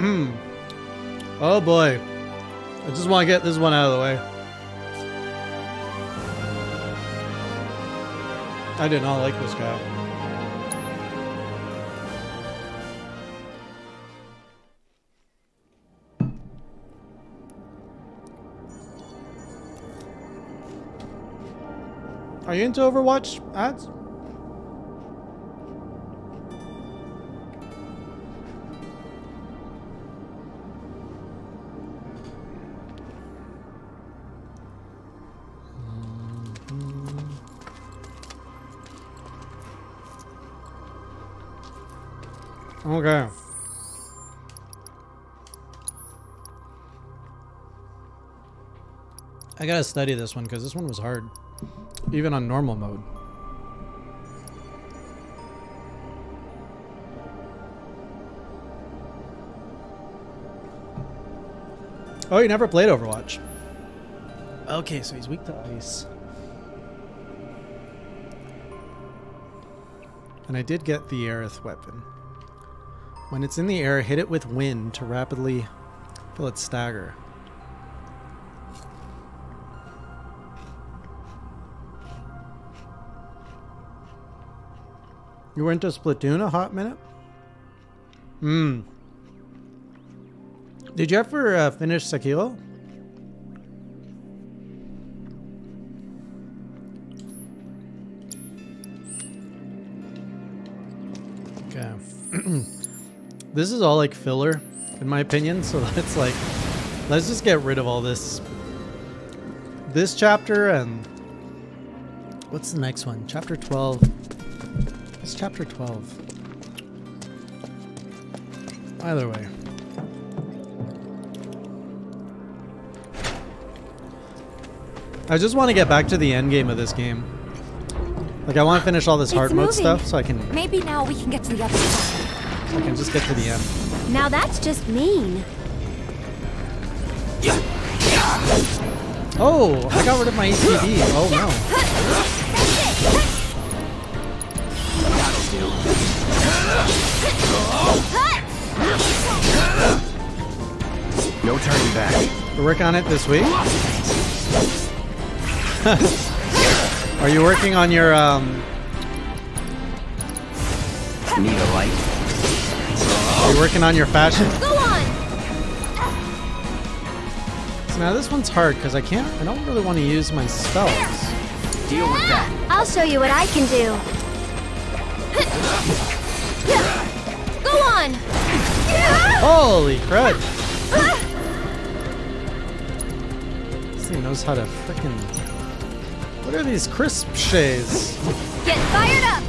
Hmm. oh boy. I just want to get this one out of the way. I did not like this guy. Are you into Overwatch ads? Gotta study this one because this one was hard. Even on normal mode. Oh, you never played Overwatch. Okay, so he's weak to ice. And I did get the Aerith weapon. When it's in the air, hit it with wind to rapidly fill its stagger. You went to Splatoon a hot minute? Hmm. Did you ever uh, finish Sekiro? Okay. this is all like filler, in my opinion. So let's like, let's just get rid of all this. This chapter and what's the next one? Chapter 12. It's chapter 12. Either way. I just want to get back to the end game of this game. Like I want to finish all this hard mode stuff so I can Maybe now we can get to the other side. so I can just get to the end. Now that's just mean. Oh, I got rid of my ATV. Oh no. No turning back. We're working on it this week. Are you working on your um Need a light. are you working on your fashion? Go on! So now this one's hard because I can't I don't really want to use my spells. Deal with that. I'll show you what I can do. Holy crud! This thing knows how to frickin' What are these crisp shays? Get fired up!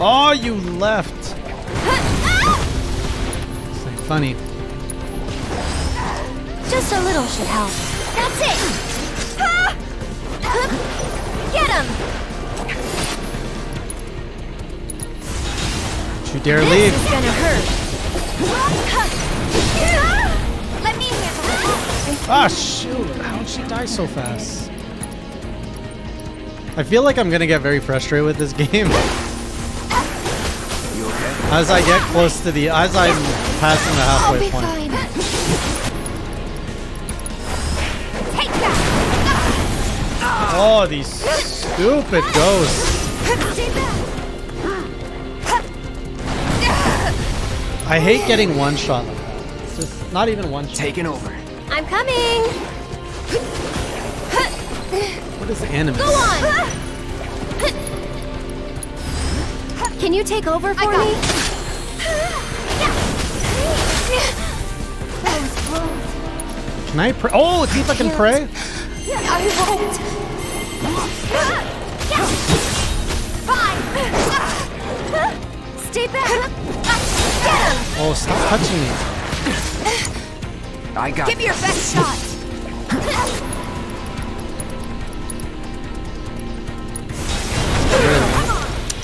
Oh, you left. It's like funny. Just a little should help. That's it! Get him! Don't you dare This leave. is gonna hurt. Ah, shoot. How'd she die so fast? I feel like I'm gonna get very frustrated with this game You okay? as I get close to the, as I'm passing the I'll halfway be point. fine. Take that! Oh, these stupid ghosts. I hate getting one shot like that. It's just not even one shot. Taking over. I'm coming. What is animus? Go on. Can you take over for me? Can I pray? Oh, see if I can pray? I won't. Fine. Stay back. Get him. Oh, stop touching me. I got Give me your best shot.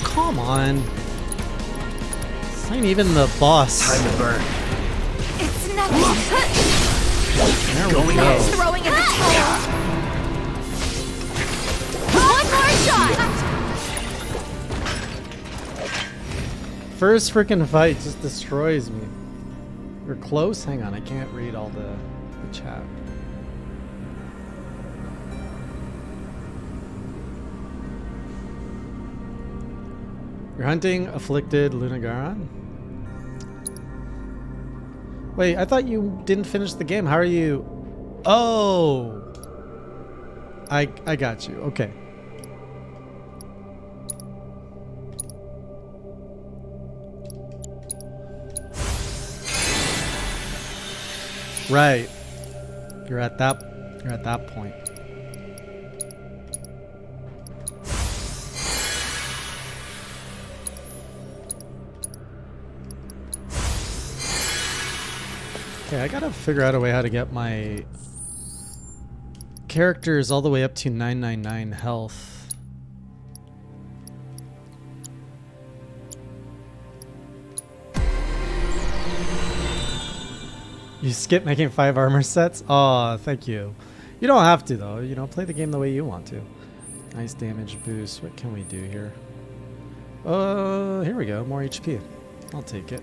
Come on. This ain't even the boss. Time to burn. It's nothing. There we Going go. in. Throwing in the towel. One more shot. First freaking fight just destroys me. We're close? Hang on, I can't read all the, the chat. You're hunting afflicted Lunagaron? Wait, I thought you didn't finish the game. How are you? Oh! I I got you. Okay. Right. You're at that you're at that point. Okay, I gotta figure out a way how to get my characters all the way up to 999 health. You skip making five armor sets? Oh, thank you. You don't have to though. You know, play the game the way you want to. Nice damage boost. What can we do here? Uh, here we go. More HP. I'll take it.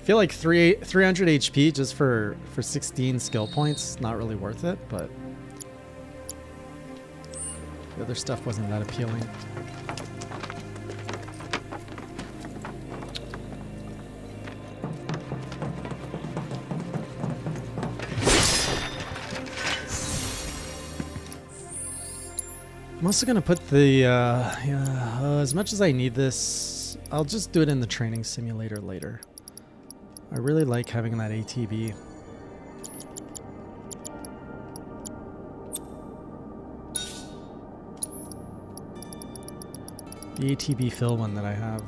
I feel like three 300 HP just for for 16 skill points not really worth it, but the other stuff wasn't that appealing. I'm also gonna put the uh, uh, as much as I need this, I'll just do it in the training simulator later. I really like having that ATB. The ATB fill one that I have.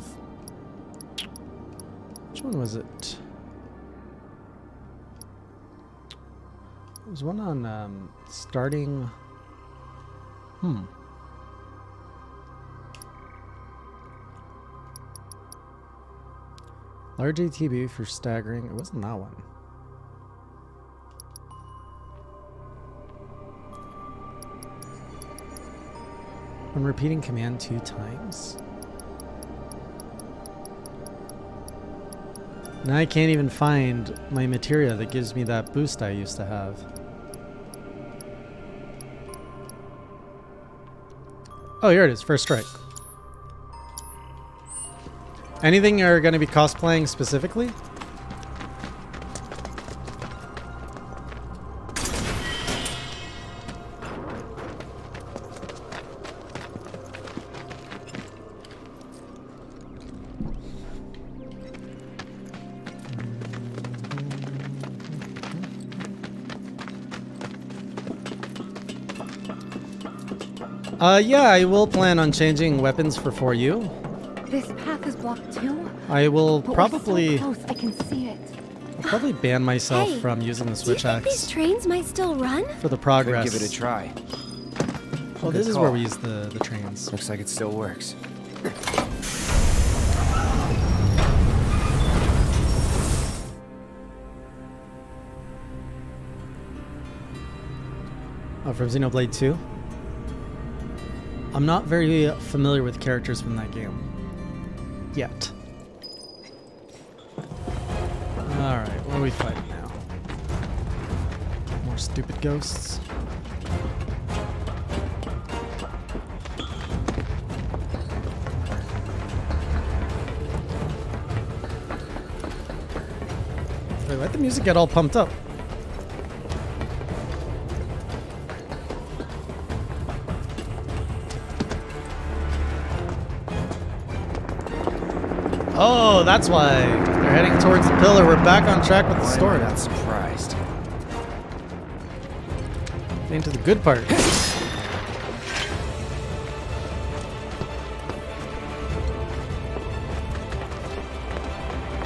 Which one was it? There was one on um, starting. Hmm. Large ATB for staggering. It wasn't that one. When repeating command two times. Now I can't even find my materia that gives me that boost I used to have. Oh, here it is. First strike. Anything you're going to be cosplaying specifically? Uh, yeah, I will plan on changing weapons for 4U. This path is too. I will But probably we're so close, I can see it. probably ban myself Hey, from using the Do you switch think these axe trains might still run? for the Could progress. give it a try. Oh, Good this is where we use the the trains. Looks like it still works. Oh, from Xenoblade 2. I'm not very familiar with characters from that game yet. All right, what are we fighting now? More stupid ghosts. Wait, let the music get all pumped up. Oh, that's why they're heading towards the pillar. We're back on track with the story. I not surprised? Into the good part.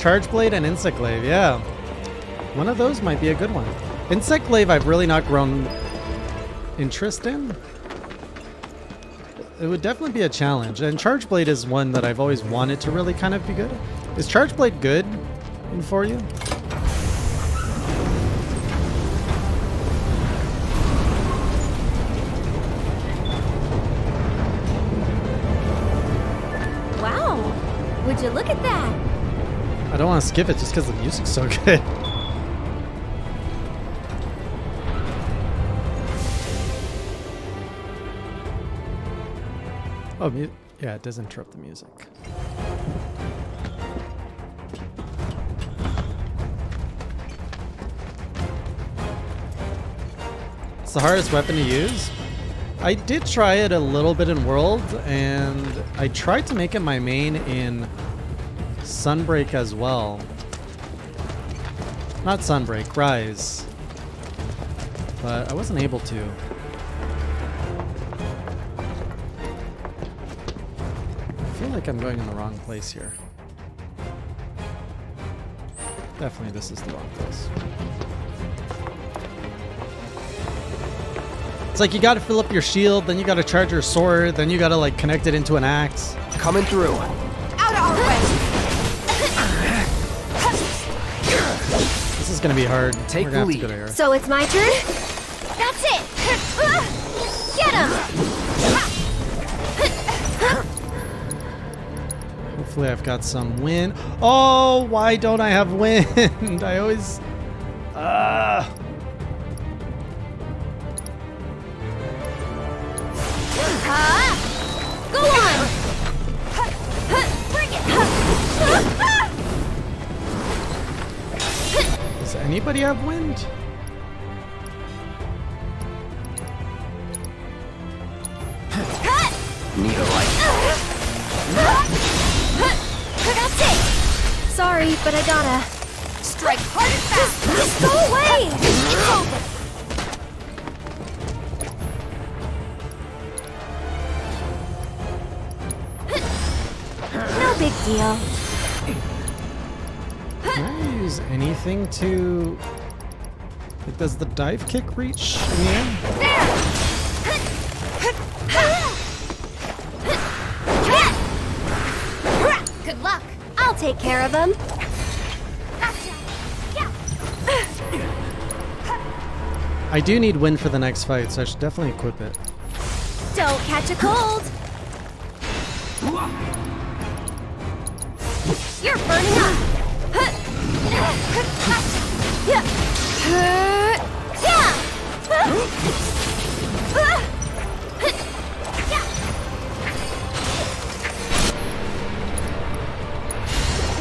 Charge Blade and Insect Glaive, yeah. One of those might be a good one. Insect Glaive I've really not grown interest in. It would definitely be a challenge. And Charge Blade is one that I've always wanted to really kind of be good. Is Charge Blade good in for you? Wow. Would you look at that? I don't want to skip it just because the music's so good. Oh, yeah, it does interrupt the music. It's the hardest weapon to use. I did try it a little bit in World, and I tried to make it my main in Sunbreak as well. Not Sunbreak, Rise. But I wasn't able to. Like I'm going in the wrong place here. Definitely this is the wrong place. It's like you gotta fill up your shield, then you gotta charge your sword, then you gotta like connect it into an axe. Coming through. Out of our way! This is gonna be hard. Take We're gonna the have to go lead. to here. So it's my turn? Hopefully I've got some wind. Oh, why don't I have wind? I always... Ah. Ah! Go on! Bring it! Does anybody have wind? I gotta. Strike hard and fast! Just go away! It's over! No big deal. Can I use anything to... Like, does the dive kick reach in the air? There! Good luck. I'll take care of him. I do need wind for the next fight, so I should definitely equip it. Don't catch a cold. You're burning up.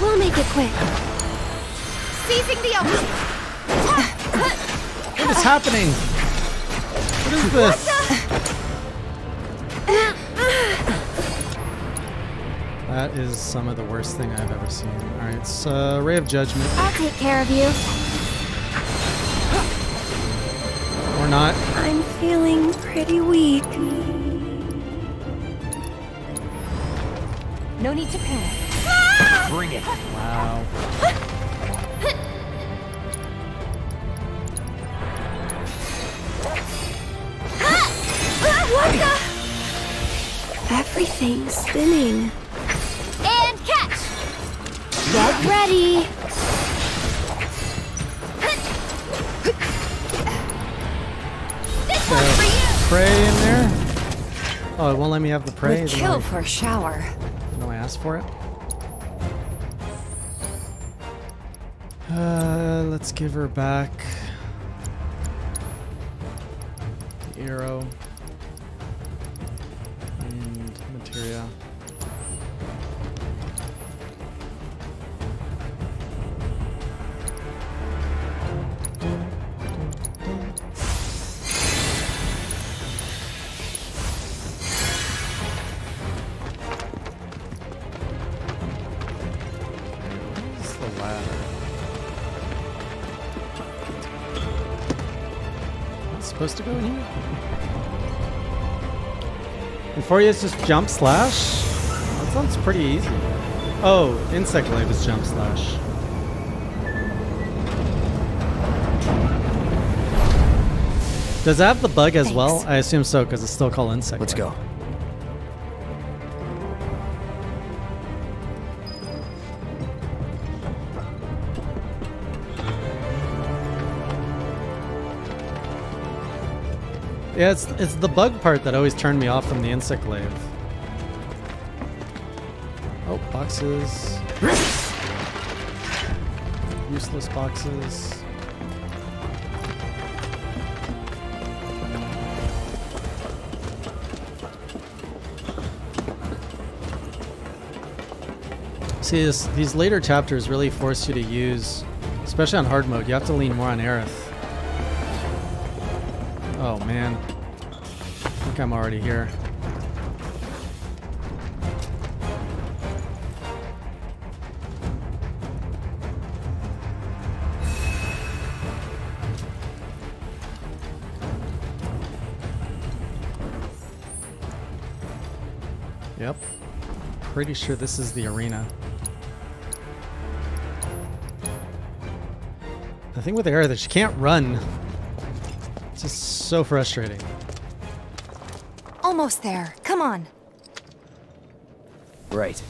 We'll make it quick. Seizing the ocean. What is happening? What is this? That is some of the worst thing I've ever seen. Alright, it's uh, Ray of Judgment. I'll take care of you. Or not. I'm feeling pretty weak. No need to panic. Bring it. Wow. The? Spinning. And catch! Get ready! This one's for you! Prey in there? Oh, it won't let me have the prey? Would kill I- for a shower. No, I asked for it. Uh, let's give her back the arrow Before just jump slash? That sounds pretty easy. Oh, insect glaive is jump slash. Does that have the bug as well? I assume so, because it's still called insect Let's glaive. go. Yeah, it's it's the bug part that always turned me off from the insect glaive. Oh, boxes. Useless boxes. See, this, these later chapters really force you to use, especially on hard mode, you have to lean more on Aerith. Oh man. Think I'm already here. Yep. Pretty sure this is the arena. The thing with Aerith is she can't run. It's just so frustrating. Almost there. Come on. Right.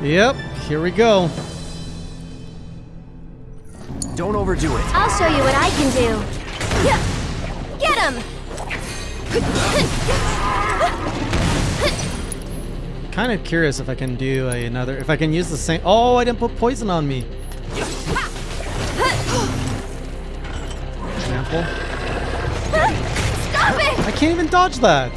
Yep, here we go. Don't overdo it. I'll show you what I can do. Get him! Kind of curious if I can do a, another, if I can use the same. Oh, I didn't put poison on me. Example. Stop it! I can't even dodge that.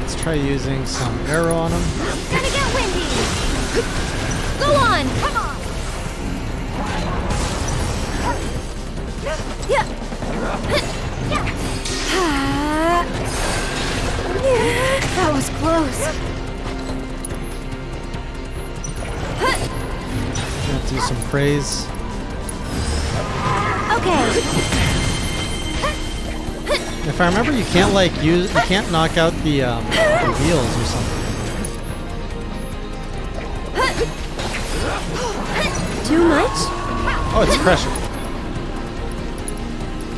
Let's try using some arrow on him. Gonna get windy. Go on. Come on. That was close. Gonna do some praise. Okay. If I remember, you can't like use, you can't knock out the, um, the wheels or something. Too much? Oh, it's pressure.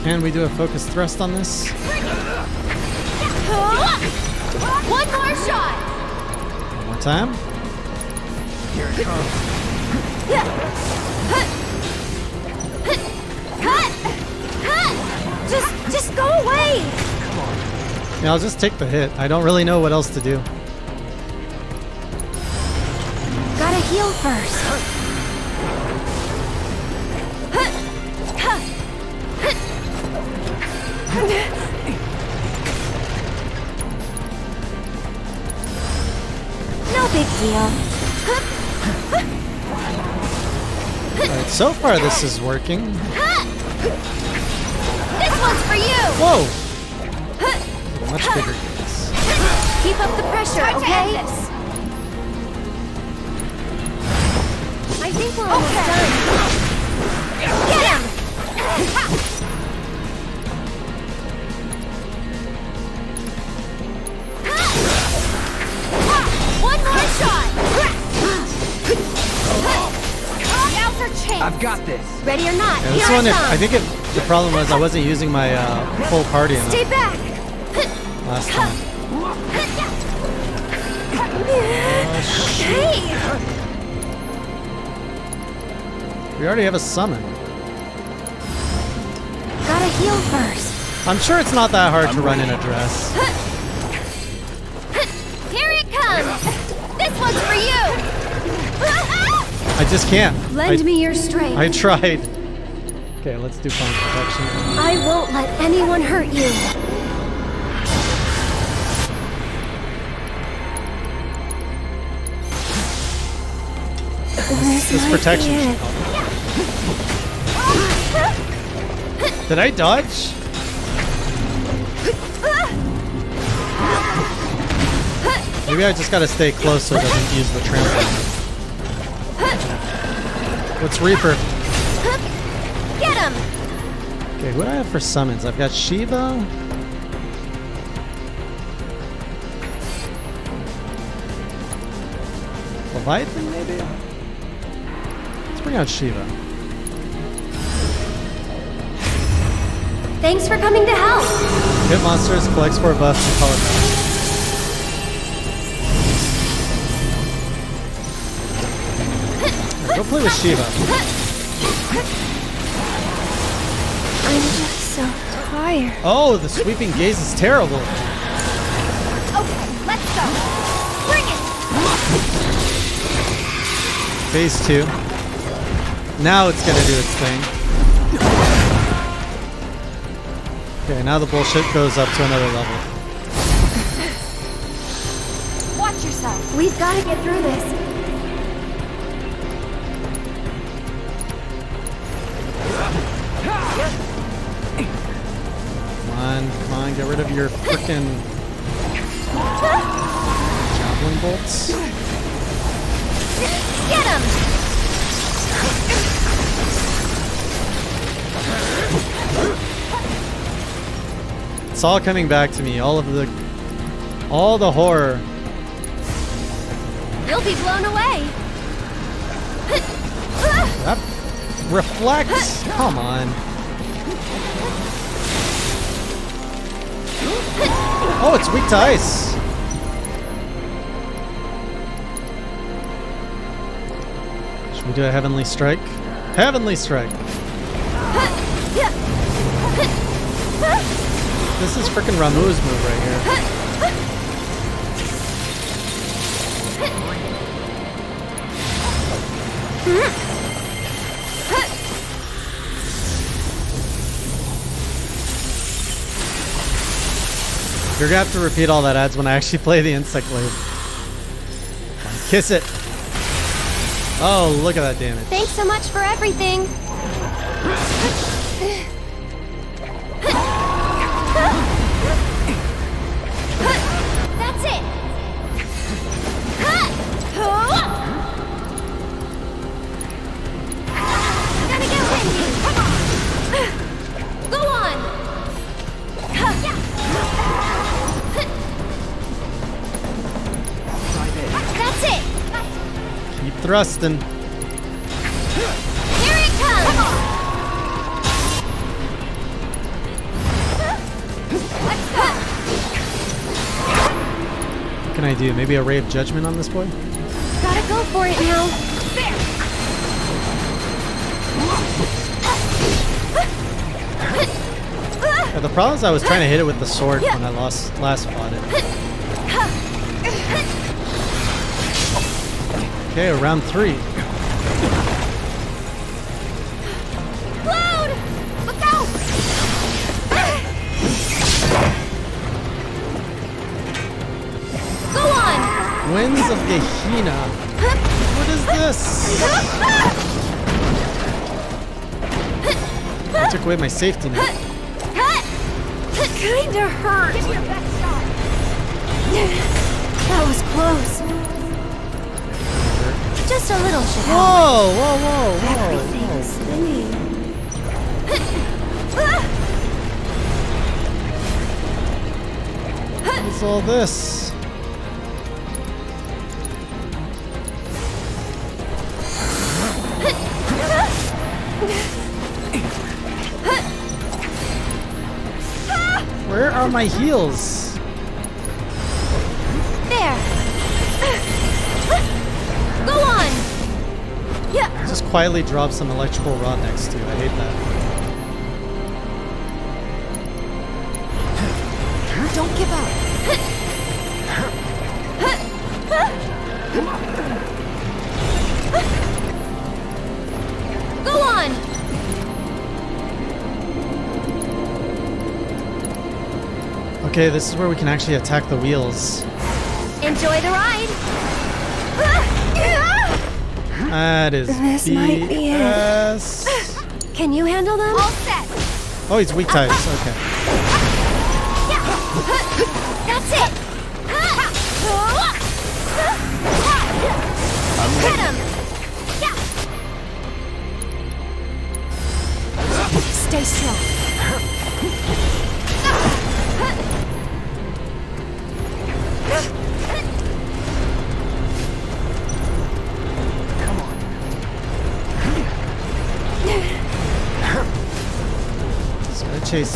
Can we do a focus thrust on this? Time. Here it comes. Cut! Cut! Just, just go away! Yeah, I'll just take the hit. I don't really know what else to do. Gotta heal first. So far this is working. This one's for you! Whoa! Much bigger guys. Keep up the pressure, okay? I think we're almost done. Ready or not, Yeah, this one, I if, come. I think it, the problem was I wasn't using my uh, full party enough Stay back! last time. Hey! We already have a summon. Gotta heal first. I'm sure it's not that hard to run in a dress. I just can't. Lend I, me your strength. I tried. Okay, let's do fire protection. I won't let anyone hurt you. This, This protection. Did I dodge? Maybe I just gotta stay close so it doesn't use the trampoline. What's Reaper? Get him! Okay, what do I have for summons? I've got Shiva. Leviathan, maybe? Let's bring out Shiva. Thanks for coming to help. Hit monsters, collect sport buffs, and call Go play with Shiva. I'm just so tired. Oh, the sweeping gaze is terrible. Okay, let's go. Bring it. Phase two. Now it's gonna do its thing. Okay, now the bullshit goes up to another level. Watch yourself. We've got to get through this. On, come on, get rid of your frickin' javelin bolts. Get him! It's all coming back to me. All of the, all the horror. You'll be blown away. That reflects. Come on. Oh, it's weak to ice. Should we do a heavenly strike? Heavenly strike. This is freaking Ramuh's move right here. You're gonna have to repeat all that ads when I actually play the insect glaive. Kiss it. Oh, look at that damage. Thanks so much for everything. Keep thrusting. Here it comes! Let's go! What can I do? Maybe a ray of judgment on this boy? Gotta go for it now. There! Yeah, the problem is I was trying to hit it with the sword when I lost last fought it. Okay, round three. Cloud! Look out! Go on! Winds of Gehenna. What is this? I took away my safety net. Kinda hurt. Give your best shot. That was close. Just a little should. Whoa, whoa, whoa, whoa, Everything's spinning. What's all this? Where are my heels? Quietly drop some electrical rod next to you. I hate that. Don't give up. Go on. Okay, this is where we can actually attack the wheels. Enjoy the ride. That is This might be it. Can you handle them? All set. Oh, he's weak uh, types. Uh, okay.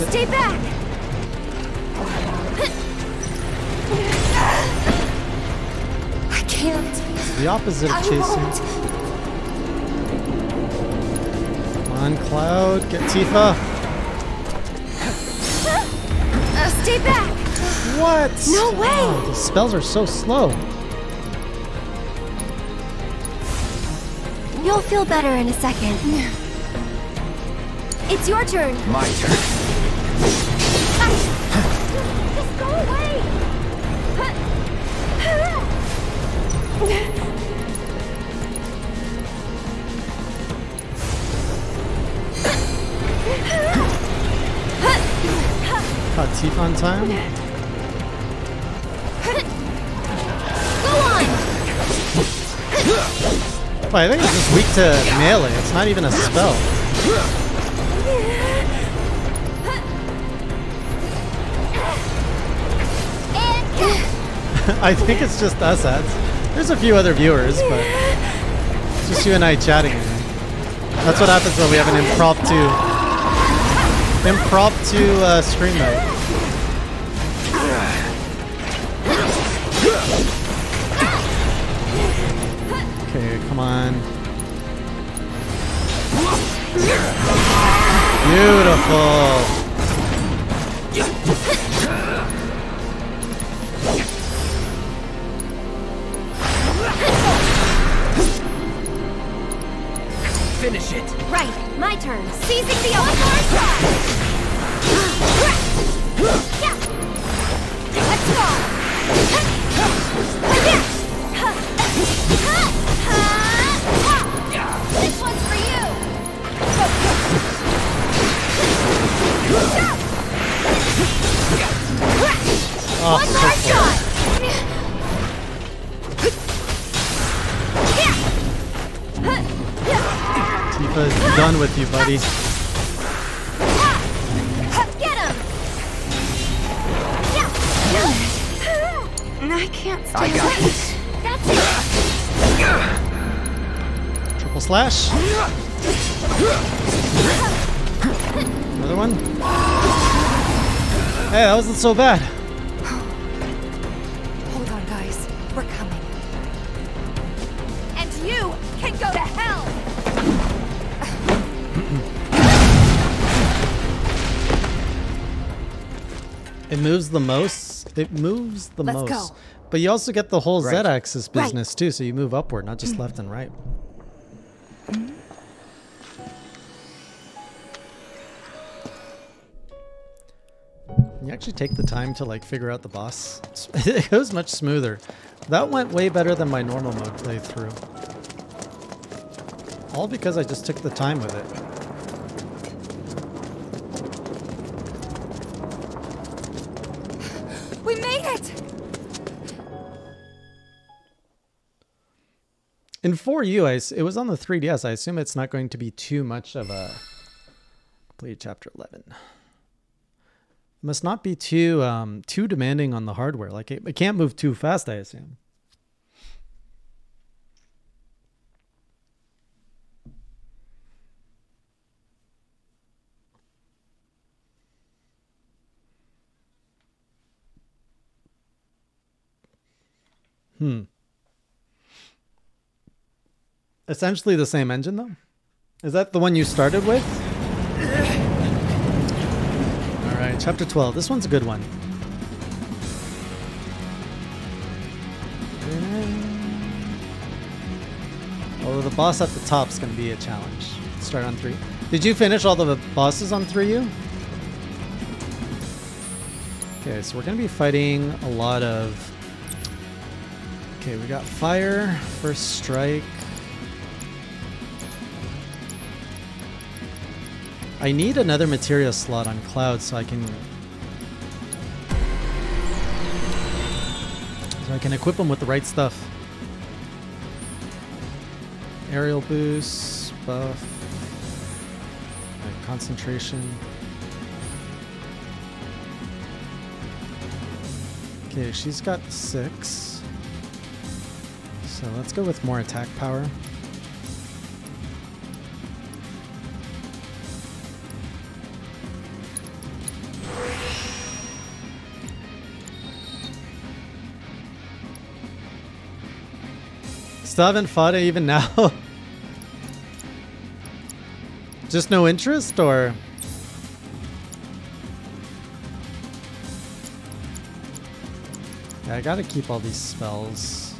Stay back! I can't. The opposite of chasing. Come on, Cloud. Get Tifa. Uh, stay back! What? No way! Oh, the spells are so slow. You'll feel better in a second. It's your turn. My turn. Time. I think it's just weak to melee. It's not even a spell. I think it's just us ads. There's a few other viewers, but it's just you and I chatting. That's what happens when we have an impromptu impromptu uh, stream night. Come on. Beautiful. Finish it. right, my turn. Seizing the one more shot. Let's go. Oh, One so more close. shot. Tifa's done with you, buddy. Get him. Yeah. I can't stay I got away. this. That's it. Triple slash. Another one. Hey, that wasn't so bad. Hold on, guys. We're coming. And you can go to hell! It moves the most. It moves the Let's most. go. But you also get the whole Right. Z-axis Right. business too, so you move upward, not just left and right. Mm-hmm. You actually take the time to like figure out the boss. It goes much smoother. That went way better than my normal mode playthrough. All because I just took the time with it. We made it! In 4U, I s it was on the 3DS. I assume it's not going to be too much of a complete chapter 11. Must not be too um, too demanding on the hardware. Like it, it can't move too fast. I assume. Hmm. Essentially the same engine, though. Is that the one you started with? All right, chapter 12. This one's a good one. Although the boss at the top's going to be a challenge. Start on 3. Did you finish all the bosses on 3U? Okay, so we're going to be fighting a lot of Okay, we got fire, first strike. I need another materia slot on cloud so I can so I can equip them with the right stuff. Aerial boost, buff, concentration. Okay, she's got six. So let's go with more attack power. Still haven't fought it even now? Just no interest or? Yeah, I gotta keep all these spells.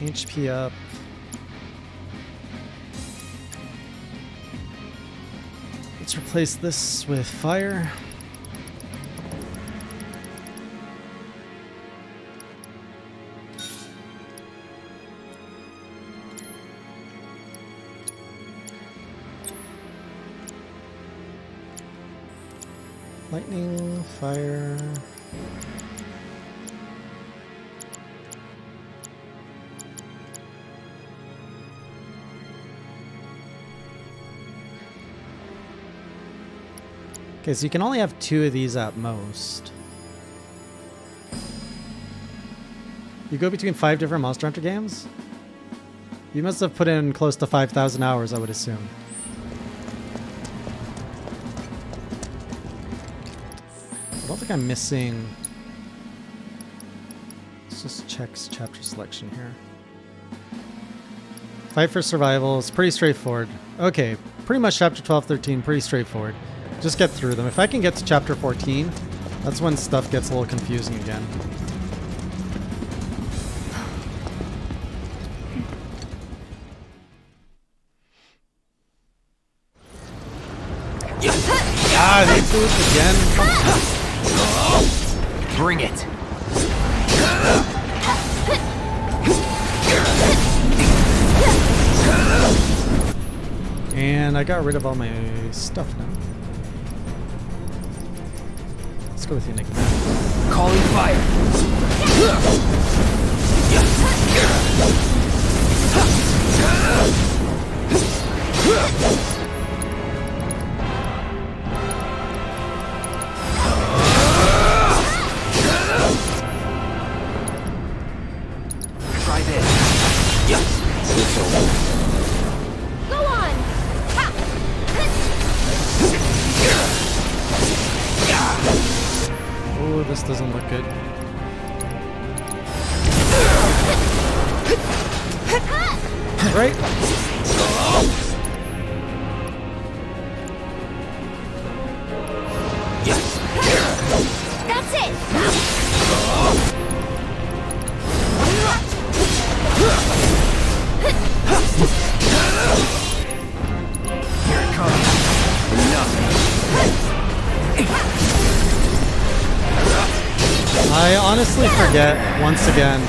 HP up. Let's replace this with fire. Lightning, fire. Okay, so you can only have two of these at most. You go between five different Monster Hunter games? You must have put in close to 5,000 hours, I would assume. I don't think I'm missing... Let's just check chapter selection here. Fight for survival is pretty straightforward. Okay, pretty much chapter 12, 13, pretty straightforward. Just get through them. If I can get to chapter 14, that's when stuff gets a little confusing again. Ah, they do it again. Bring it. And I got rid of all my stuff now. Go you, Nick. Calling fire. Try once again.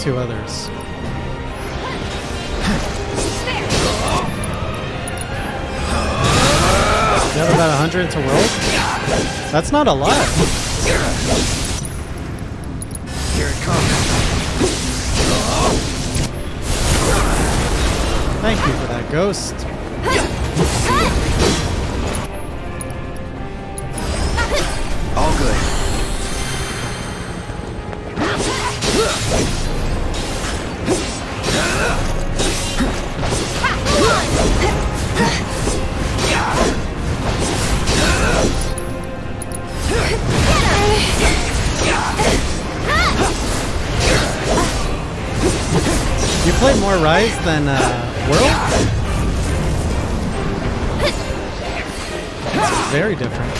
Two others. You have about 100 to roll? That's not a lot. Uh, World? It's very different.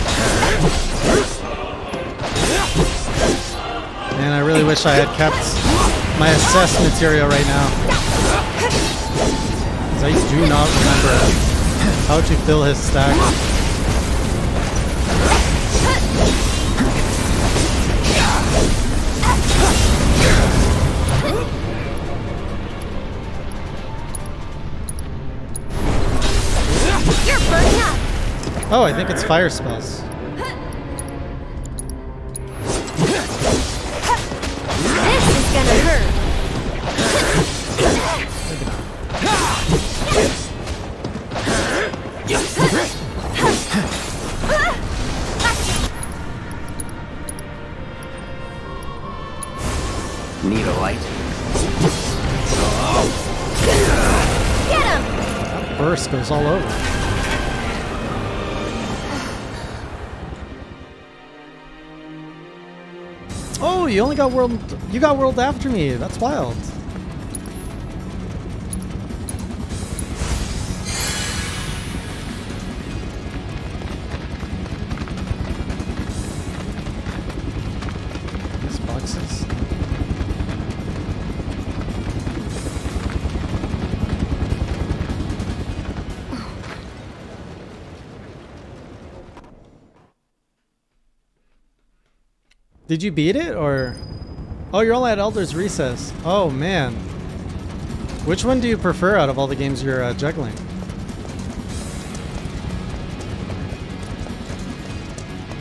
Man, I really wish I had kept my assess materia right now. 'Cause I do not remember how to fill his stack. Oh, I think it's fire spells. Got world. You got world after me. That's wild. Did you beat it or? Oh, you're only at Elder's Recess. Oh man. Which one do you prefer out of all the games you're uh, juggling?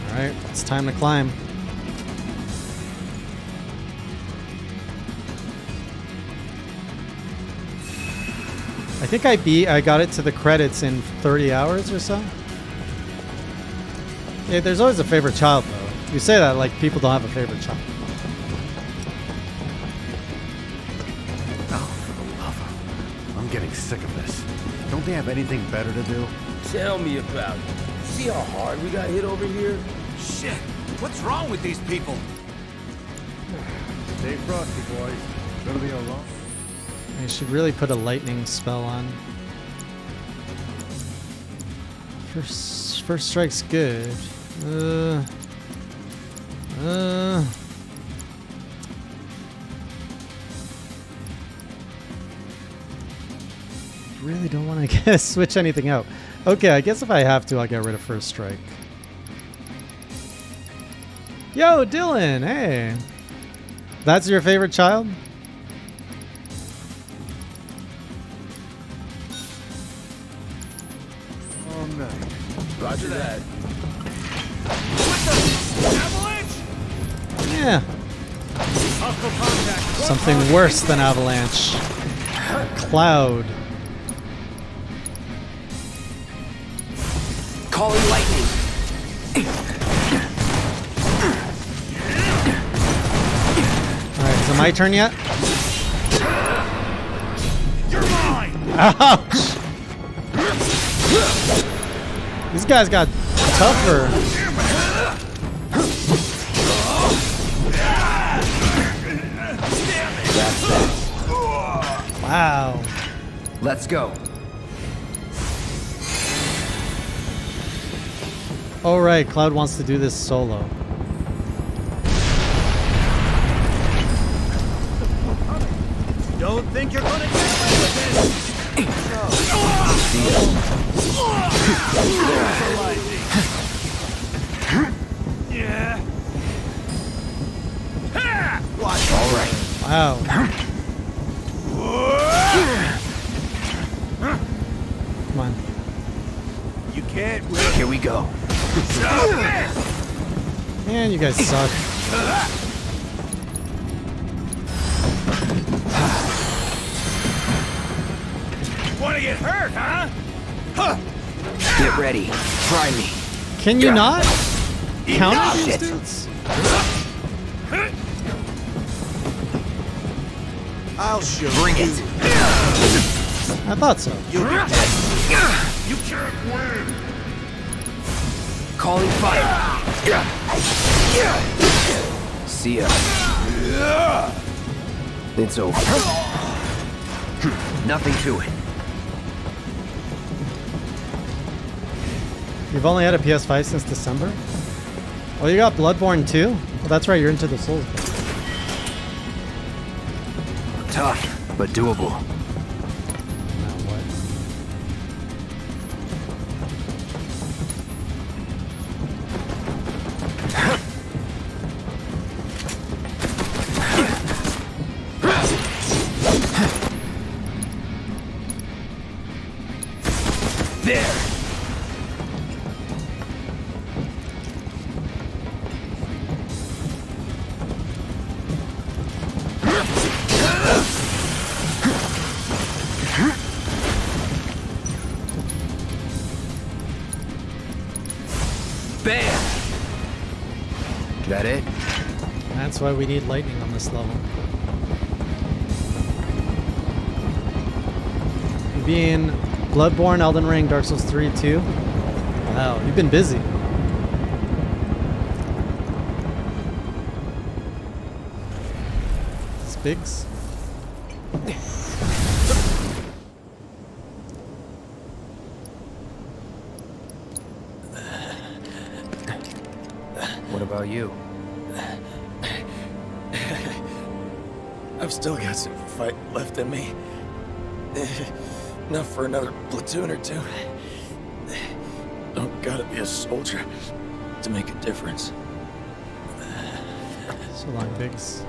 All right, it's time to climb. I think I beat. I got it to the credits in 30 hours or so. Yeah, there's always a favorite child though. You say that like people don't have a favorite child. Sick of this. Don't they have anything better to do? Tell me about it. See how hard we got hit over here? Shit! What's wrong with these people? Stay frosty, boys. Gonna be a long... I should really put a lightning spell on. First, first strike's good. Uh, uh. Really don't want to switch anything out. Okay, I guess if I have to, I'll get rid of first strike. Yo, Dylan, hey. That's your favorite child? All night. Roger that. Yeah. Something worse than avalanche. Cloud. Calling lightning. Alright, is it my turn yet? You're mine! Ouch! These guys got tougher. Wow. Let's go. Oh, Alright, Cloud wants to do this solo. Don't think you're gonna get away with this! Yeah. Watch All right. Wow. Come on. You can't win. Here we go. Man, you guys suck. Wanna get hurt, huh? Huh! Get ready. Try me. Can you not counter Enough. these Shit. dudes? I'll show Bring it. I thought so. You You can't win! Calling fire. See ya. It's over. Nothing to it. You've only had a PS5 since December? Oh, you got Bloodborne too? Well, that's right, you're into the Souls. Tough, but doable. We need lightning on this level. Being Bloodborne, Elden Ring, Dark Souls 3, 2. Wow, you've been busy. Spigs? Still got some fight left in me. Enough for another platoon or two. Don't gotta be a soldier to make a difference. So long, Biggs.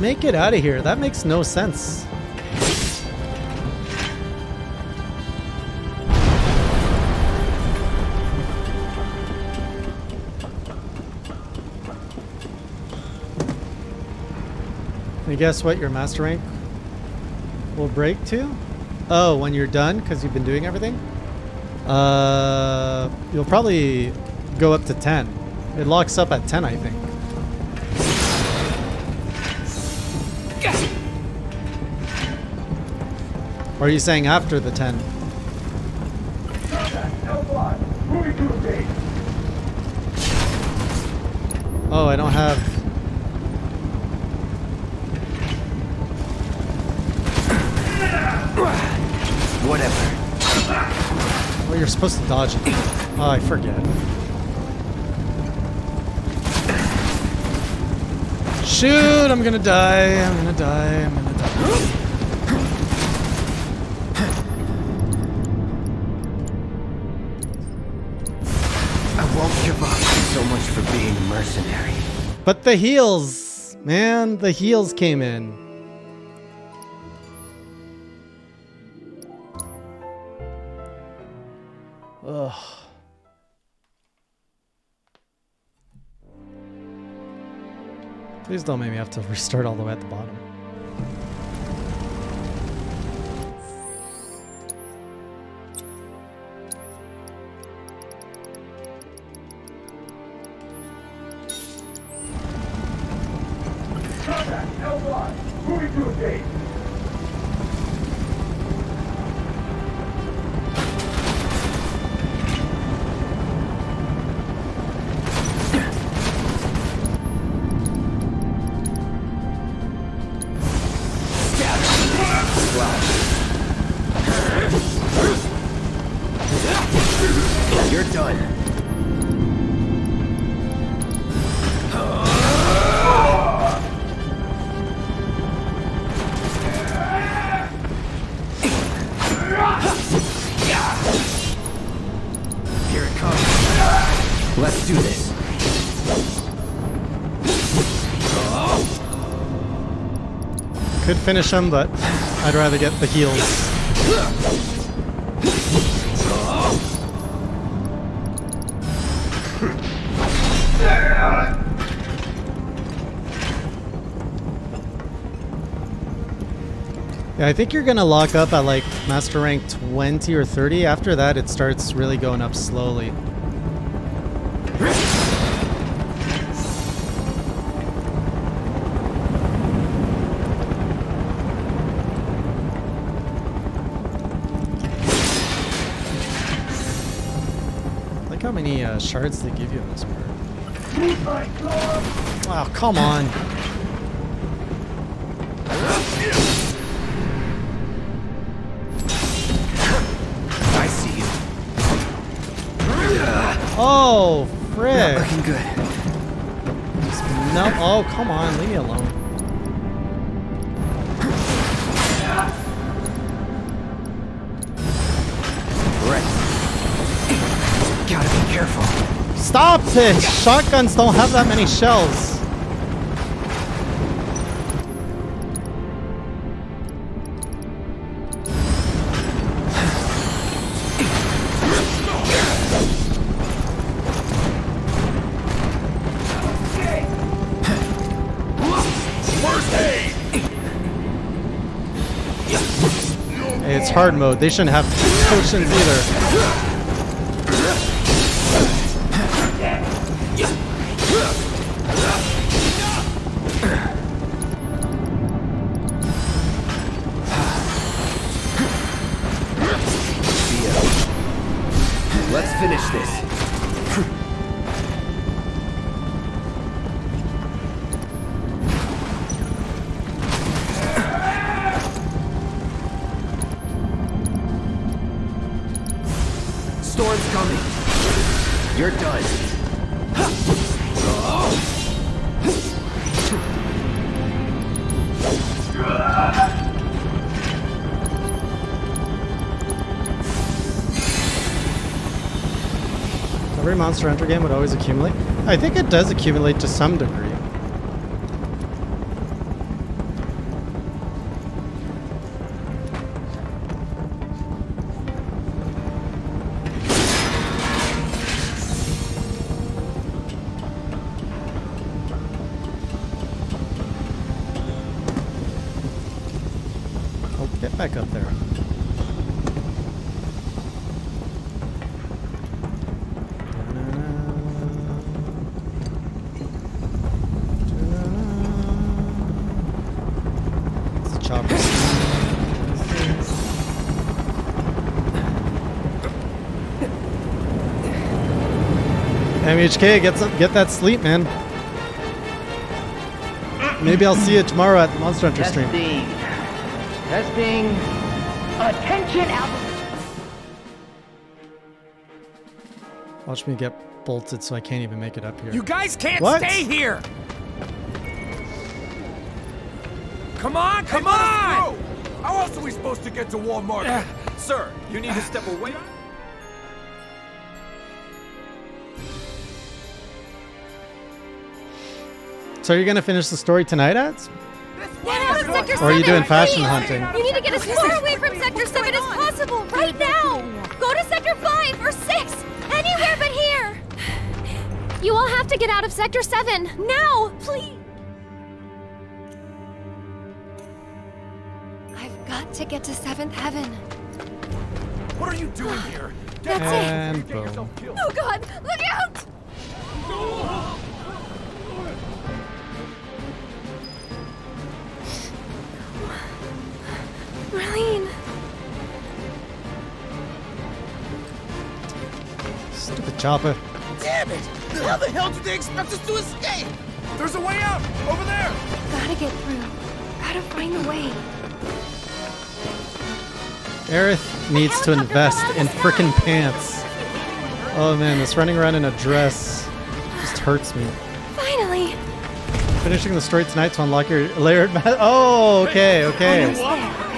Make it out of here? That makes no sense. And guess what your master rank will break to? Oh, when you're done because you've been doing everything? Uh, you'll probably go up to 10. It locks up at 10, I think. Or are you saying after the 10? Oh, I don't have. Whatever. Oh, you're supposed to dodge it. Oh, I forget. Shoot! I'm gonna die. I'm gonna die. I'm gonna die. But the heals, Man, the heals came in. Ugh. Please don't make me have to restart all the way at the bottom. Finish him, but I'd rather get the heals. Yeah, I think you're gonna lock up at like master rank 20 or 30. After that, it starts really going up slowly. Shards they give you in this part. Oh, come on. Shotguns don't have that many shells. It's hard mode. They shouldn't have potions either. Monster game would always accumulate. I think it does accumulate to some degree. MHK, get some, get that sleep, man. Maybe I'll see you tomorrow at the Monster Hunter stream. Testing. Testing. Attention, Albert. Watch me get bolted so I can't even make it up here. You guys can't What? stay here! Come on, come on! How else are we supposed to get to Wall Market? Sir, you need to step away. So are you're gonna finish the story tonight, ads? Get out of Sector Or are you doing fashion please. hunting? You need to get as far away from Sector 7 as possible, right now! Go to Sector 5 or 6! Anywhere but here! You all have to get out of Sector 7, now! Please! I've got to get to 7th Heaven. What are you doing here? That's And Get boom. yourself killed. it! Oh god, look out! Marlene! Stupid chopper. Damn it! How the hell did they expect us to escape? There's a way out! Over there! Gotta get through. Gotta find a way. Aerith needs to invest in frickin' pants. Oh man, this running around in a dress just hurts me. Finally! Finishing the story tonight to unlock your layered ma- Oh, okay, okay.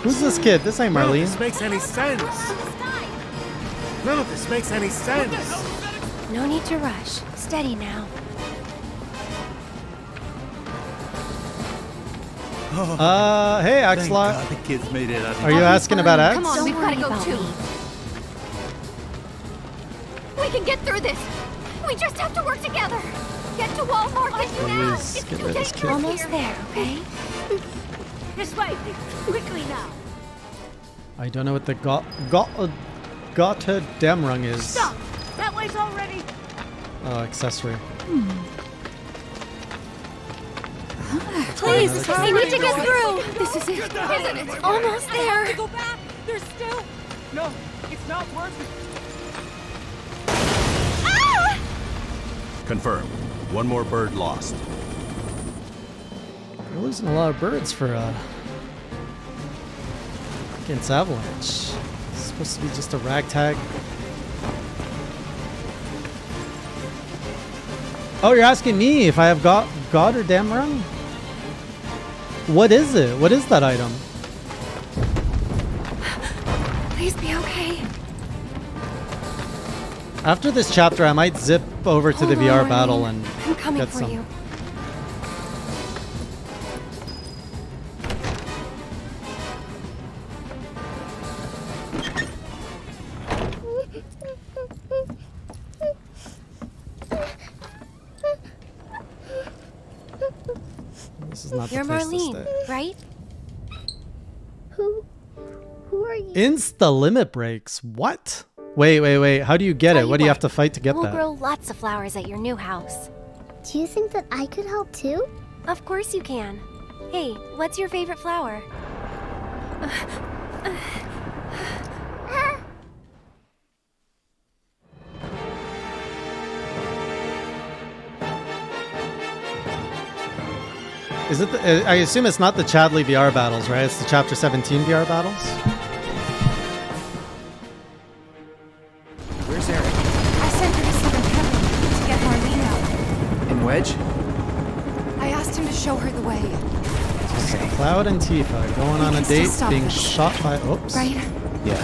Almost there, okay? Who's this kid? This ain't None of Marlene. this makes any sense. None of this makes any sense. No need to rush. Steady now. Uh, hey, Axelot. the kids made it. Are you asking about Axe? Come on, we've gotta go too. We can get through this. We just have to work together. Get to Wall Market. Get you now. Please, It's get too rid of this kid. dangerous Almost there, okay? This way. Quickly now. I don't know what the got got Gotta Demrung is. Stop. That way's already. Oh, accessory. Please, Another we need to get through. This is it, isn't it? Almost there. Go back. There's still. No, it's not worth it. Ah! Confirmed. One more bird lost. We're losing a lot of birds for uh against Avalanche. It's supposed to be just a ragtag. Oh, you're asking me if I have got God or Damrung? What is it? What is that item? Please be okay. After this chapter, I might zip over to the Hold on, VR battle and I'm coming get for some. you. Right? Who? Who are you? Insta limit breaks. What? Wait, wait, wait. How do you get Tell it? you What do you have to fight to get we'll that? grow lots of flowers at your new house. Do you think that I could help too? Of course you can. Hey, what's your favorite flower? Is it? The, uh, I assume it's not the Chadley VR battles, right? It's the Chapter 17 VR battles. Where's Aerith? I sent her to Seventh Heaven to get Marlene out. And Wedge? I asked him to show her the way. Cloud and Tifa going on a date, being this. shot by. Oops. Right? Yeah.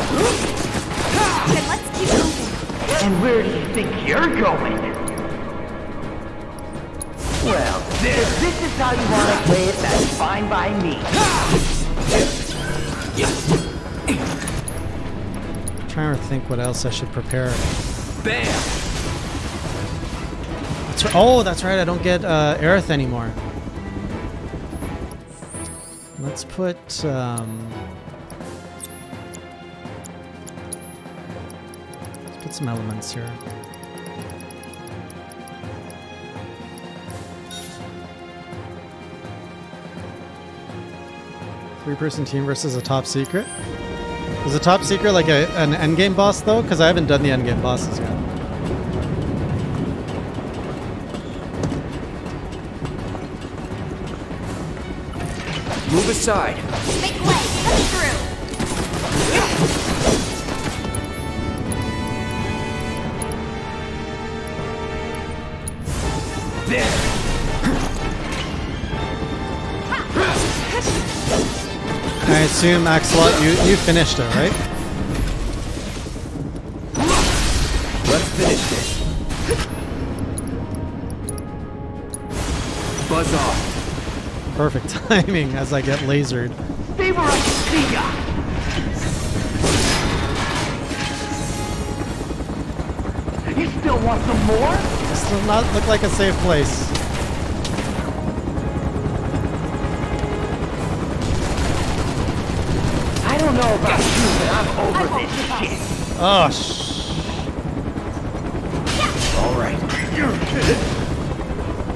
Then let's keep moving. And where do you think you're going? Well, if this is how you want to play it, that's fine by me. I'm trying to think what else I should prepare. Bam! That's right. Oh, that's right. I don't get uh, Aerith anymore. Let's put. Um, let's put some elements here. Three-person team versus a top secret. Is a top secret like a, an endgame boss though? Because I haven't done the endgame bosses yet. Move aside. Make way! Let me through! I assume Axelot, you you finished it, right? Let's finish this. Buzz off. Perfect timing as I get lasered. Favor us, see ya! You still want some more? This does not look like a safe place. Know about you, but I'm over this shit. Oh, sh- All right.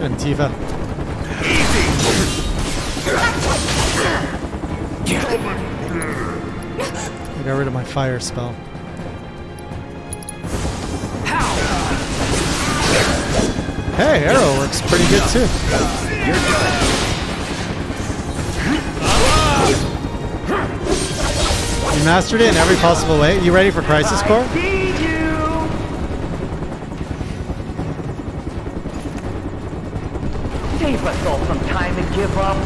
and Tifa. I got rid of my fire spell. Hey, aero works pretty good too. You're done. You mastered it in every possible way. You ready for Crisis Core? You! Save us all some time and give up.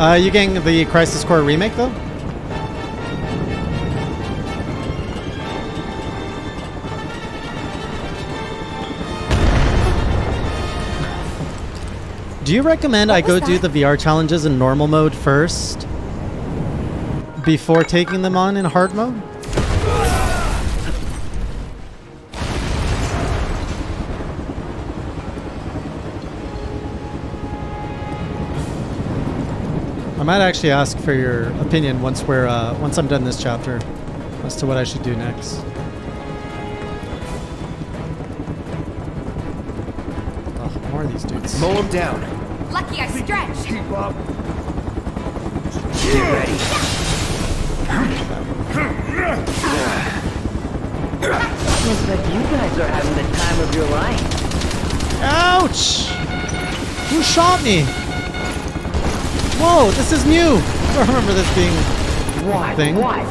Uh, you getting the Crisis Core remake though? Do you recommend I go do the VR challenges in normal mode first? Before taking them on in hard mode? I might actually ask for your opinion once we're uh, once I'm done this chapter as to what I should do next. Oh, more of these dudes. Mow him down. Lucky I stretched. Keep up. Get ready. Looks like you guys are having the time of your life. Ouch! Who shot me? Whoa, this is new. I don't remember this being What? a thing. What?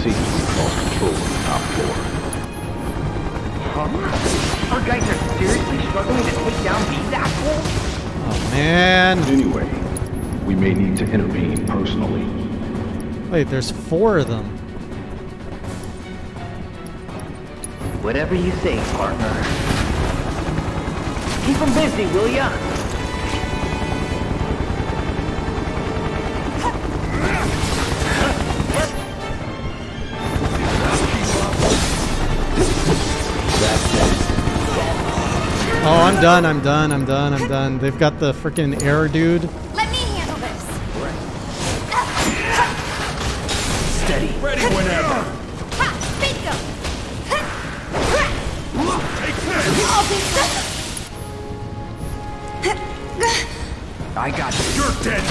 Seems we lost control of the top floor. Huh? Our guys are seriously struggling to take down these assholes? Oh man. Anyway, we may need to intervene personally. Wait, there's four of them. Whatever you say, partner. Keep them busy, will ya? I'm done. I'm done. I'm done. I'm done. They've got the freaking air dude. Let me handle this. Steady. Ready whenever. Ha! Bingo! Take this. I got you. You're dead.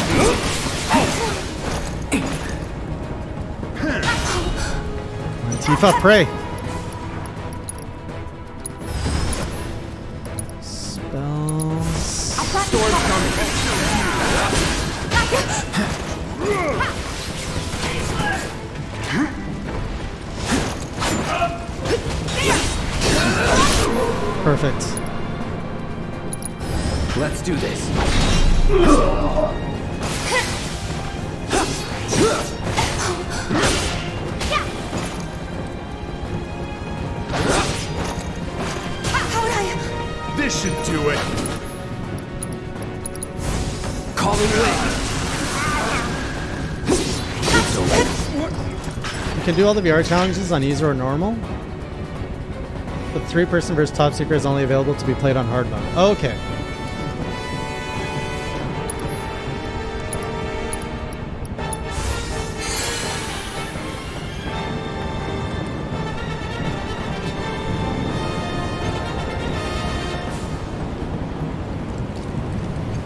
Tifa, pray. Do all the VR challenges on easy or normal. But three person versus top secret is only available to be played on hard mode. Okay.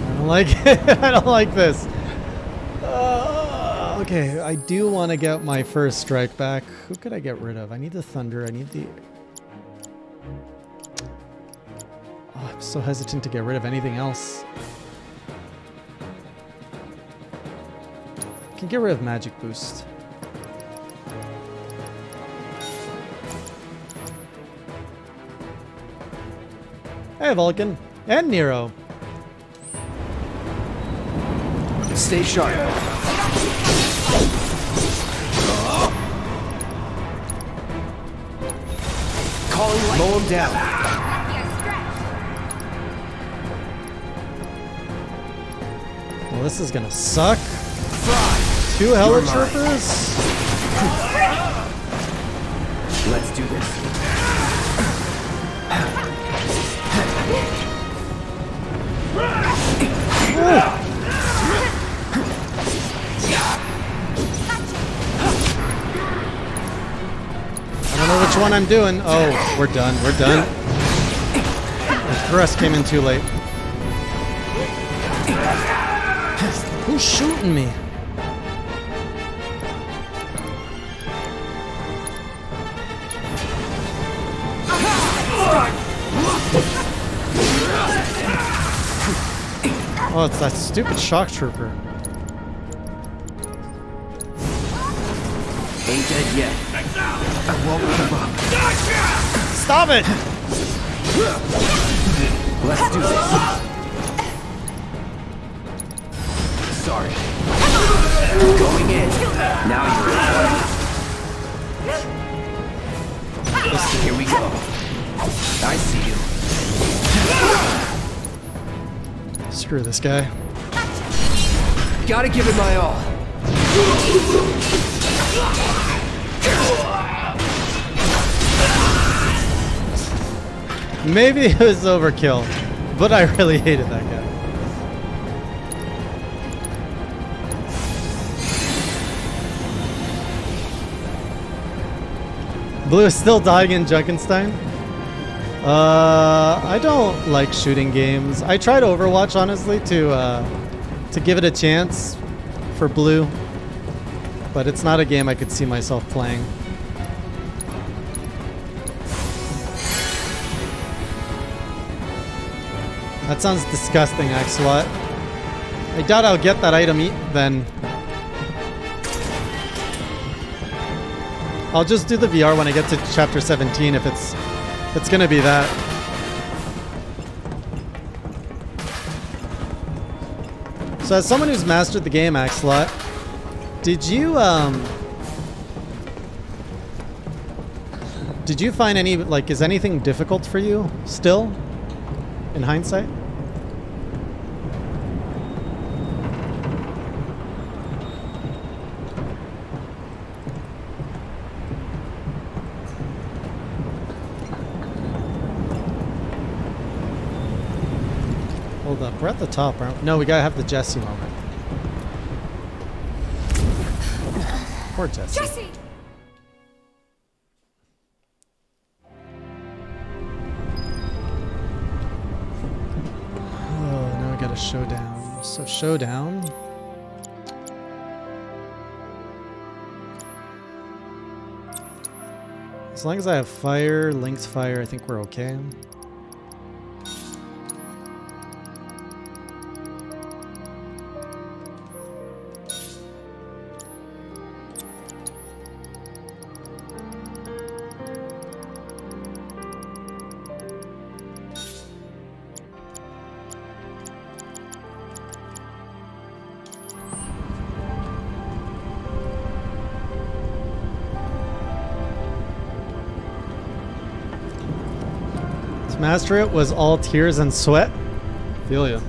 I don't like it. I don't like this. Okay, I do want to get my first strike back. Who could I get rid of? I need the thunder. I need the. Oh, I'm so hesitant to get rid of anything else. I can get rid of magic boost. Hey, Vulcan and Nero. Stay sharp. Calling light. Mow him down. Well, this is gonna suck. Two helitroopers. Let's do this. I one I'm doing. Oh, we're done. We're done. The thrust came in too late. Who's shooting me? Oh, it's that stupid shock trooper. Ain't dead yet. I won't give up. Stop it! Let's do this. Sorry. Going in. Now you're in. Here we go. I see you. Screw this guy. Gotta give it my all. Maybe it was overkill, but I really hated that guy. Blue is still dying in Junkenstein. Uh, I don't like shooting games. I tried Overwatch honestly to uh, to give it a chance for Blue. But it's not a game I could see myself playing. That sounds disgusting, Axolot. I doubt I'll get that item e then. I'll just do the VR when I get to chapter 17 if it's if it's gonna be that. So as someone who's mastered the game, Axolot, did you um Did you find any like is anything difficult for you still in hindsight? Hold up, we're at the top, aren't we? No, we gotta have the Jesse moment. Poor Jesse. Jesse! Oh, now we got a showdown. So showdown. As long as I have fire, linked fire, I think we're okay. To master it was all tears and sweat. Feel ya.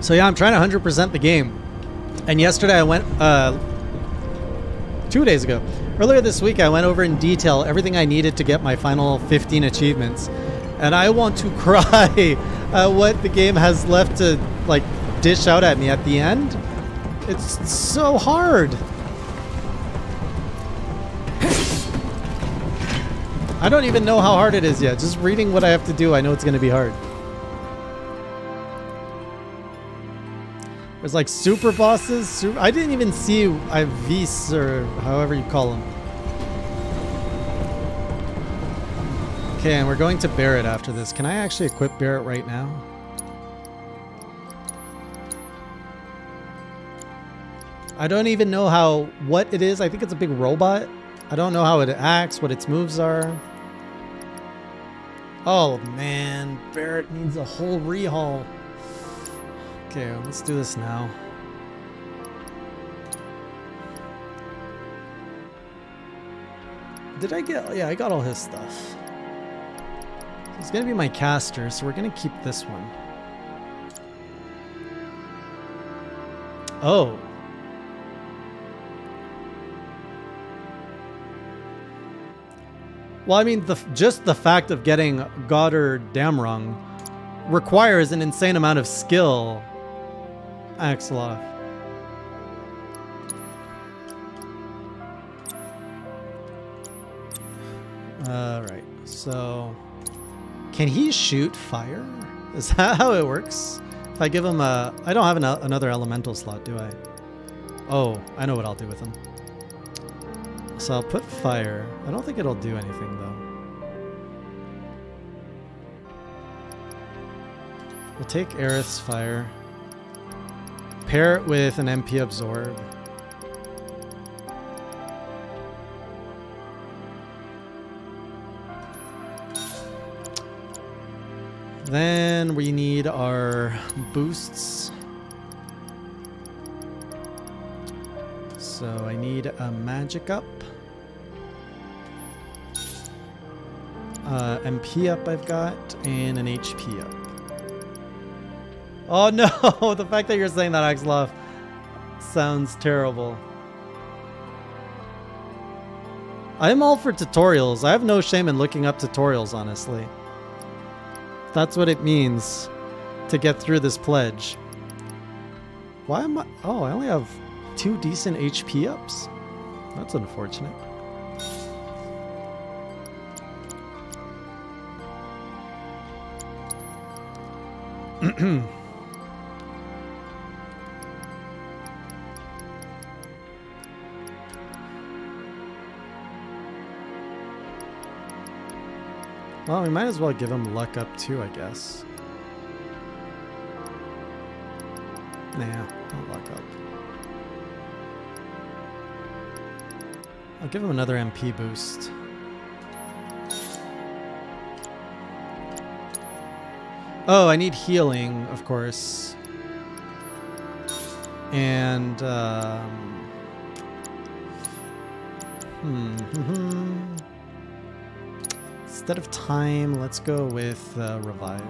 So yeah, I'm trying to 100% the game. And yesterday I went, uh, two days ago, earlier this week, I went over in detail everything I needed to get my final 15 achievements. And I want to cry at what the game has left to, like, dish out at me at the end. It's so hard. I don't even know how hard it is yet. Just reading what I have to do, I know it's going to be hard. There's like super bosses. Super, I didn't even see Ivis or however you call them. Okay, and we're going to Barret after this. Can I actually equip Barret right now? I don't even know how what it is. I think it's a big robot. I don't know how it acts, what its moves are. Oh man, Barret needs a whole rehaul. Okay, let's do this now. Did I get... Yeah, I got all his stuff. He's gonna be my caster, so we're gonna keep this one. Oh. Well, I mean, the just the fact of getting Gotterdammerung requires an insane amount of skill. Axeloff. Alright, so... Can he shoot fire? Is that how it works? If I give him a... I don't have an, another elemental slot, do I? Oh, I know what I'll do with him. So I'll put fire. I don't think it'll do anything, though. We'll take Aerith's fire. Pair it with an MP absorb. Then we need our boosts. So I need a magic up. Uh, MP up I've got, and an HP up. Oh no! the fact that you're saying that, Axeloff, sounds terrible. I'm all for tutorials. I have no shame in looking up tutorials, honestly. That's what it means to get through this pledge. Why am I... Oh, I only have two decent HP ups? That's unfortunate. well, we might as well give him luck up too, I guess. Nah, not luck up. I'll give him another MP boost. Oh, I need healing, of course. And, um... Hmm. Instead of time, let's go with uh, revive.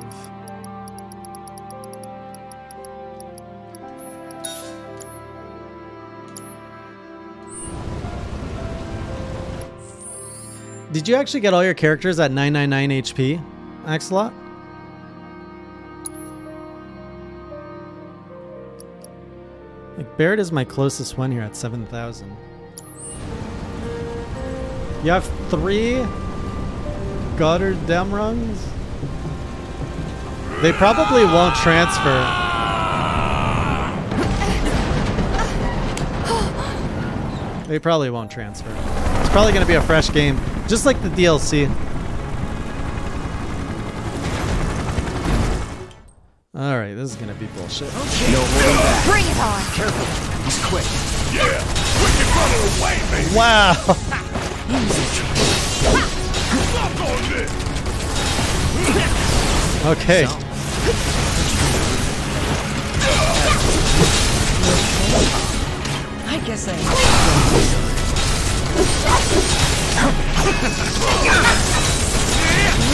Did you actually get all your characters at 999 HP, Axelot? Like Barret is my closest one here at 7,000. You have three Goddard Demrungs? They probably won't transfer. They probably won't transfer. It's probably going to be a fresh game, just like the DLC. All right, this is going to be bullshit. Okay. No holding back. Bring it on. Careful. He's quick. Yeah. Wicked runner away, baby. Wow. Fuck on this. Okay. I guess I.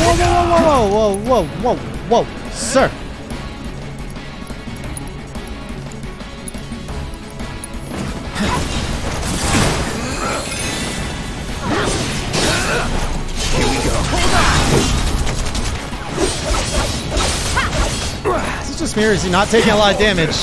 Whoa, whoa, whoa, whoa, whoa, whoa, whoa, sir. Here we go. Is it just me or is he not taking a lot of damage?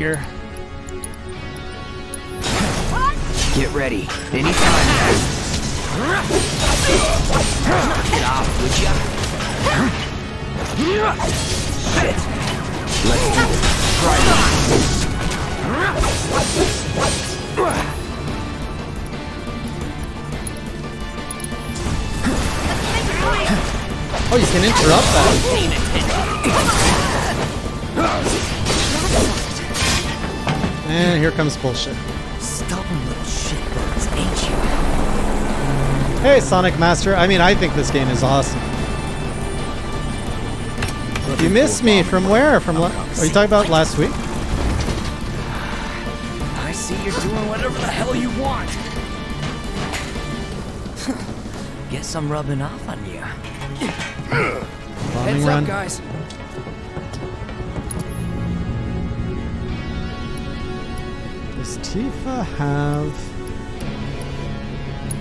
Here. Get ready. Anytime. Get off, would ya? Shit. Let's do this. Try. Oh, you can interrupt that. And here comes bullshit. Stubborn little shitbirds, ain't you? Hey, Sonic Master. I mean, I think this game is awesome. You missed me from where? From la- are you talking about last week? I see you're doing whatever the hell you want. Guess I'm rubbing off on you. Bombing Heads run. up, guys. Does Tifa have?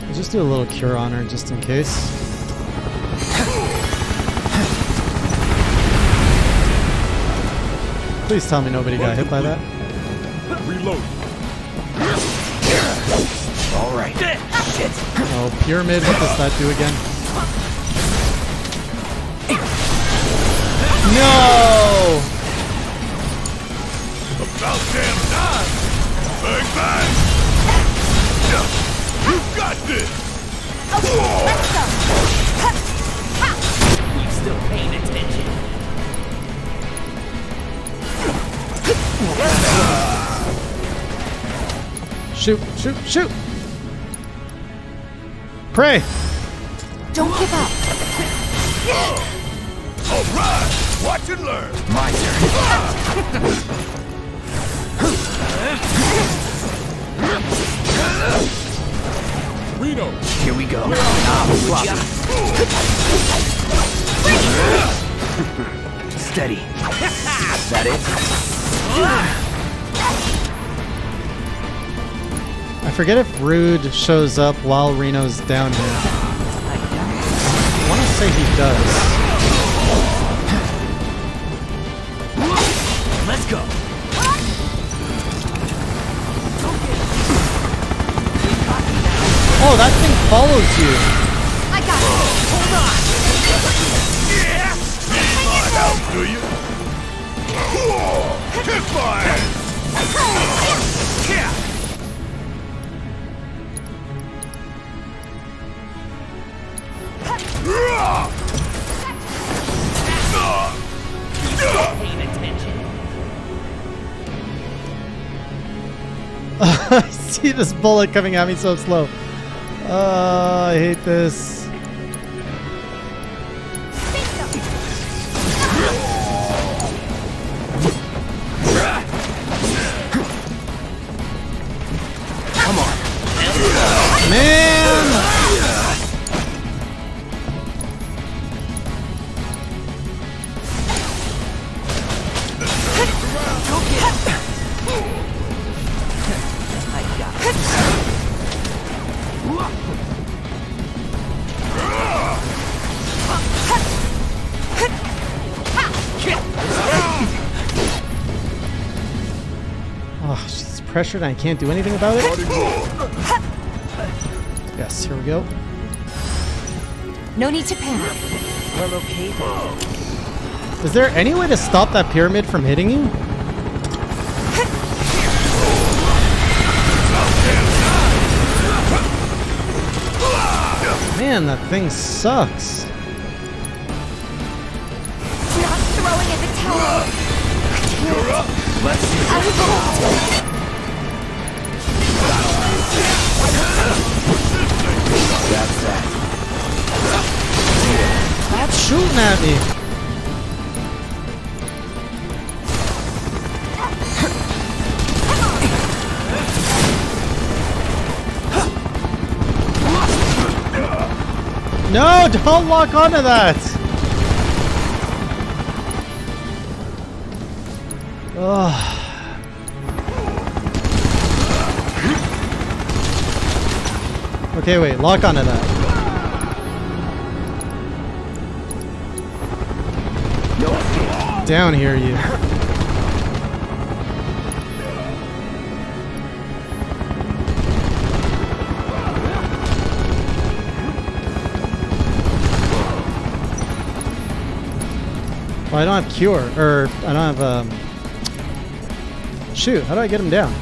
I'll just do a little cure on her just in case. Please tell me nobody got hit by that. Reload. All right. Shit. Oh, pyramid. What does that do again? No! Bang bang. Yeah. You got this. You still paying attention? Shoot! Shoot! Shoot! Pray! Don't give up. All right. Watch and learn. My turn. Here we go. Ah, Would ya? Steady. That it? I forget if Rude shows up while Reno's down here. I want to say he does. Oh, that thing follows you. I got it. Hold on! Yeah! Need my help, do you? Kick fire! Yeah! Paying attention. I see this bullet coming at me so slow. I hate this. Pressured and I can't do anything about it? Yes, here we go. No need to panic. Well, okay then. Is there any way to stop that pyramid from hitting you? Man, that thing sucks. Not throwing in the towel. Let's see. Shooting at me. No, don't lock onto that. Ugh. Okay, wait, lock onto that. Down here, you. Well, I don't have cure, or I don't have, um... Shoot, how do I get him down?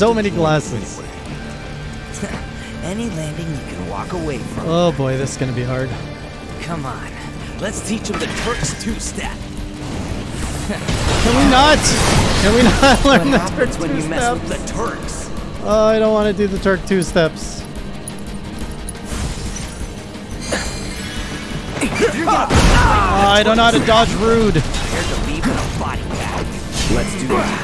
So many glasses. Any landing you can walk away from. Oh boy, this is gonna be hard. Come on. Let's teach him the Turks two-step. Can we not? Can we not What learn the Turk happens when two you mess with the Turks? Oh, I don't want to do the Turk two steps. Oh, I don't know how to dodge Rude. Compared to leaving a body bag. Let's do that.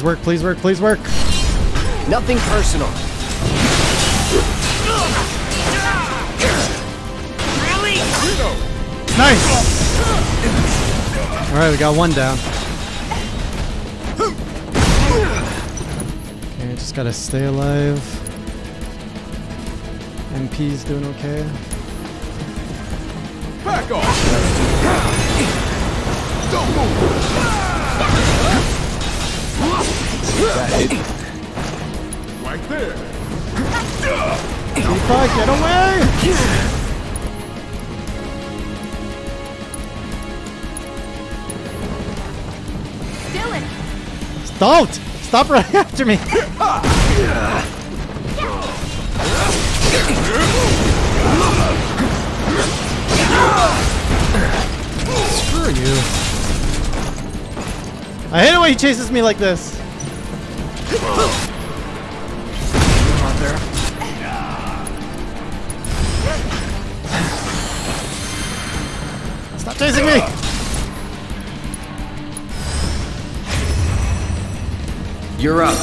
Please work, please work, please work. Nothing personal. Nice. All right, we got one down. Okay, just gotta stay alive. MP's doing okay. Don't! Stop running after me! Screw you. I hate it when he chases me like this. Stop chasing me! You're up.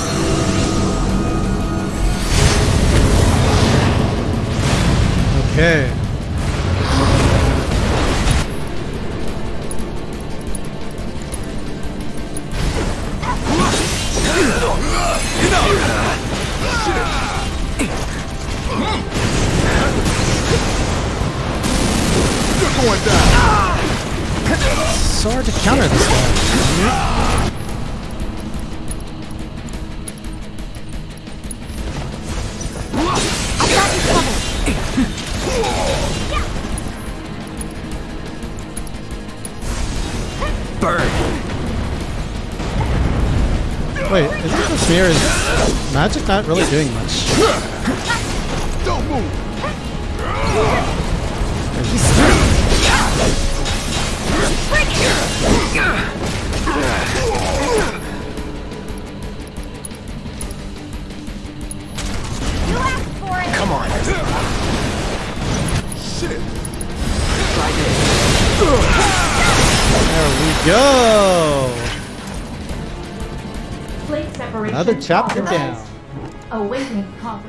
Okay. Is not really doing much? Don't move. You asked for it! Come on. Shit. There we go! Another chapter authorized. down. Awaiting cover.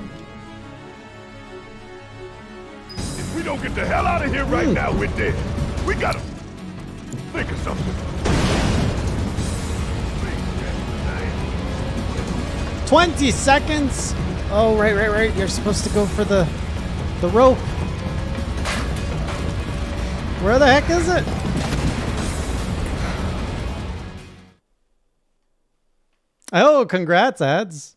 If we don't get the hell out of here right hmm. now, we're dead. We gotta think of something. 20 seconds! Oh, right, right, right. You're supposed to go for the the rope. Where the heck is it? Oh, congrats, ads.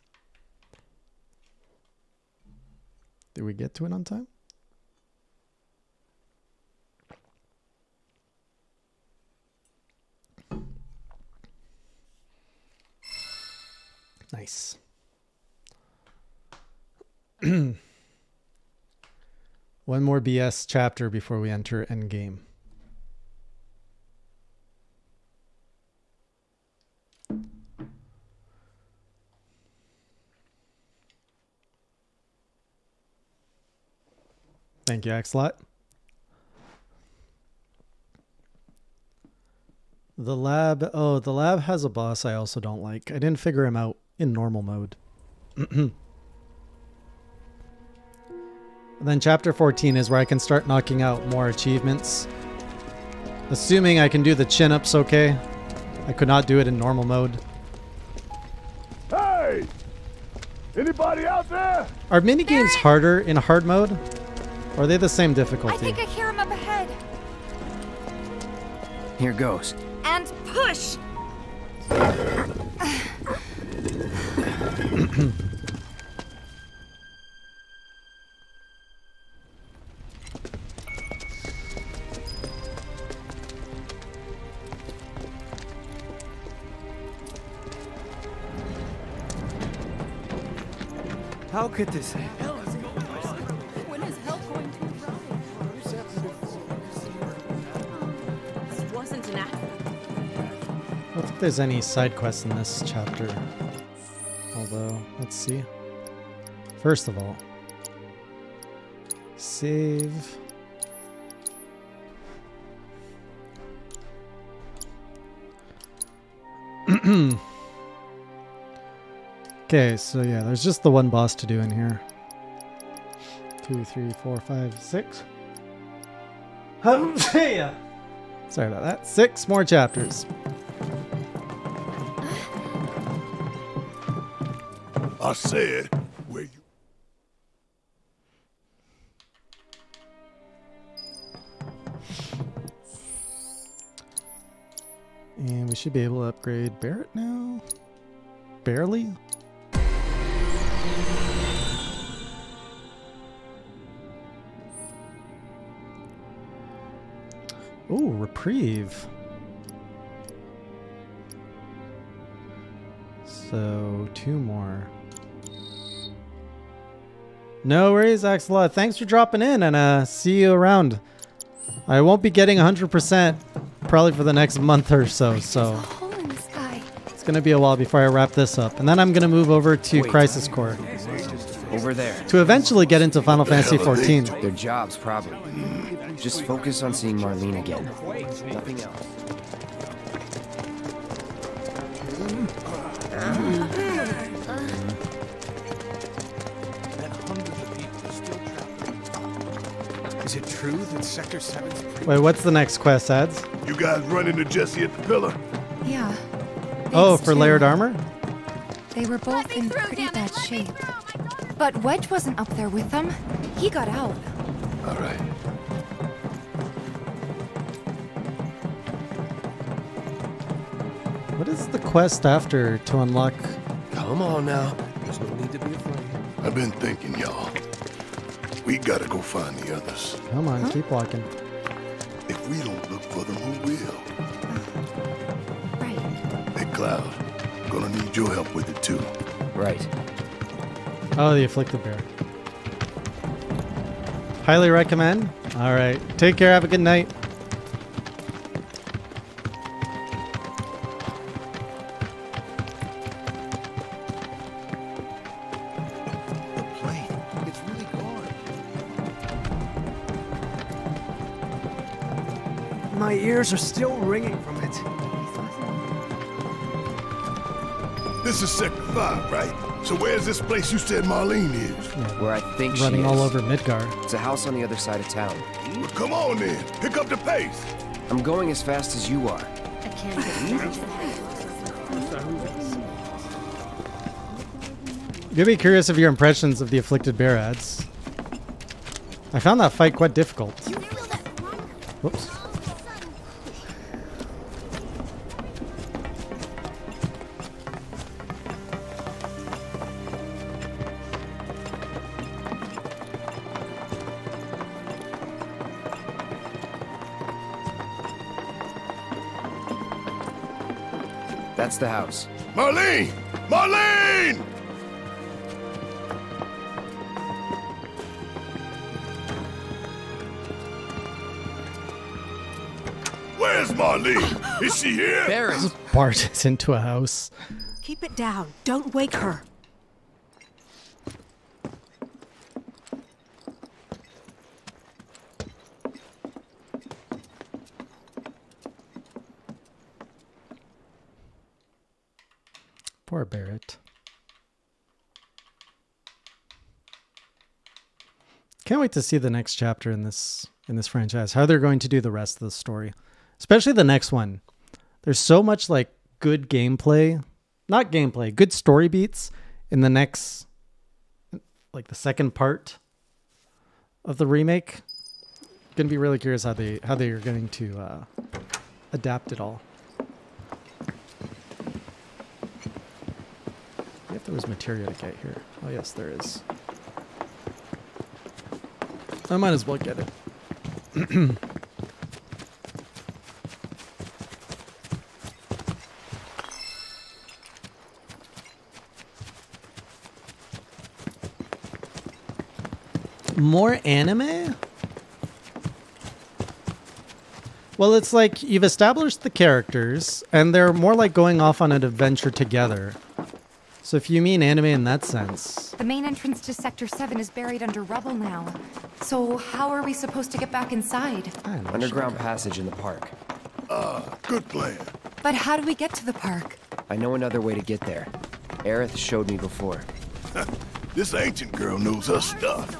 Did we get to it on time? Nice. One more BS chapter before we enter endgame. Thank you, Axlot. The lab. Oh, the lab has a boss I also don't like. I didn't figure him out in normal mode. and then chapter 14 is where I can start knocking out more achievements. Assuming I can do the chin ups okay. I could not do it in normal mode. Hey! Anybody out there? Are mini games harder in hard mode? Or are they the same difficulty? I think I hear him up ahead. Here goes. And push! How could this happen? I don't think there's any side quests in this chapter. Although, let's see. First of all, save. okay, so yeah, there's just the one boss to do in here. Two, three, four, five, six. yeah. Uh, sorry about that. Six more chapters. I said, where you... And we should be able to upgrade Barret now? Barely? Oh, reprieve. So, two more. No worries, Axelot. Thanks for dropping in and uh, see you around. I won't be getting 100% probably for the next month or so, so Hole in the sky. it's going to be a while before I wrap this up. And then I'm going to move over to Wait. Crisis Core Over there. to eventually get into Final Fantasy 14. Their jobs, probably. Just focus on seeing Marlene again. Nothing else. Is it true that Sector 7's Wait, what's the next quest, ads? You guys run into Jesse at the pillar? Yeah. Oh, for layered armor? They were both in pretty bad shape. But Wedge wasn't up there with them. He got out. All right. What is the quest after to unlock? Come on now. There's no need to be afraid. I've been thinking, y'all. We gotta go find the others. Come on, keep walking. If we don't look for them, who will? Right. Hey, Cloud. Gonna need your help with it, too. Right. Oh, the Afflicted Bear. Highly recommend. All right. Take care. Have a good night. My are still ringing from it. This is Sector 5, right? So where's this place you said Marlene is? Where I think she Running all is. over Midgar. It's a house on the other side of town. Well, come on then. Pick up the pace. I'm going as fast as you are. I can't get You'll be curious of your impressions of the Afflicted Bear ads. I found that fight quite difficult. Whoops. The house. Marlene! Marlene! Where's Marlene? Is she here? Barris! Barges into a house. Keep it down. Don't wake her. Poor Barret. To see the next chapter in this in this franchise. How they're going to do the rest of the story, especially the next one. There's so much like good gameplay, not gameplay, good story beats in the next, like the second part of the remake. Gonna be really curious how they how they are going to uh, adapt it all. if there was materia to get here. Oh yes, there is. I might as well get it. More anime? Well, it's like you've established the characters, and they're more like going off on an adventure together. So if you mean anime in that sense, The main entrance to Sector 7 is buried under rubble now. So how are we supposed to get back inside? Underground passage in the park. Ah, good plan. But how do we get to the park? I know another way to get there. Aerith showed me before. This ancient girl knows her stuff.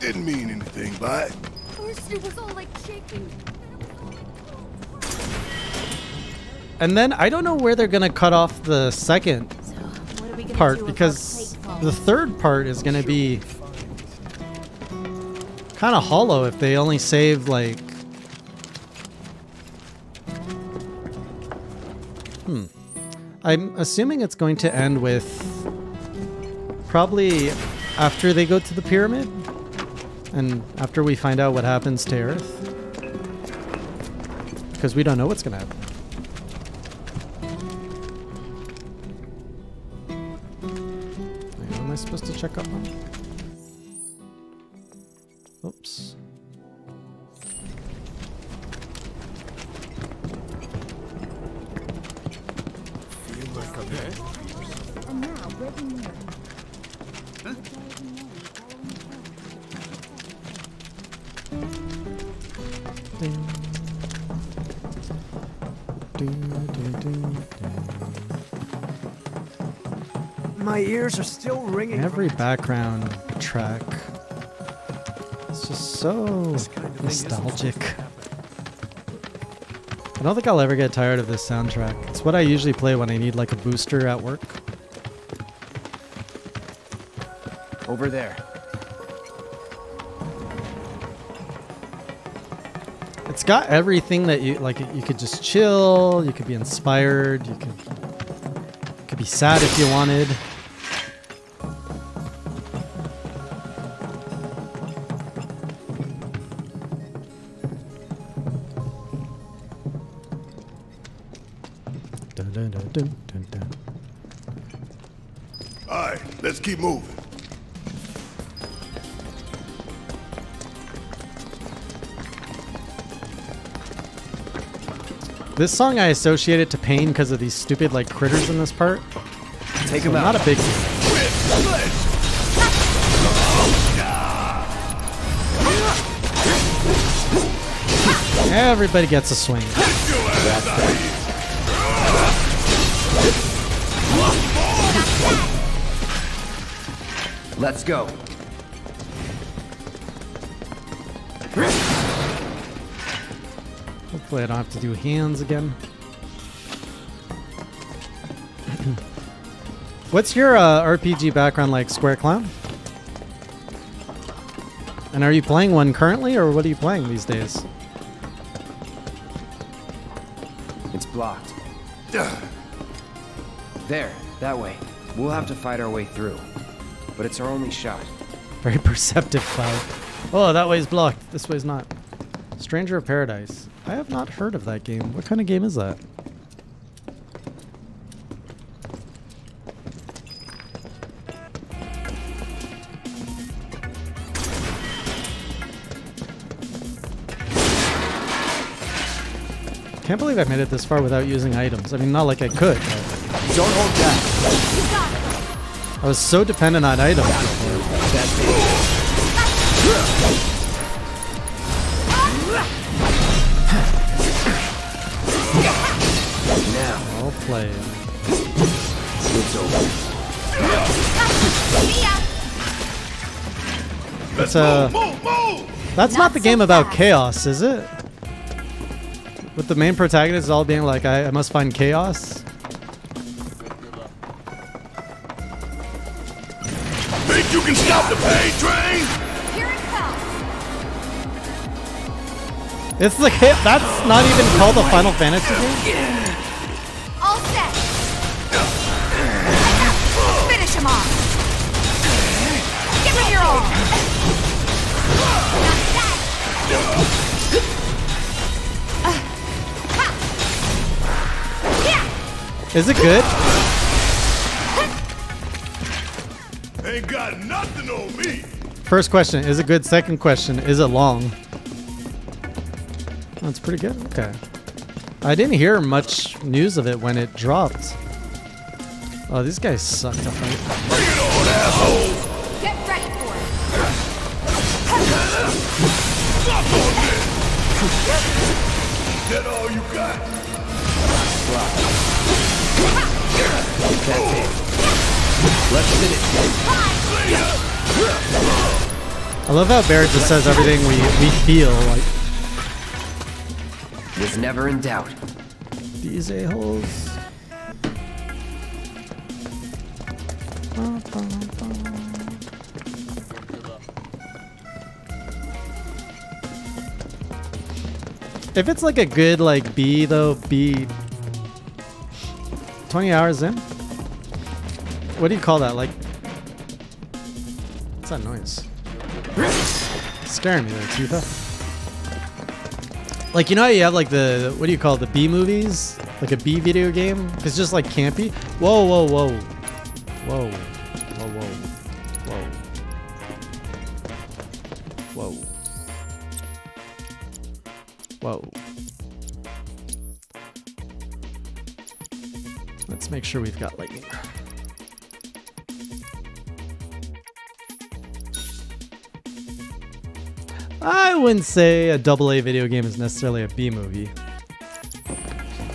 Didn't mean anything by it. First it was all like shaking. and then I don't know where they're gonna cut off the second part because the third part is gonna be kind of hollow if they only save like. Hmm. I'm assuming it's going to end with probably after they go to the pyramid and after we find out what happens to Aerith. because we don't know what's gonna happen. Background track It's just so nostalgic. I don't think I'll ever get tired of this soundtrack. It's what I usually play when I need like a booster at work. Over there. It's got everything that you like. You could just chill. You could be inspired. You could you could be sad if you wanted. This song I associated it to pain because of these stupid like critters in this part. Take So him out. Not a big. Everybody gets a swing. Let's go. Hopefully, I don't have to do hands again. What's your uh, RPG background like, Square Clown? And are you playing one currently, or what are you playing these days? It's blocked. There, that way. We'll have to fight our way through. But it's our only shot. Very perceptive Cloud. Oh, that way's blocked. This way's not. Stranger of Paradise. I have not heard of that game. What kind of game is that? Can't believe I made it this far without using items. I mean, not like I could. but Don't hold back. I was so dependent on items before. Now, I'll play. it's over. It's a. That's not the game about chaos, is it? With the main protagonist all being like, I, I must find chaos. Think you can stop the pain train? Here it comes. It's the cha- that's not even called a Final Fantasy game. Is it good? Ain't got nothing on me. First question, is it good? Second question, is it long? That's pretty good. Okay. I didn't hear much news of it when it dropped. Oh, these guys suck to fight. Bring it on, asshole. Get ready for it. Stop on this. That all you got? That's it. Let's finish I love how Barret just says everything we, we feel like this. Was never in doubt. these a-holes. If it's like a good like B though, B 20 hours in? What do you call that? Like, what's that noise? It's scaring me there, Tifa. Like, you know how you have like the, what do you call it, the B movies? Like a B video game? It's just like campy. Whoa, whoa, whoa. Whoa. Whoa, whoa. Whoa. Whoa. Whoa. Let's make sure we've got lightning. I wouldn't say a double A video game is necessarily a B movie.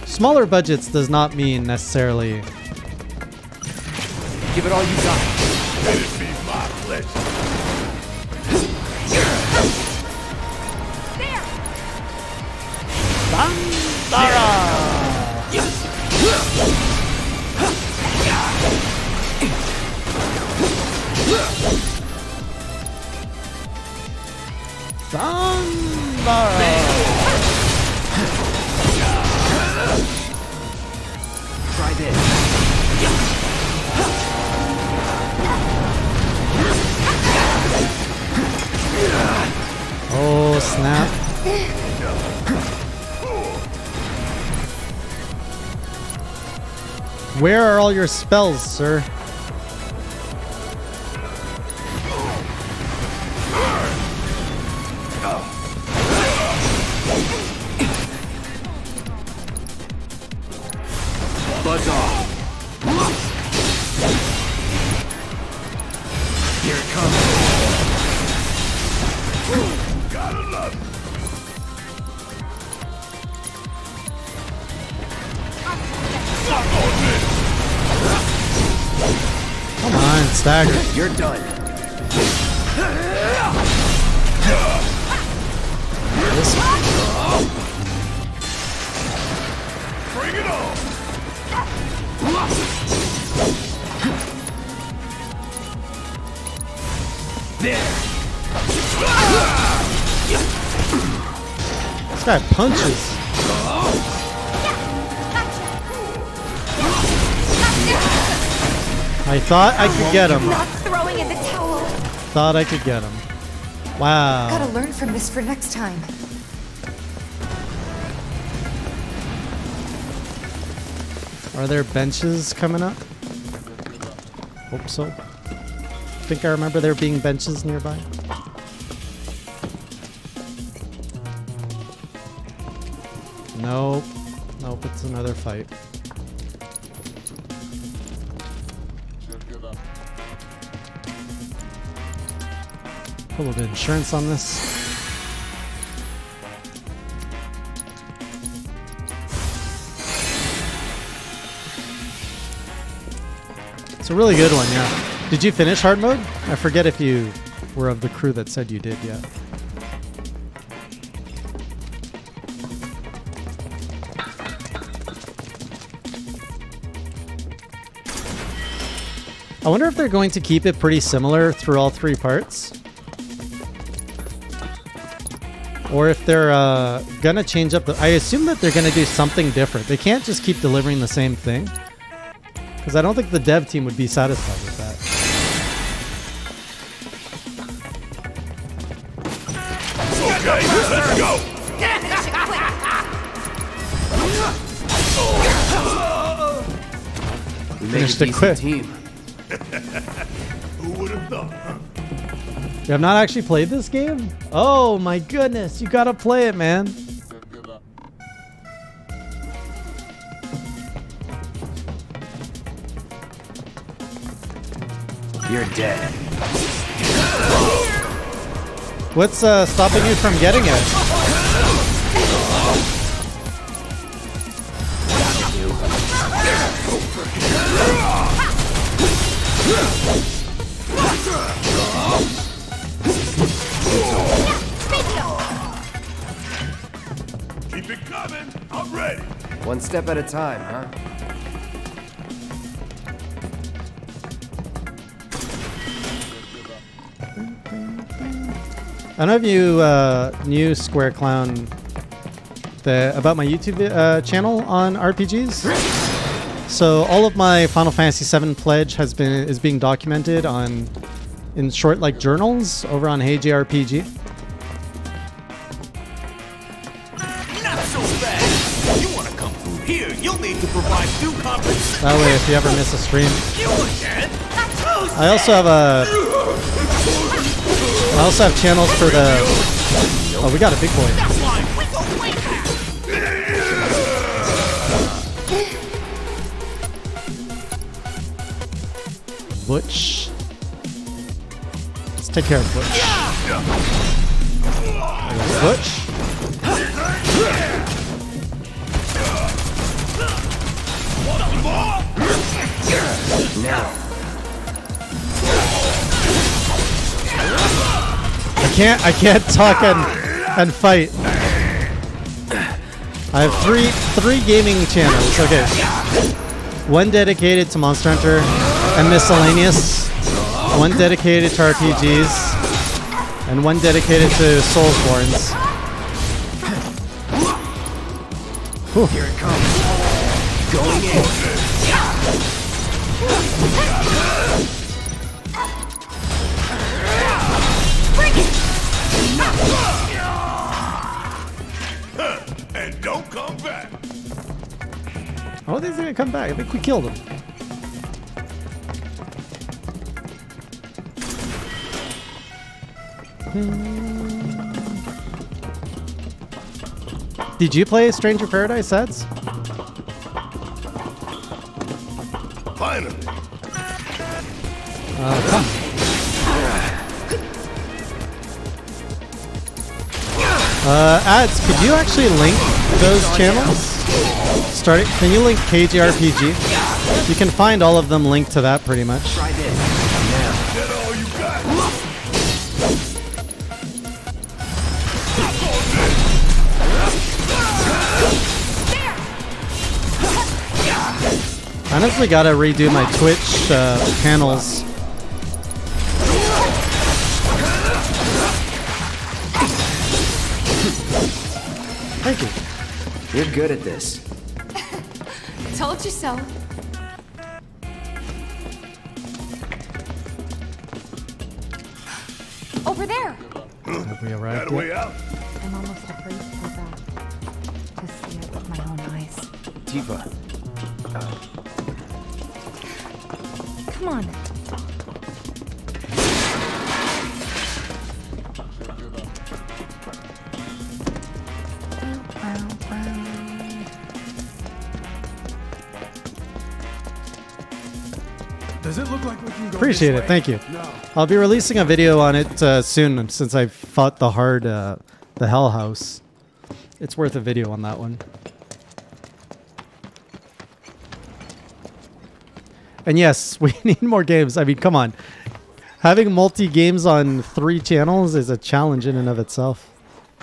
Smaller budgets does not mean necessarily. Give it all you got. Where are all your spells, sir? Stagger. You're done. Bring it on. There. This guy punches. I thought I could get him. Thought I could get him. Wow. Gotta learn from this for next time. Are there benches coming up? Hope so. Think I remember there being benches nearby. Nope. Nope, it's another fight. A little bit of insurance on this. It's a really good one, yeah. Did you finish hard mode? I forget if you were of the crew that said you did yet. I wonder if they're going to keep it pretty similar through all three parts. Or if they're uh, gonna change up the. I assume that they're gonna do something different. They can't just keep delivering the same thing. Because I don't think the dev team would be satisfied with that. Okay, let's go. We make a Finished decent quick. team. You have not actually played this game? Oh my goodness, you gotta play it, man. You're dead. What's uh, stopping you from getting it? One step at a time, huh? I don't know if you uh, knew Square Clown the, about my YouTube uh, channel on RPGs. So all of my Final Fantasy VII pledge has been is being documented on in short like journals over on Hey way, if you ever miss a stream. I also have a. I also have channels for the. Oh, we got a big boy. Butch. Let's take care of Butch. Butch. Can't I can't talk and and fight. I have three three gaming channels. Okay. One dedicated to Monster Hunter and miscellaneous. One dedicated to RPGs. And one dedicated to Soulsbornes. Here it comes. Going in. Come back. I think we killed him. Did you play Stranger Paradise ads? Finally. Uh, come. Uh, ads, could you actually link those channels? Starting, can you link KGRPG? You can find all of them linked to that pretty much. Honestly, gotta redo my Twitch uh, panels. Thank you. You're good at this. Told you so. Over there. Have we That arrived way out. I'm almost afraid to go back. To see it with my own eyes. Tifa. Come on. Like we can go Appreciate this it. way? Thank you. No. I'll be releasing a video on it uh, soon since I fought the hard, uh, the Hell House. It's worth a video on that one. And yes, we need more games. I mean, come on. Having multi games on three channels is a challenge in and of itself.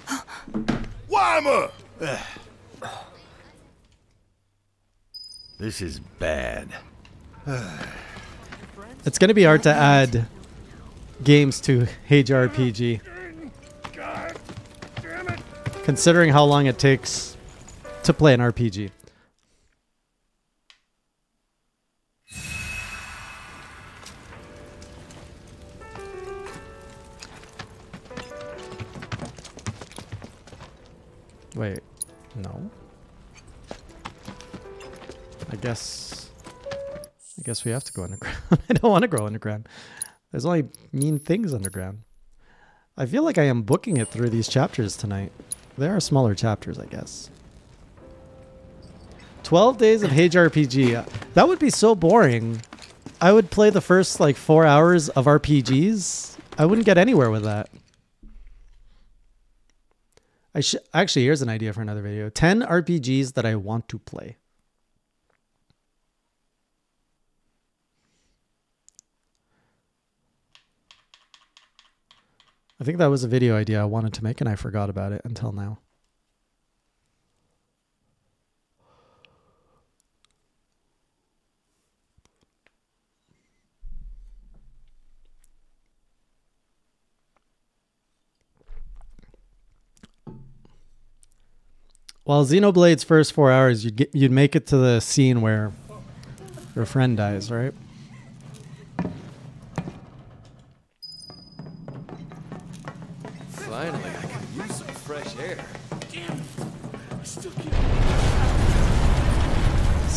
Weimer! This is bad. It's going to be hard to add games to Hage RPG, God damn it. considering how long it takes to play an RPG. Wait, no. I guess. I guess we have to go underground. I don't want to go underground. There's only mean things underground. I feel like I am booking it through these chapters tonight. There are smaller chapters, I guess. 12 days of Hage RPG. That would be so boring. I would play the first like four hours of RPGs. I wouldn't get anywhere with that. I should actually here's an idea for another video. 10 RPGs that I want to play. I think that was a video idea I wanted to make and I forgot about it until now. Well, Xenoblade's first four hours, you'd get, you'd make it to the scene where your friend dies, right?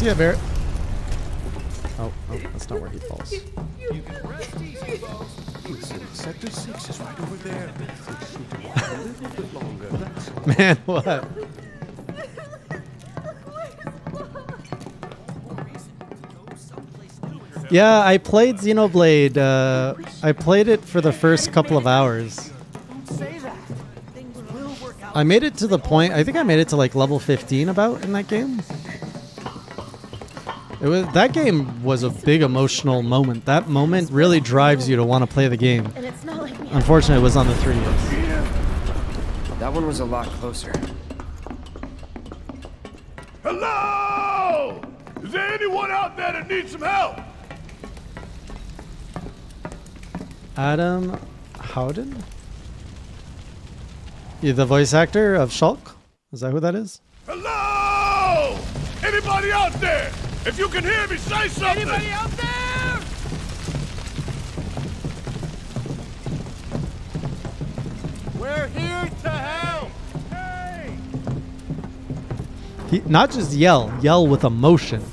See ya, Barret. Oh, oh, that's not where he falls. You can rest easy, folks. Sector 6 is right over there. Man, what? Yeah, I played Xenoblade. Uh, I played it for the first couple of hours. I made it to the point. I think I made it to like level 15 about in that game. It was that game was a big emotional moment. That moment really drives you to want to play the game. Unfortunately, it was on the 3DS. That one was a lot closer. Hello! Is there anyone out there that needs some help? Adam Howden? You the voice actor of Shulk? Is that who that is? Hello! Anybody out there? If you can hear me, say something! Anybody out there? We're here to help! Hey! He, not just yell, yell with emotion.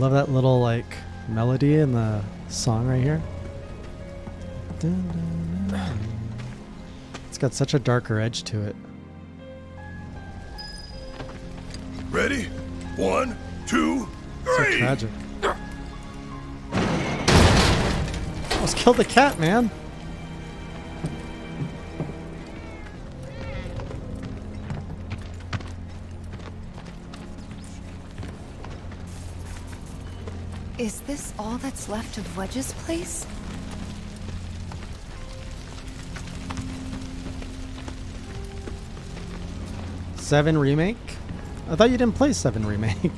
Love that little like melody in the song right here. It's got such a darker edge to it. Ready? One, two, three. So tragic. Almost killed the cat, man. Is this all that's left of Wedge's place? Seven remake? I thought you didn't play Seven remake.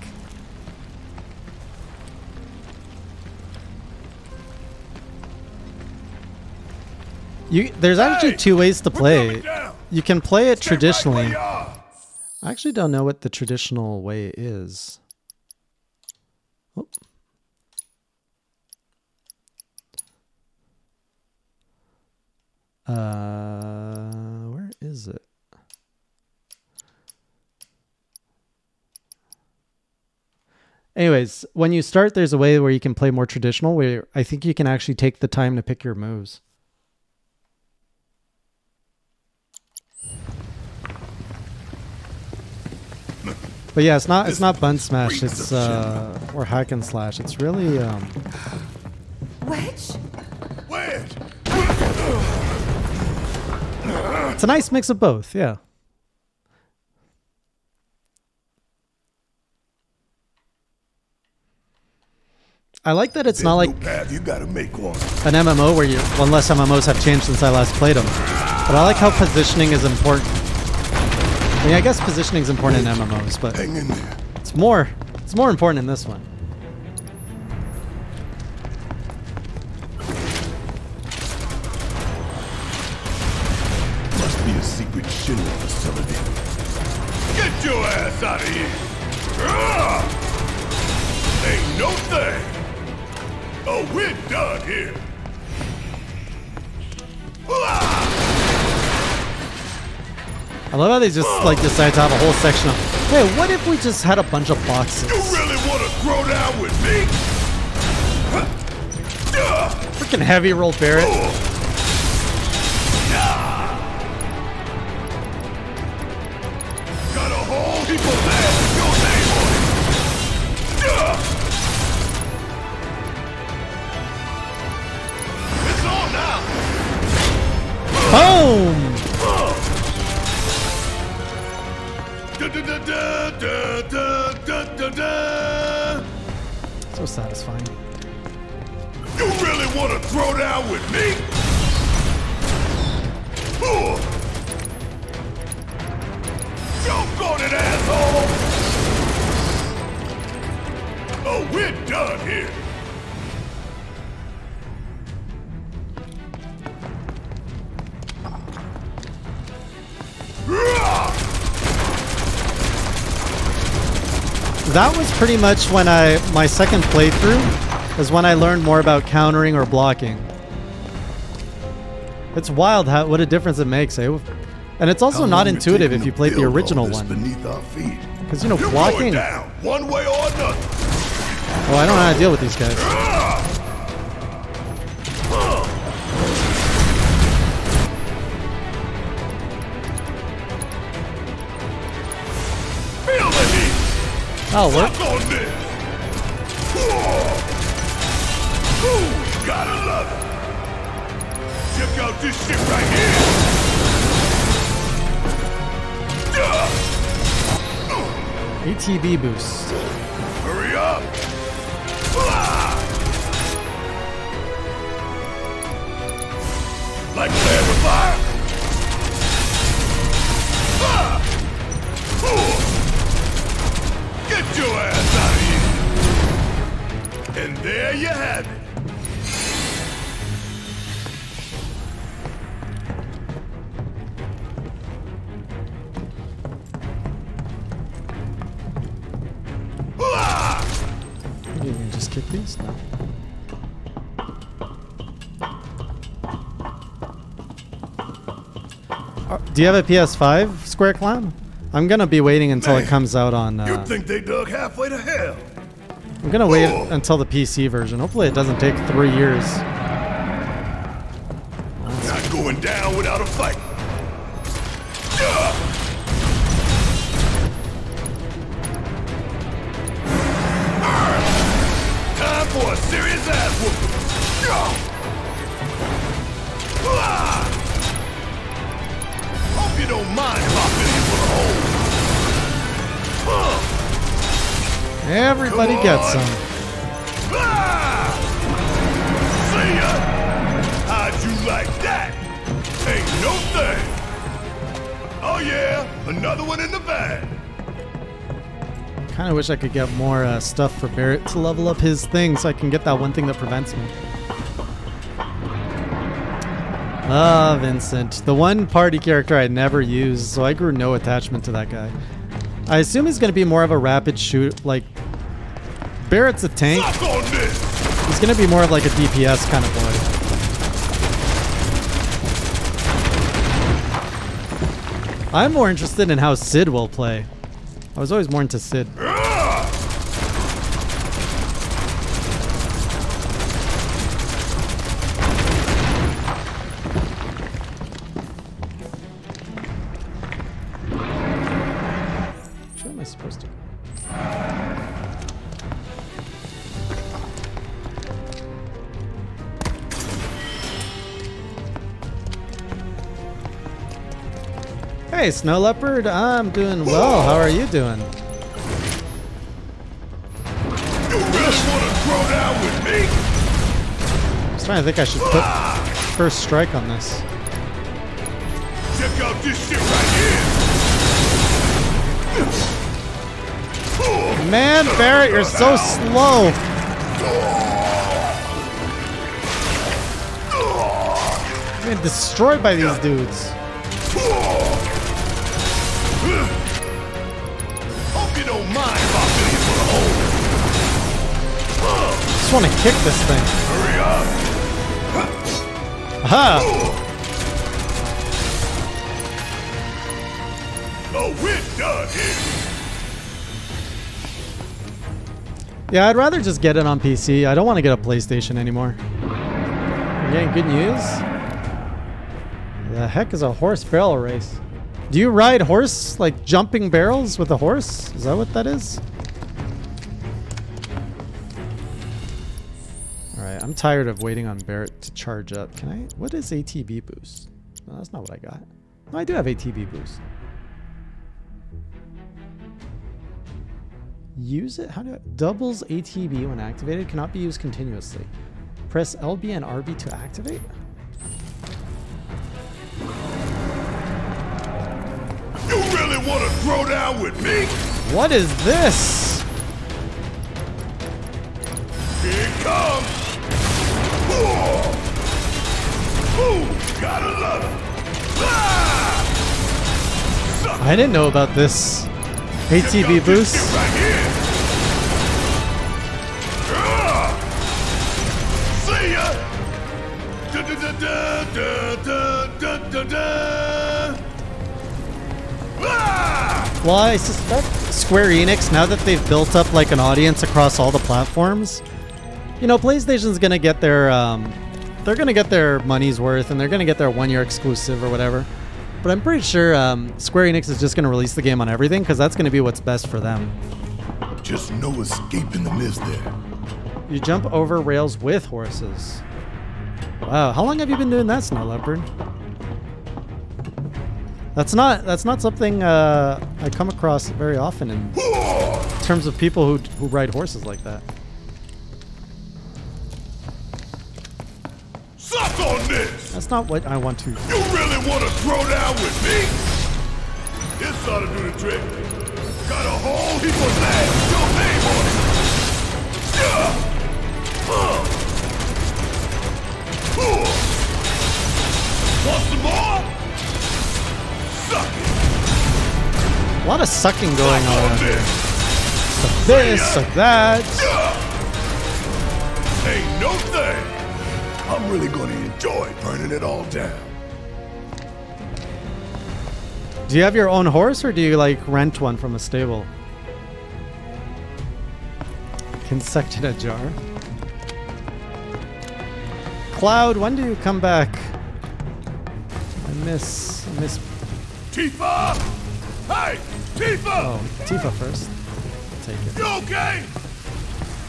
You, there's actually two ways to play. You can play it traditionally. I actually don't know what the traditional way is. Oh. Uh, where is it? Anyways, when you start, there's a way where you can play more traditional, where I think you can actually take the time to pick your moves. But yeah, it's not it's not bun smash. It's uh or hack and slash. It's really um Wedge? It's a nice mix of both. Yeah. I like that it's not like Path, you gotta make one. an MMO where you unless MMOs have changed since I last played them. But I like how positioning is important. I mean, I guess positioning is important in MMOs, but it's more it's more important in this one. Love how they just like decide to have a whole section of Hey, what if we just had a bunch of boxes? You really wanna throw down with me? Freaking heavy roll Barret. Oh. Pretty much when I my second playthrough is when I learned more about countering or blocking. It's wild how what a difference it makes, eh? And it's also not intuitive if you to play the original one. Beneath our feet. Because you know You're blocking. down, one way or another. Oh, I don't know how to deal with these guys. Feel the heat. That'll work. This shit right here. ATB boost. Hurry up. Like Do you have a PS5, Square Clown? I'm gonna be waiting until it comes out on. You Uh, think they dug halfway to hell? I'm gonna wait until the PC version. Hopefully, it doesn't take three years. Wish I could get more uh, stuff for Barret to level up his thing so I can get that one thing that prevents me. Ah, Vincent. The one party character I never used, so I grew no attachment to that guy. I assume he's going to be more of a rapid shoot, like... Barret's a tank. Suck on this. He's going to be more of like a DPS kind of boy. I'm more interested in how Cid will play. I was always more into Cid. Hey, Snow Leopard. I'm doing well. How are you doing? You really wanna throw down with me? I was trying to think I should put first strike on this. Check out this shit right here. Man, Barret, you're so slow. Man, destroyed by these dudes. I just want to kick this thing. Hurry up. Aha! We're done. Yeah, I'd rather just get it on PC. I don't want to get a PlayStation anymore. You're good news? The heck is a horse barrel race? Do you ride horse, like jumping barrels with a horse? Is that what that is? I'm tired of waiting on Barret to charge up. Can I? What is ATB boost? No, that's not what I got. No, I do have ATB boost. Use it? How do I? Doubles ATB when activated cannot be used continuously. Press LB and RB to activate? You really wanna throw down with me? What is this? Here it comes. I didn't know about this ATB boost. Well, I suspect Square Enix, now that they've built up like an audience across all the platforms, you know, PlayStation's gonna get their, um, they're gonna get their money's worth, and they're gonna get their one-year exclusive or whatever. But I'm pretty sure um, Square Enix is just gonna release the game on everything because that's gonna be what's best for them. Just no escape in the mist there. You jump over rails with horses. Wow, how long have you been doing that, Snow Leopard? That's not that's not something uh, I come across very often in terms of people who who ride horses like that. Suck on this! That's not what I want to. You really want to throw down with me? This ought to do the trick. Got a whole heap of land with your name on it. Yeah. Uh. Uh. Want some more? Suck it. A lot of sucking going Suck on. on this. Suck this, suck that. Yeah. Ain't no thing. I'm really gonna enjoy burning it all down. Do you have your own horse or do you like rent one from a stable? Insect in a jar. Cloud, when do you come back? I miss I miss Tifa! Hey! Tifa! Oh, Tifa first. Take it. You okay?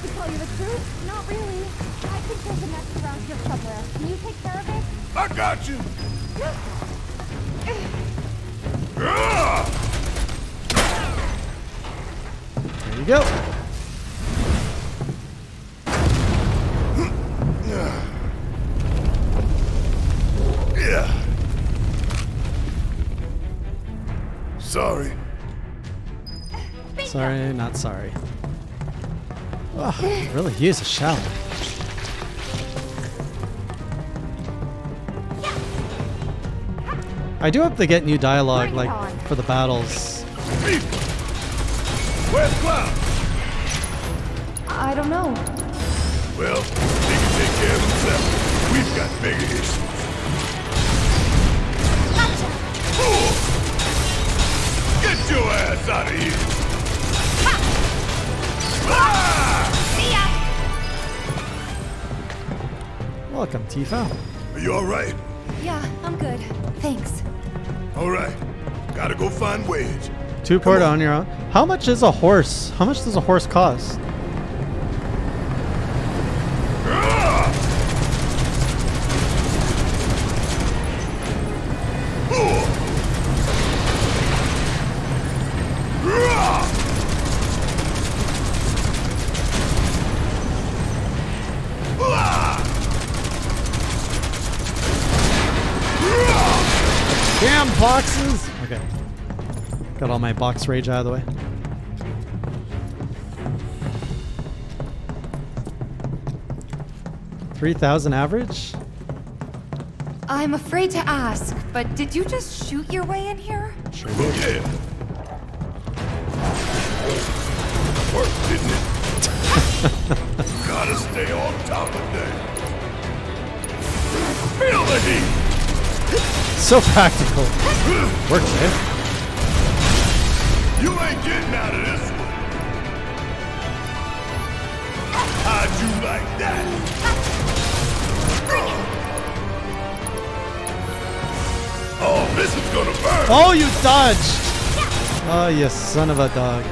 To tell you the truth, not really. I think there's a nest around here somewhere. Can you take care of it? I got you. There you go. Yeah. Sorry. Sorry, not sorry. Oh, really use a shower. I do hope they get new dialogue, like for the battles. Where's Cloud? I don't know. Well, he can take care of himself. We've got bigger issues. Ooh. Get your ass out of here! Ah! Welcome, Tifa. Are you alright? Yeah, I'm good. Thanks. Alright. Gotta go find Wedge. Two port on your own. How much is a horse? How much does a horse cost? Box rage out of the way. Three thousand average? I'm afraid to ask, but did you just shoot your way in here? Sure yeah. Worked, didn't it? Gotta stay on top of that. Feel the heat! So practical. Works, eh? You ain't getting out of this one. How'd you like that? Oh, this is gonna burn! Oh, you dodged! Oh, you son of a dog.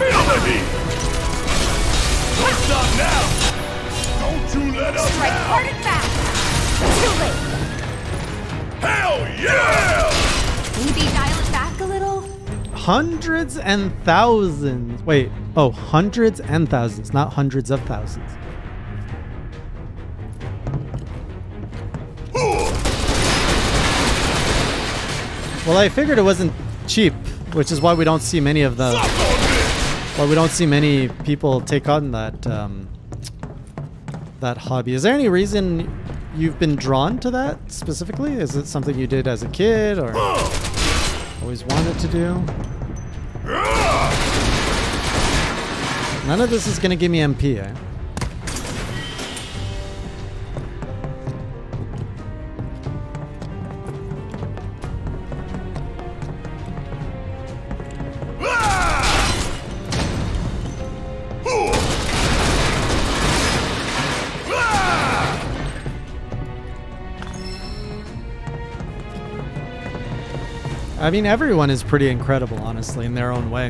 Feel the heat! Don't stop now! Don't you let up Strike now! hard and fast. Too late. Hell yeah! Maybe dial Hundreds and thousands. Wait. Oh, hundreds and thousands, not hundreds of thousands. Well, I figured it wasn't cheap, which is why we don't see many of the. Why we don't see many people take on that um, that hobby. Is there any reason you've been drawn to that specifically? Is it something you did as a kid or always wanted to do? None of this is gonna give me MP, eh? I mean, everyone is pretty incredible, honestly, in their own way.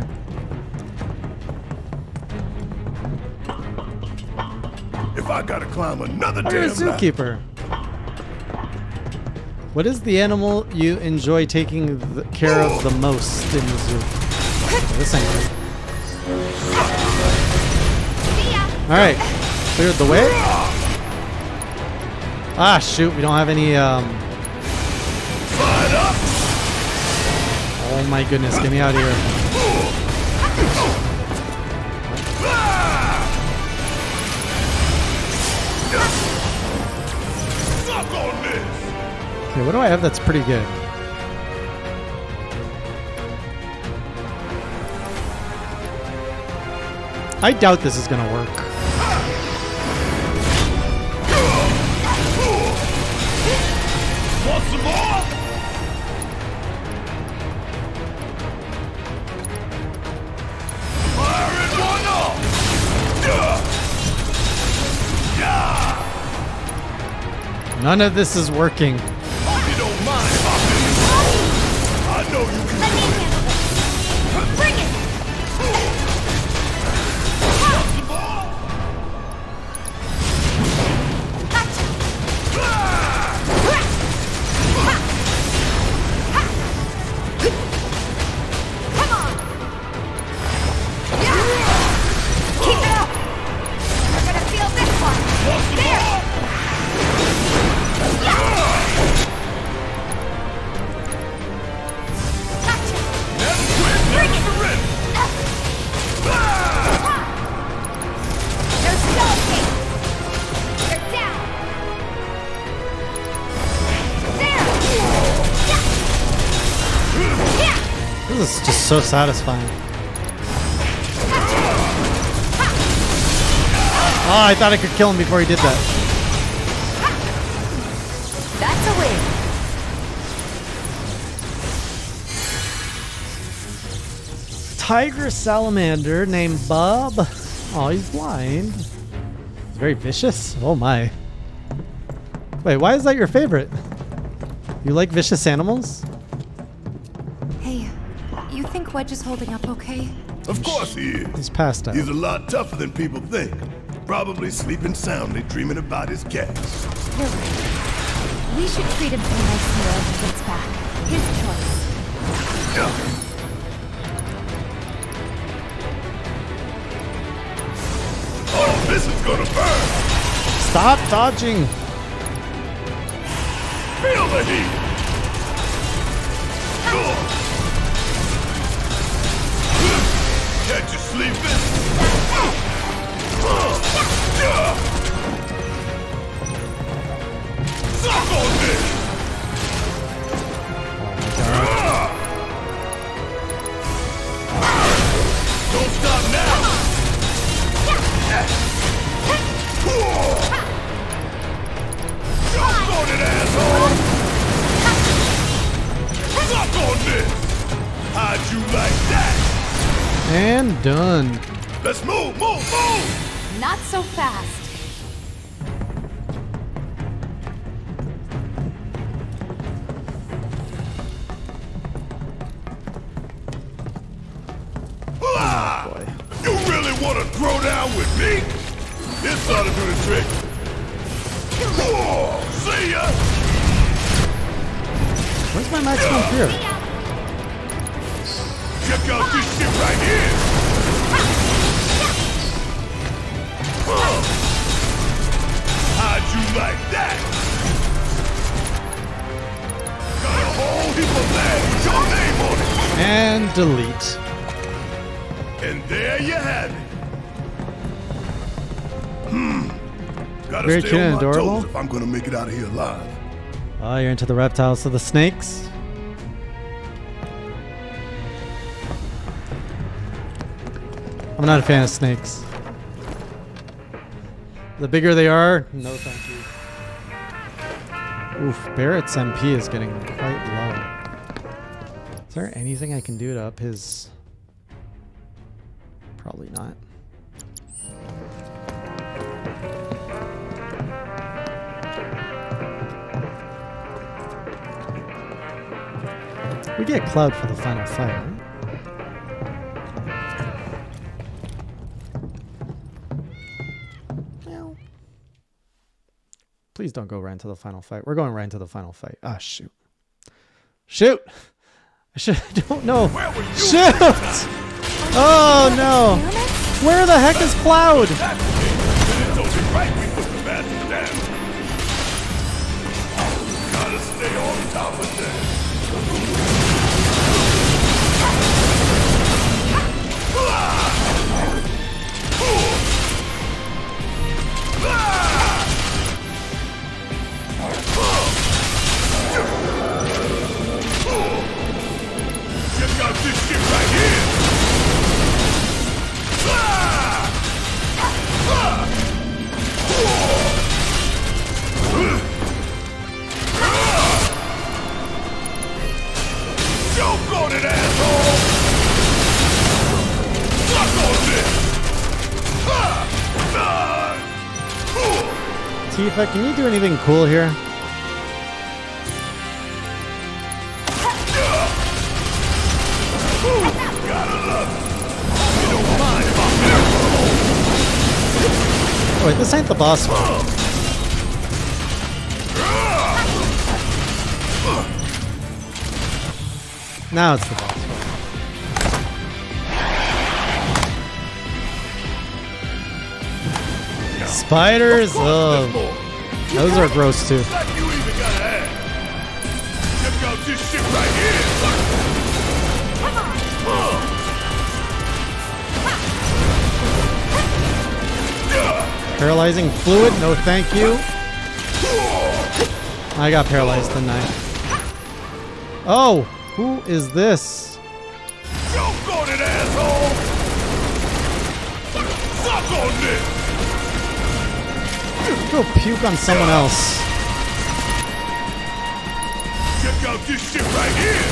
If I gotta climb another a damn ladder, zookeeper. What is the animal you enjoy taking the care of the most in the zoo? Oh, this ain't good. Alright, cleared the way. Ah, shoot, we don't have any, um... Oh my goodness, get me out of here. Okay, what do I have that's pretty good? I doubt this is gonna work. None of this is working. So satisfying. Oh, I thought I could kill him before he did that. That's a win. Tiger salamander named Bob. Oh, he's blind. He's very vicious. Oh my. Wait, why is that your favorite? You like vicious animals? Hey, you think Wedge is holding up okay? Of course he is. He's passed out. He's a lot tougher than people think. Probably sleeping soundly, dreaming about his cats. You're right. We should treat him to a nice meal when he gets back. His choice. Yeah. Oh, this is gonna burn! Stop dodging. Feel the heat! Sleeping? Done. Like that? Got a whole heap of land with your name on it! And delete. And there you have it. Hmm. Gotta Very stay cute on my adorable. toes if I'm gonna make it out of here alive. Oh, you're into the reptiles, so the snakes. I'm not a fan of snakes. The bigger they are, no thank you. Oof, Barret's MP is getting quite low. Is there anything I can do to up his... Probably not. We get Cloud for the final fight, Please don't go right into the final fight. We're going right into the final fight. Ah, shoot. Shoot! I should I don't know. Shoot! Oh no! Where the heck is Cloud? It's it, asshole! Suck on this! Tifa, can you do anything cool here? Wait, this ain't the boss fight. Now it's the boss fight. Spiders? Oh, those are gross too. Like you even gotta ask. Check out this shit right here! Paralyzing fluid? No, thank you. I got paralyzed tonight. Oh, who is this? Joke on it, asshole! Suck on this! Go puke on someone else. Check out this shit right here!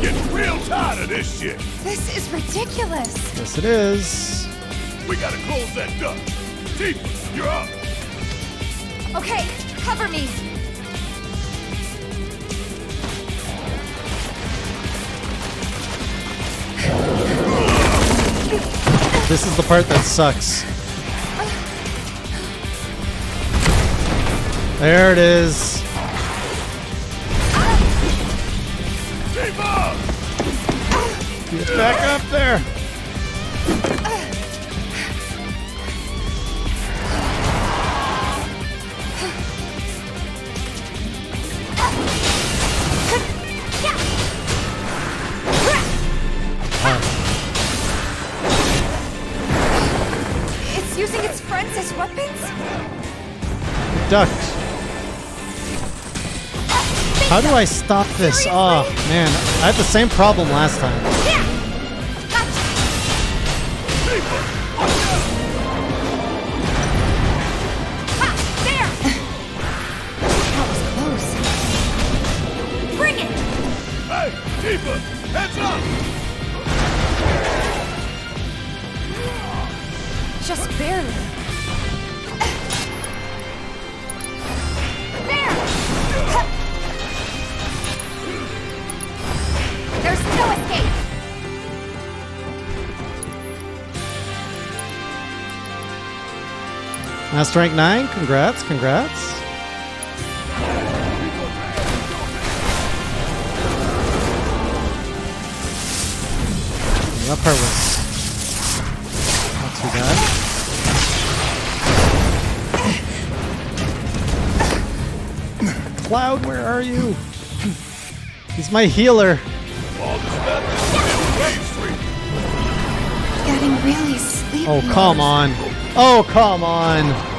Getting real tired of this shit! This is ridiculous. Yes, it is. We gotta close that duct! Tifa, you're up! Okay, cover me. This is the part that sucks. There it is. Get back up there. Ducked. How do I stop this? Oh, man. I had the same problem last time. Rank 9. Congrats, congrats. That part was not too bad. Cloud, where are you? He's my healer. Getting really sleepy. Oh, come on. Oh, come on.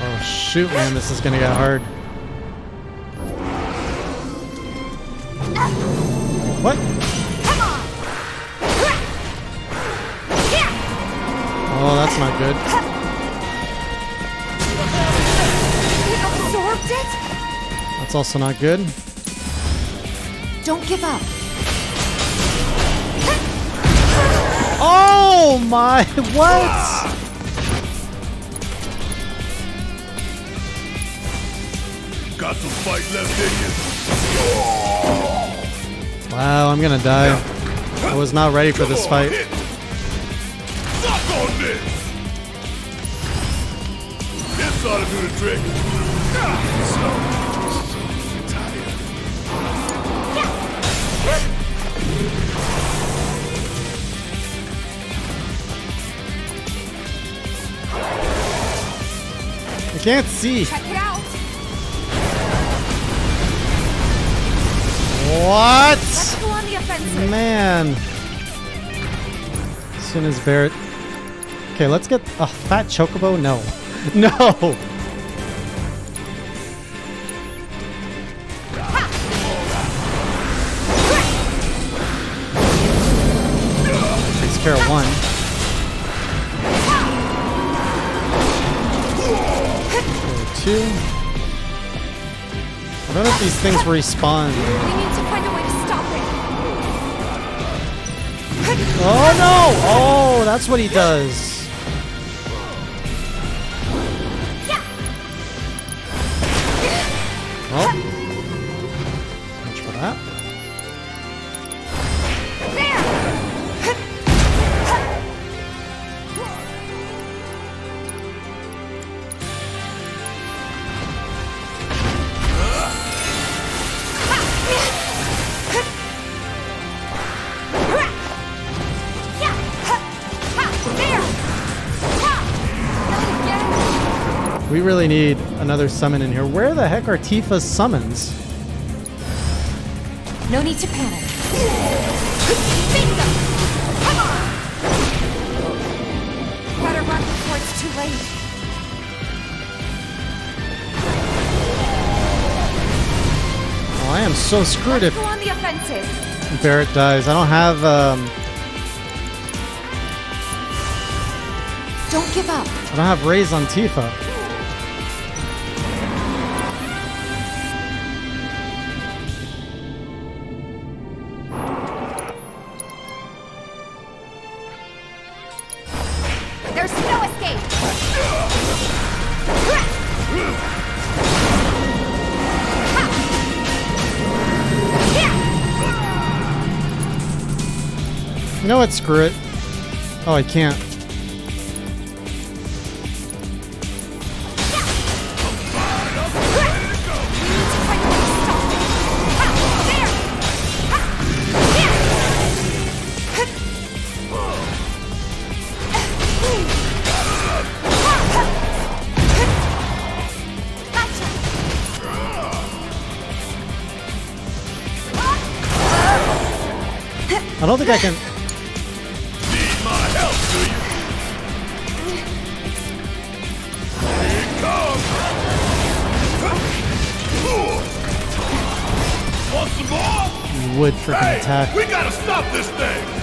Oh, shoot, man. This is going to get hard. What? Oh, that's not good. Pick up the. That's also not good. Don't give up. Oh my, what? Got some fight left in you. Wow, I'm gonna die. I was not ready for this fight. Suck on this! This ought to do the trick. Ah, can't see. Check it out. What? Go on the. Man. As soon as Barret. Okay, let's get a fat chocobo. No, no. Takes care of one. I don't know if these things respawn. We need to find a way to stop it. Oh no! Oh, that's what he does. Really need another summon in here. Where the heck are Tifa's summons? No need to panic. Better run before it's too late. Oh, I am so screwed Let's if on the offensive. Barret dies. I don't have, um, Don't give up. I don't have Raise on Tifa. What? Screw it. Oh, I can't. I don't think I can. Attack. we gotta stop this thing!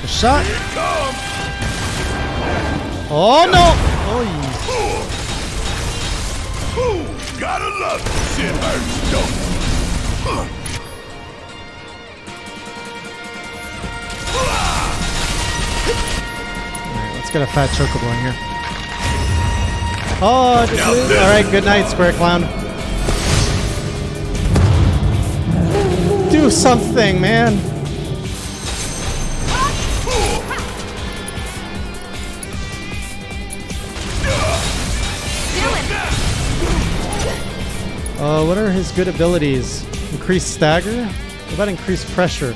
Focus shot. Oh no! Oh, gotta love. Shit hurts, don't let's get a fat chocobo in here. Oh, alright, good night, Square Clown. Do something, man. Uh, what are his good abilities? Increased stagger? What about increased pressure?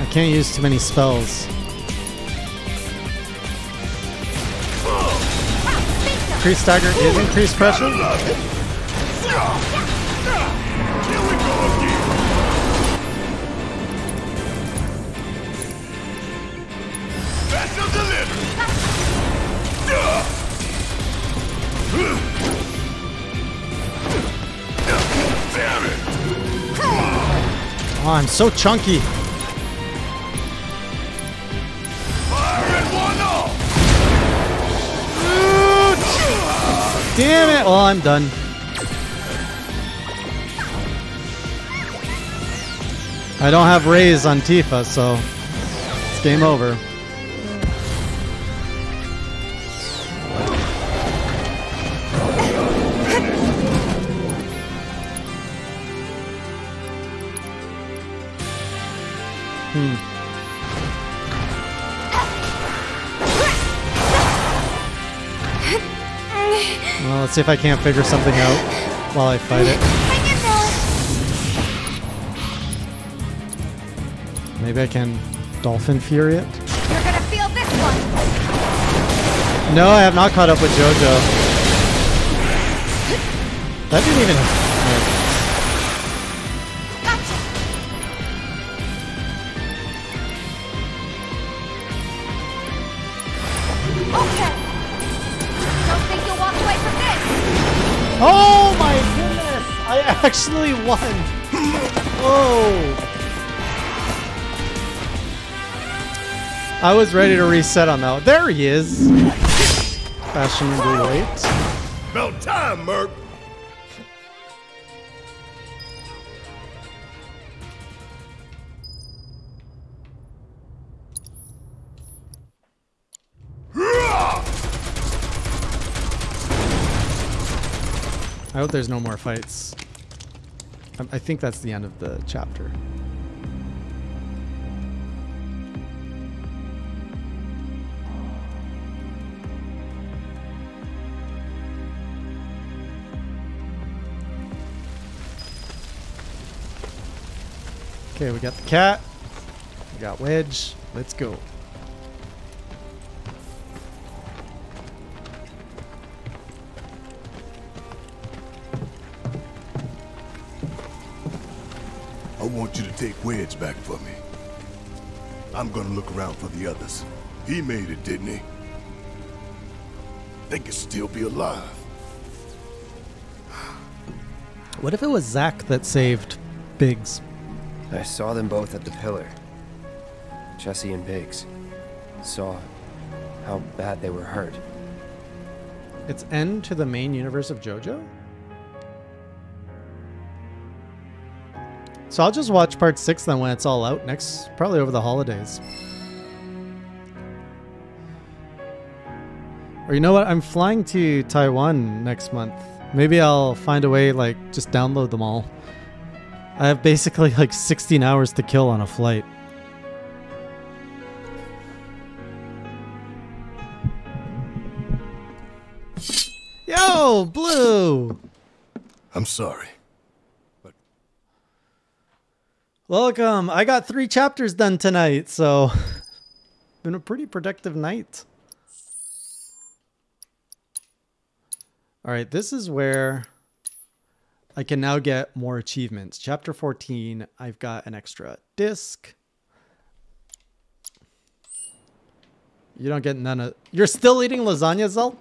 I can't use too many spells. Increased stagger is increased pressure? Oh, I'm so chunky. Damn it! Well, I'm done. I don't have Raise on Tifa, so it's game over. See if I can't figure something out while I fight it. Maybe I can Dolphin Fury it? You're gonna feel this one. No, I have not caught up with JoJo. That didn't even... actually won! Whoa! I was ready to reset on that one. There he is! Fashionably late. About time, Merc. I hope there's no more fights. I, think that's the end of the chapter. Okay, we got the cat. We got Wedge. Let's go. Want you to take Wedge back for me. I'm gonna look around for the others. He made it, didn't he? They could still be alive. What if it was Zack that saved Biggs? I saw them both at the pillar. Jesse and Biggs. Saw how bad they were hurt. It's end to the main universe of JoJo? So I'll just watch part six then when it's all out next, probably over the holidays. Or you know what? I'm flying to Taiwan next month. Maybe I'll find a way, like, just download them all. I have basically like 16 hours to kill on a flight. Yo, Blue! I'm sorry. But Welcome. I got three chapters done tonight, so been a pretty productive night. All right, this is where I can now get more achievements. Chapter 14, I've got an extra disc. You don't get none of... You're still eating lasagna, Zelt?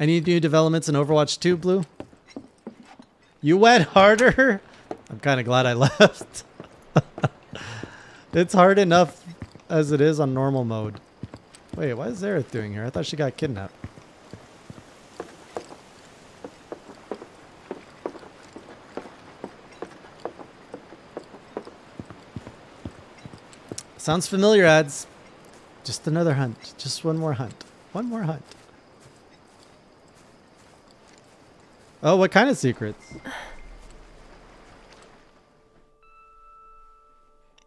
Any new developments in Overwatch 2, Blue? You went harder? I'm kind of glad I left. it's hard enough as it is on normal mode. Wait, why is Aerith doing here? I thought she got kidnapped. Sounds familiar, ads. Just another hunt. Just one more hunt. One more hunt. Oh, what kind of secrets?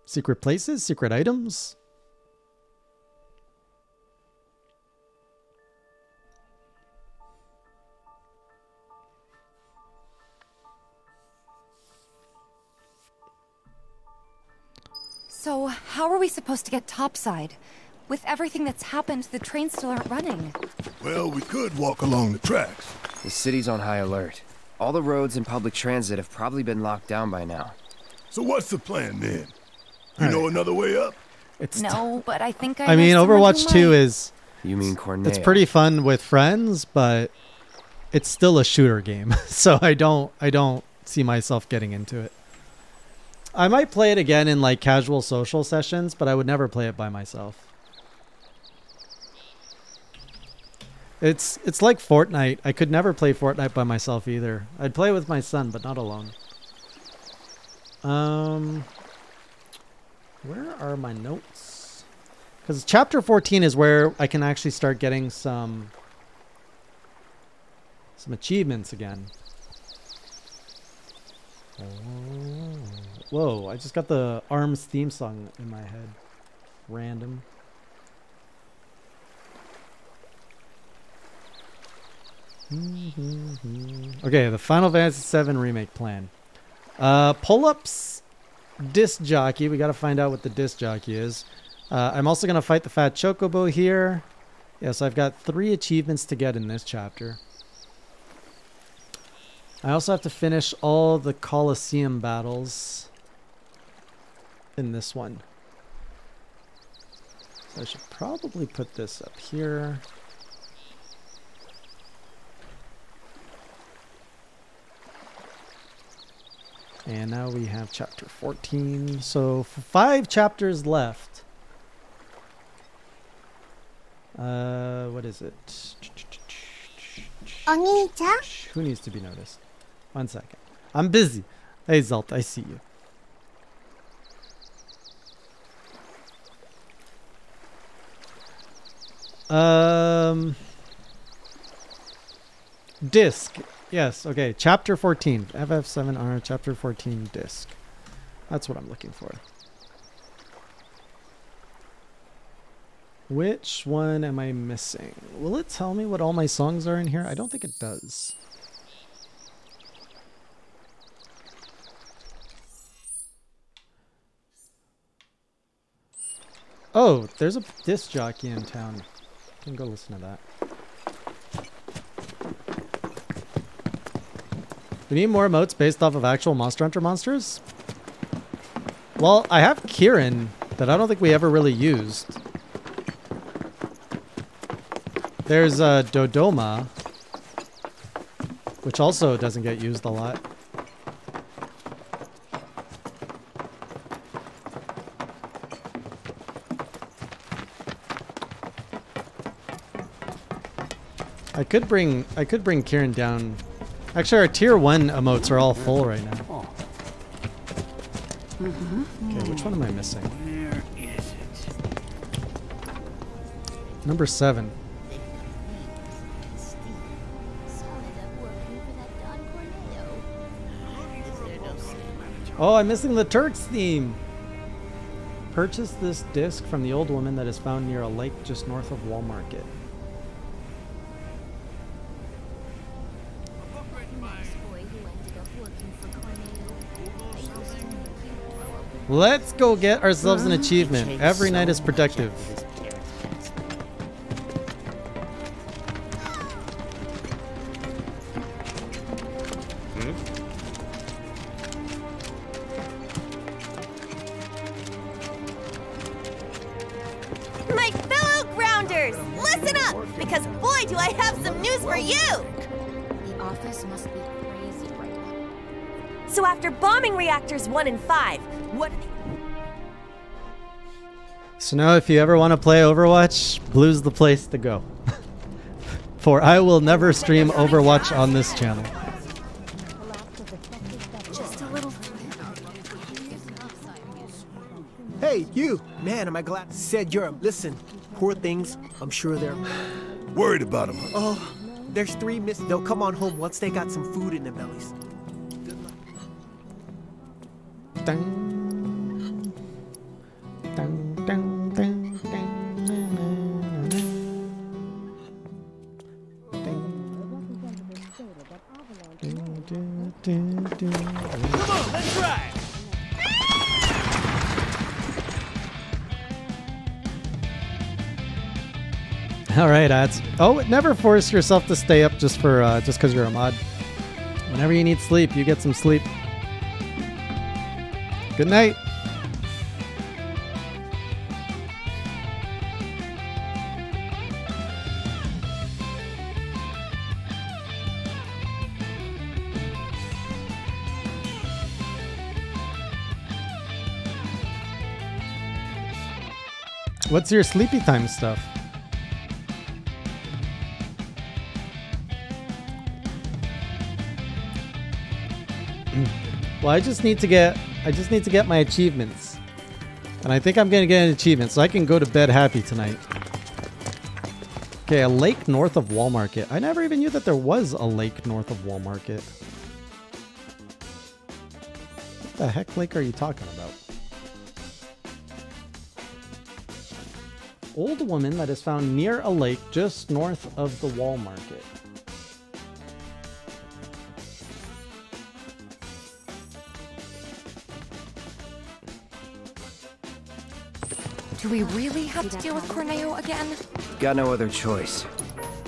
Secret places? Secret items? So, how are we supposed to get topside? With everything that's happened, the trains still aren't running. Well, we could walk along the tracks. The city's on high alert. All the roads and public transit have probably been locked down by now. So what's the plan then? You know another way up? It's no, but I think I. I mean, know someone who Overwatch 2 might. is You mean Corneo? it's pretty fun with friends, but it's still a shooter game. so I don't I don't see myself getting into it. I might play it again in like casual social sessions, but I would never play it by myself. It's it's like Fortnite. I could never play Fortnite by myself either. I'd play with my son, but not alone. Um where are my notes? Cuz chapter 14 is where I can actually start getting some some achievements again. Oh. Whoa, I just got the ARMS theme song in my head. Random. Okay, the Final Fantasy VII remake plan. Uh, pull-ups, disc jockey. We got to find out what the disc jockey is. Uh, I'm also going to fight the fat chocobo here. Yes, I've got three achievements to get in this chapter. I also have to finish all the Colosseum battles in this one. So I should probably put this up here. And now we have chapter 14. So f- five chapters left. Uh, what is it? Oni-chan? Who needs to be noticed? One second. I'm busy. Hey, Zalt, I see you. Um, disc. Yes. Okay. Chapter 14. FF7R. Chapter 14. Disc. That's what I'm looking for. Which one am I missing? Will it tell me what all my songs are in here? I don't think it does. Oh, there's a disc jockey in town. Can go listen to that. We need more emotes based off of actual Monster Hunter monsters? Well, I have Kirin that I don't think we ever really used. There's uh, Dodoma, which also doesn't get used a lot. I could bring I could bring Kirin down. Actually, our tier one emotes are all full right now. Oh. Mm-hmm. Okay, which one am I missing? Where is it? Number seven. Oh, I'm missing the Turks theme. Purchase this disc from the old woman that is found near a lake just north of Wall Let's go get ourselves an achievement. Every night is productive. So now if you ever want to play Overwatch, Blue's the place to go. For I will never stream Overwatch on this channel. Just a little... Hey, you! Man, am I glad said you're a listen. Poor things, I'm sure they're Worried about them. Oh, there's three miss they'll come on home once they got some food in their bellies. Dun, Dun, dun, dun. Come on, let's ride. All right, ads. Oh, never force yourself to stay up just for uh, just because you're a mod. Whenever you need sleep, you get some sleep. Good night. What's your sleepy time stuff? Well, I just need to get I just need to get my achievements. And I think I'm gonna get an achievement so I can go to bed happy tonight. Okay, a lake north of Wall Market. I never even knew that there was a lake north of Wall Market. What the heck lake are you talking about? Old woman that is found near a lake just north of the Wall Market. Do we really have to deal with Corneo again? Got no other choice.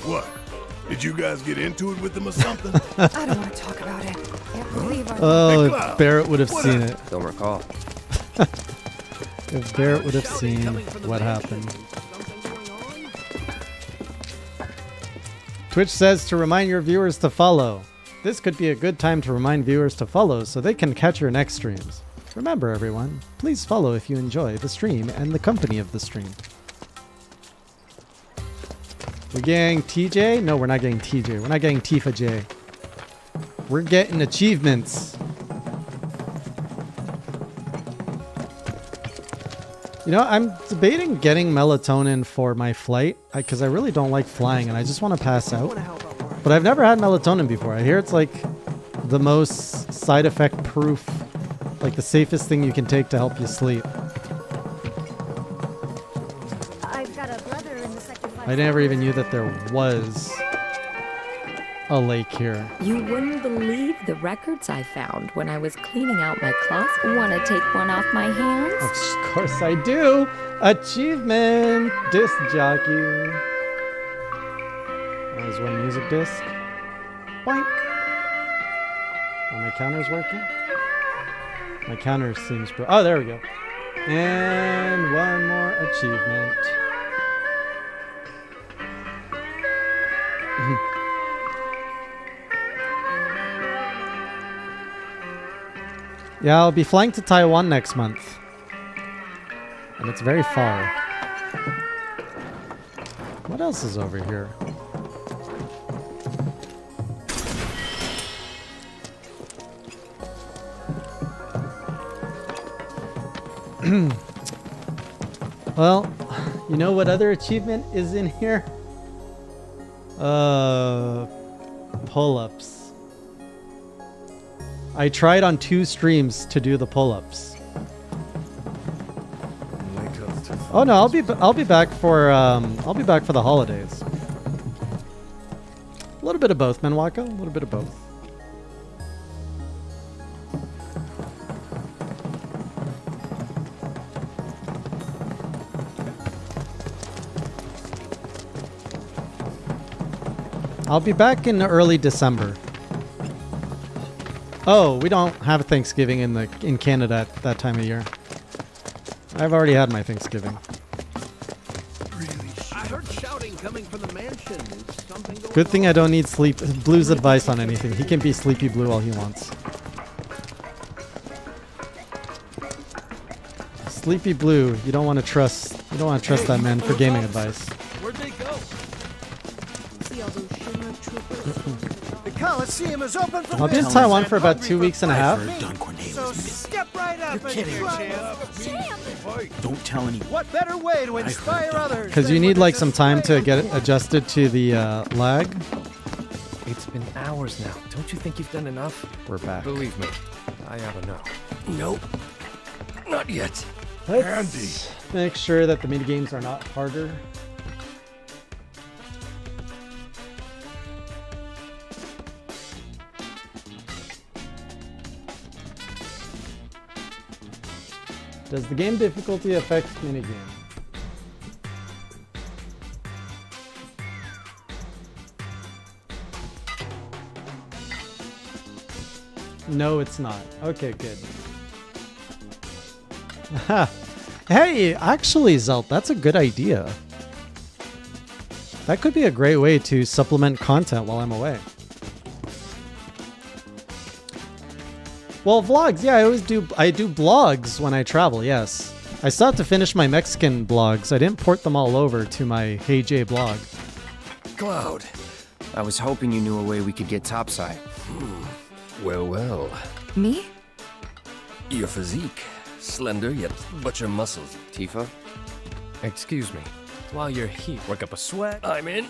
What? Did you guys get into it with them or something? I don't want to talk about it. Can't believe I Oh, Cloud, if Barret would have what seen a- it. Don't recall. If Barret would have seen what happened. Twitch says to remind your viewers to follow. This could be a good time to remind viewers to follow so they can catch your next streams. Remember, everyone, please follow if you enjoy the stream and the company of the stream. We're getting TJ? No, we're not getting TJ. We're not getting Tifa J. We're getting achievements. You know, I'm debating getting melatonin for my flight because I really don't like flying and I just want to pass out. But I've never had melatonin before. I hear it's like the most side effect proof, like the safest thing you can take to help you sleep. I've got a brother in the sector. I never even knew that there was a lake here. You wouldn't believe the records I found when I was cleaning out my closet. Want to take one off my hands? Of course I do. Achievement disc jockey. There's one music disc. Boink. Oh, my counter's working. My counter seems bro. Oh, there we go. And one more achievement. yeah, I'll be flying to Taiwan next month. And it's very far. What else is over here? well, you know what other achievement is in here? Uh, pull-ups. I tried on two streams to do the pull-ups. Oh no, I'll be I'll be back for um, I'll be back for the holidays. A little bit of both, Manwaka. A little bit of both. I'll be back in early December. Oh, we don't have Thanksgiving in the in Canada at that time of year. I've already had my Thanksgiving. I heard shouting coming from the mansion. Something going Good thing I don't need sleep Blue's advice on anything. He can be Sleepy Blue all he wants. Sleepy Blue, you don't want to trust. You don't want to trust that man for gaming advice. Where'd they go? Coliseum is open for I'll be in Taiwan for about two weeks and a half. fight. So step right up You're kidding, try champ. Don't tell anyone. What better way to inspire others? Because you need like some time to get adjusted to the uh, lag. It's been hours now. Don't you think you've done enough? We're back. Believe me, I ought to know. Nope. Not yet. Let's make sure that the mini games are not harder. Does the game difficulty affect minigame? No, it's not. Okay, good. hey, actually, Zelt, that's a good idea. That could be a great way to supplement content while I'm away. Well, vlogs, yeah, I always do. I do blogs when I travel. Yes, I still have to finish my Mexican blogs. I didn't port them all over to my Hey Jay blog. Cloud, I was hoping you knew a way we could get topside. Hmm. Well, well. Me? Your physique. Slender, yet but your muscles. Tifa? Excuse me. While you're here, work up a sweat. I'm in.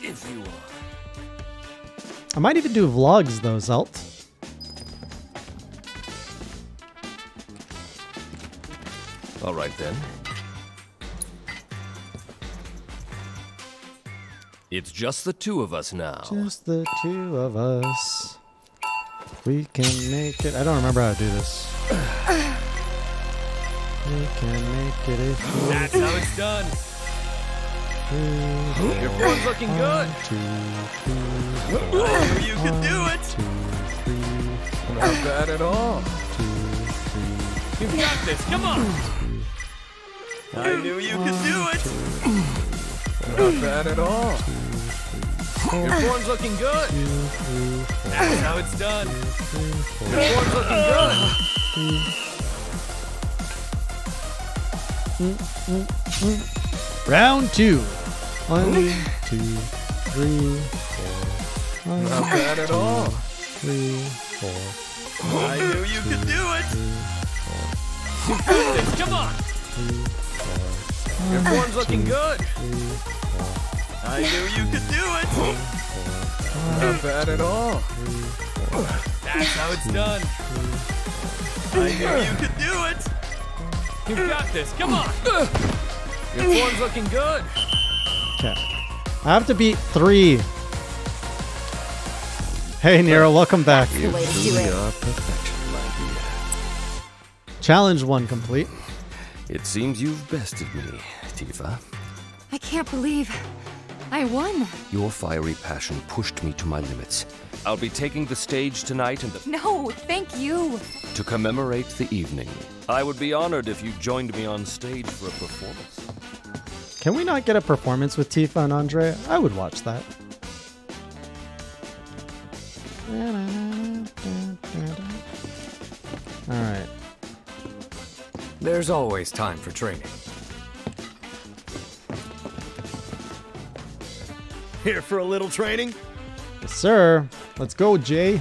If you are. I might even do vlogs though, Zelt. All right then. It's just the two of us now. Just the two of us. We can make it. I don't remember how to do this. We can make it if we That's how it's done. Your form's looking good. I knew oh, you could do it. Not bad at all. You've got this. Come on. I knew you could do it. Not bad at all. Your form's looking good. That's how it's done. Your form's looking good. Round two. One, two, three, four. One, Not bad at all. Three, four. I knew you could do it. You've got this. Come on. Your form's looking good. I knew you could do it. Not bad at all. That's how it's done. I knew you could do it. You've got this. Come on. Your form's looking good. Okay. I have to beat three. Hey, Nero, welcome back. You truly are perfection, my dear. Challenge one complete. It seems you've bested me, Tifa. I can't believe I won. Your fiery passion pushed me to my limits. I'll be taking the stage tonight and the No, thank you. to commemorate the evening. I would be honored if you joined me on stage for a performance. Can we not get a performance with Tifa and Andre? I would watch that. All right. There's always time for training. Here for a little training? Yes, sir. Let's go, Jay.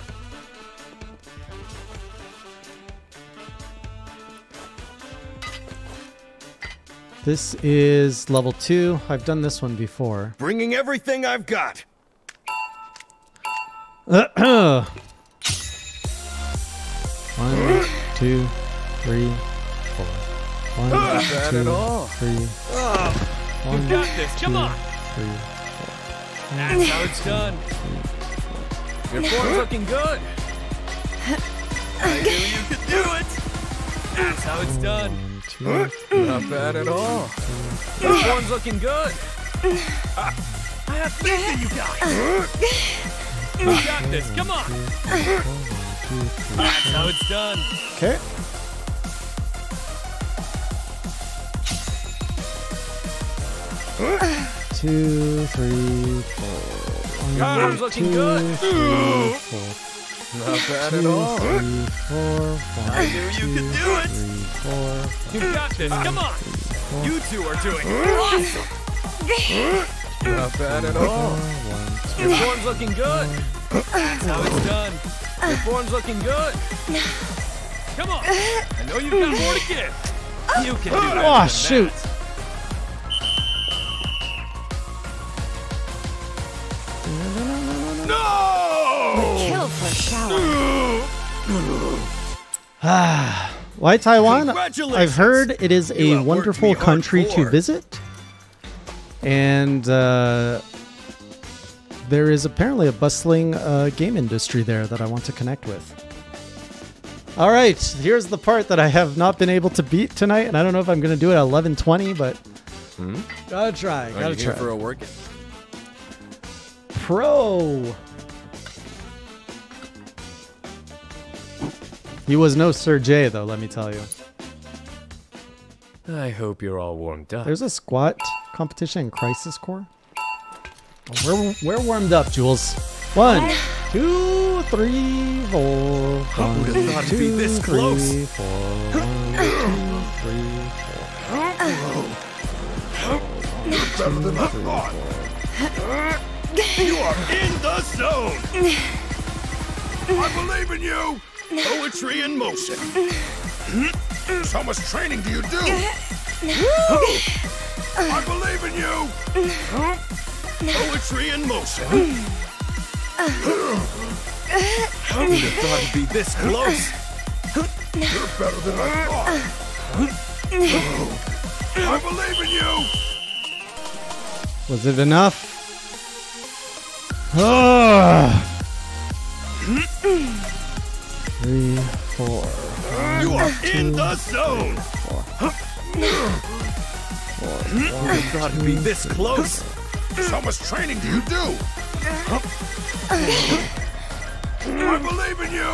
This is level two. I've done this one before. Bringing everything I've got. One, two, three, four. One, Not bad two, at all. three, Oh, one, you've got this. Come two, on. three. That's how it's done. Your form's looking good. I knew you could do it. That's how it's done. Not bad at all. Your form's looking good. I have faith in you guys. You got this. Come on. That's how it's done. Okay. Two, three, four. One, Arm's looking two, good. three, four. Not bad at all. three, four, one, I knew you could do it. three, four, You got this. Come on. You two are doing awesome. Not bad at all. Your form's looking good. That's how it's done. Your form's looking good. Come on. I know you've got more to give. You can do better Oh, shoot. that. No! Kill for shower. Ah, why Taiwan? I've heard it is a wonderful country to visit, and uh, there is apparently a bustling uh, game industry there that I want to connect with. All right, here's the part that I have not been able to beat tonight, and I don't know if I'm going to do it at 11:20, but gotta try. Gotta you here try. for a workout? Pro. He was no Sir J, though. Let me tell you. I hope you're all warmed up. There's a squat competition in Crisis Core. We're, we're warmed up, Jules. One, two, three, four. Who would've One, thought it'd be two, this three, four. One, two, three, You're better than I thought. You are in the zone. I believe in you. Poetry in motion. How much training do you do? I believe in you. Poetry in motion. Who would have thought it'd be this close? You're better than I thought. I believe in you. Was it enough? Ah. Three, four. You are in the zone. Four. Would have thought it'd be this close? How much training do you do? I believe in you.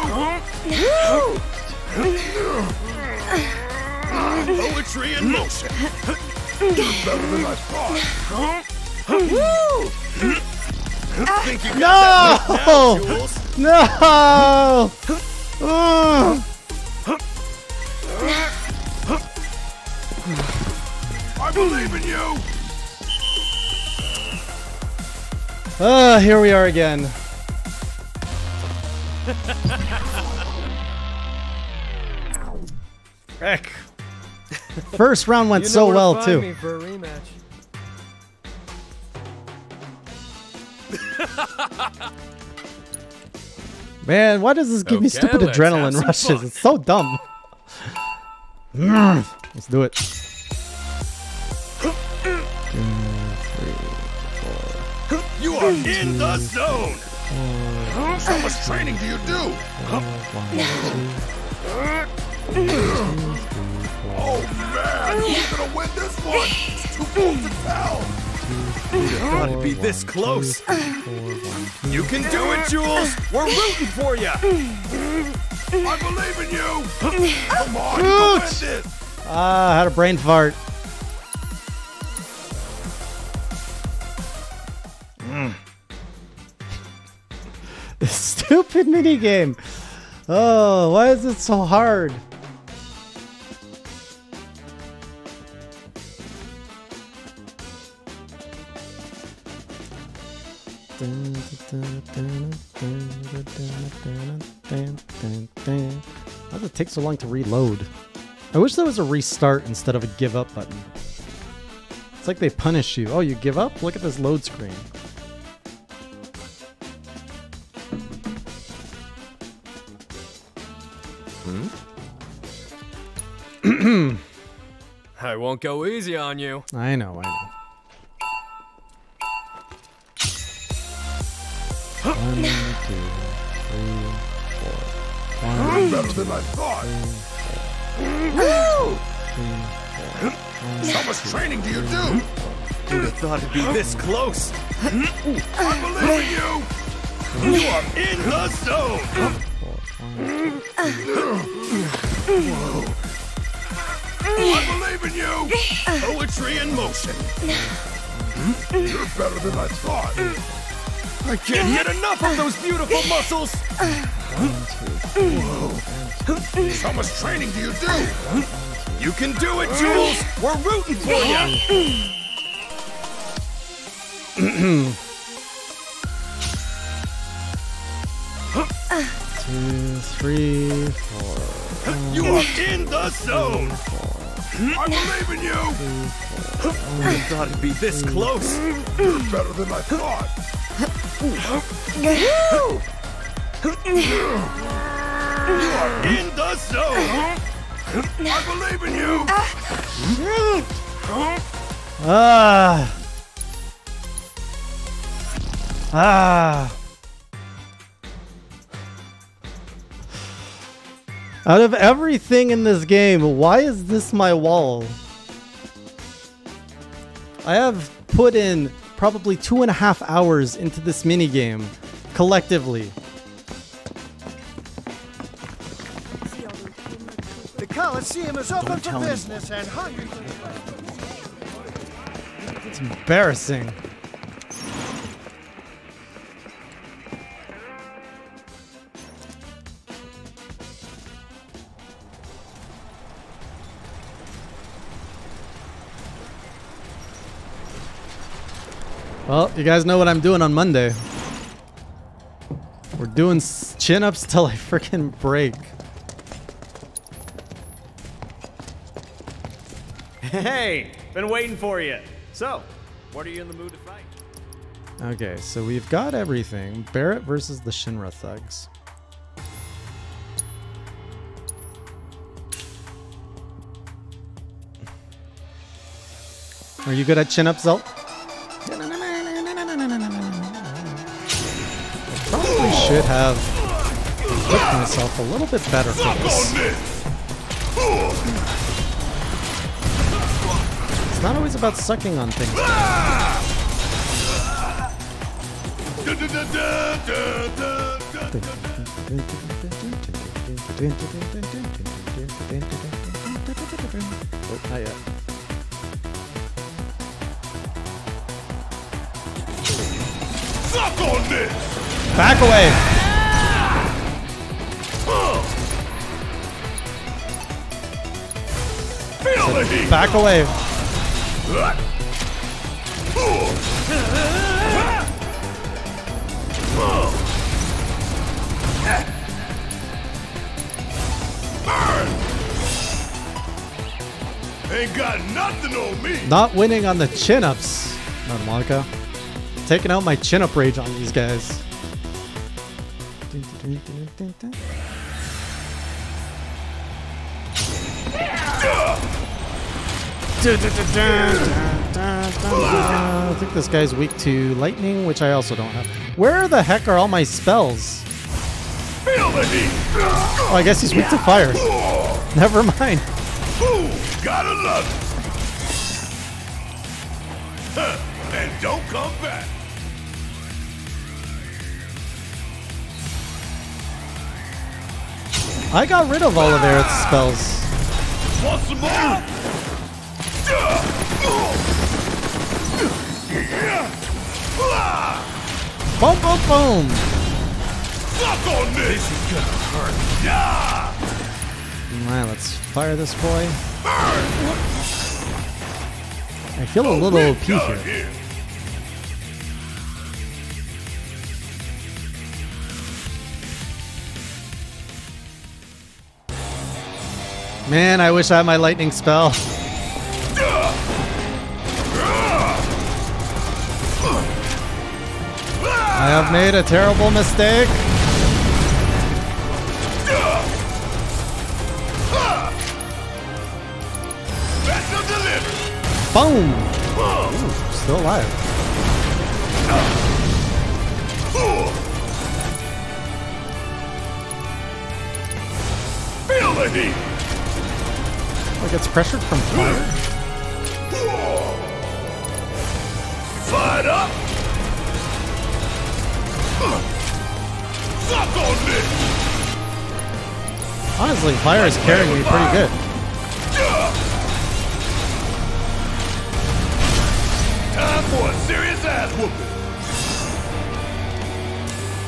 Poetry in motion. You're better than I thought. Think you got No! that now, Jules? No! I believe in you. Ah, here we are again. Heck. First round went You know so well too. Man, why does this give me stupid adrenaline rushes? fun. It's so dumb. Let's do it. You are in the zone. How much training do you do? Oh man, who's gonna win this one? It's too close to tell. Who would have thought it'd be this close? You can do it, Jules. We're rooting for you. I believe in you. Come on, you can win this. Ah, I had a brain fart. Mm. This stupid mini game. Oh, why is it so hard? Why does it take so long to reload? I wish there was a restart instead of a give up button. It's like they punish you. Oh, you give up? Look at this load screen. Hmm? I won't go easy on you. I know, I know. One, two, three, four. One, You're better than I thought. three, four. How much training do you do? Who'd have thought it'd be this close? I believe in you! You are in the zone! I believe in you! Poetry in motion! You're better than I thought! I can't get enough of those beautiful muscles! How much training do you do? You can do it, Jules! We're rooting for you! Two, three, four. You are in the zone! I believe in you! Who'd thought it'd be this close? You're better than I thought! You are in the zone! I believe in you! Ah. Ah. Out of everything in this game, why is this my wall? I have put in probably two and a half hours into this minigame, collectively. The Coliseum is open for business and hungry. It's embarrassing. Well, you guys know what I'm doing on Monday. We're doing chin-ups till I freaking break. Hey, been waiting for you. So, what are you in the mood to fight? Okay, so we've got everything. Barret versus the Shinra thugs. Are you good at chin ups, Zelt? Probably should have equipped myself a little bit better for this. It's not always about sucking on things. Oh, not yet. Suck on this! Back away! Back away! Ain't got nothing on me! Not winning on the chin ups, not Monica. Taking out my chin up rage on these guys. I think this guy's weak to lightning, which I also don't have. Where the heck are all my spells? Feel the heat! Oh, I guess he's weak to fire. Never mind. Gotta love! And don't come back! I got rid of all of Aerith's spells. Boom, boom, boom. Suck on this! This is gonna hurt. Yeah! Alright, let's fire this boy. I feel a little OP here. Man, I wish I had my lightning spell. I have made a terrible mistake. Boom! Ooh, still alive. Like it's pressured from fire. fired up? Suck on this! Honestly, fire is carrying me pretty good. Time for a serious ass whooping.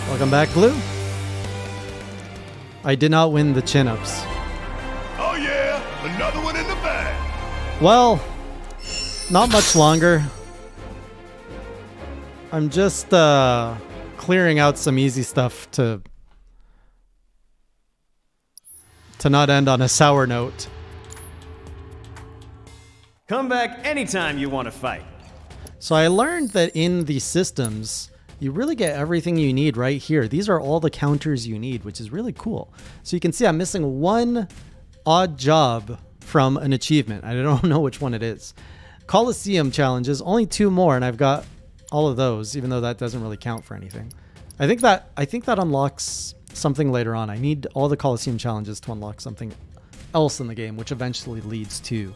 Welcome back, Blue. I did not win the chin ups. Well, not much longer. I'm just uh, clearing out some easy stuff to to not end on a sour note. Come back anytime you want to fight. So I learned that in the systems, you really get everything you need right here. These are all the counters you need, which is really cool. So you can see I'm missing one odd job from an achievement. I don't know which one it is. Coliseum challenges, only two more, and I've got all of those, even though that doesn't really count for anything. I think that I think that unlocks something later on. I need all the Coliseum challenges to unlock something else in the game, which eventually leads to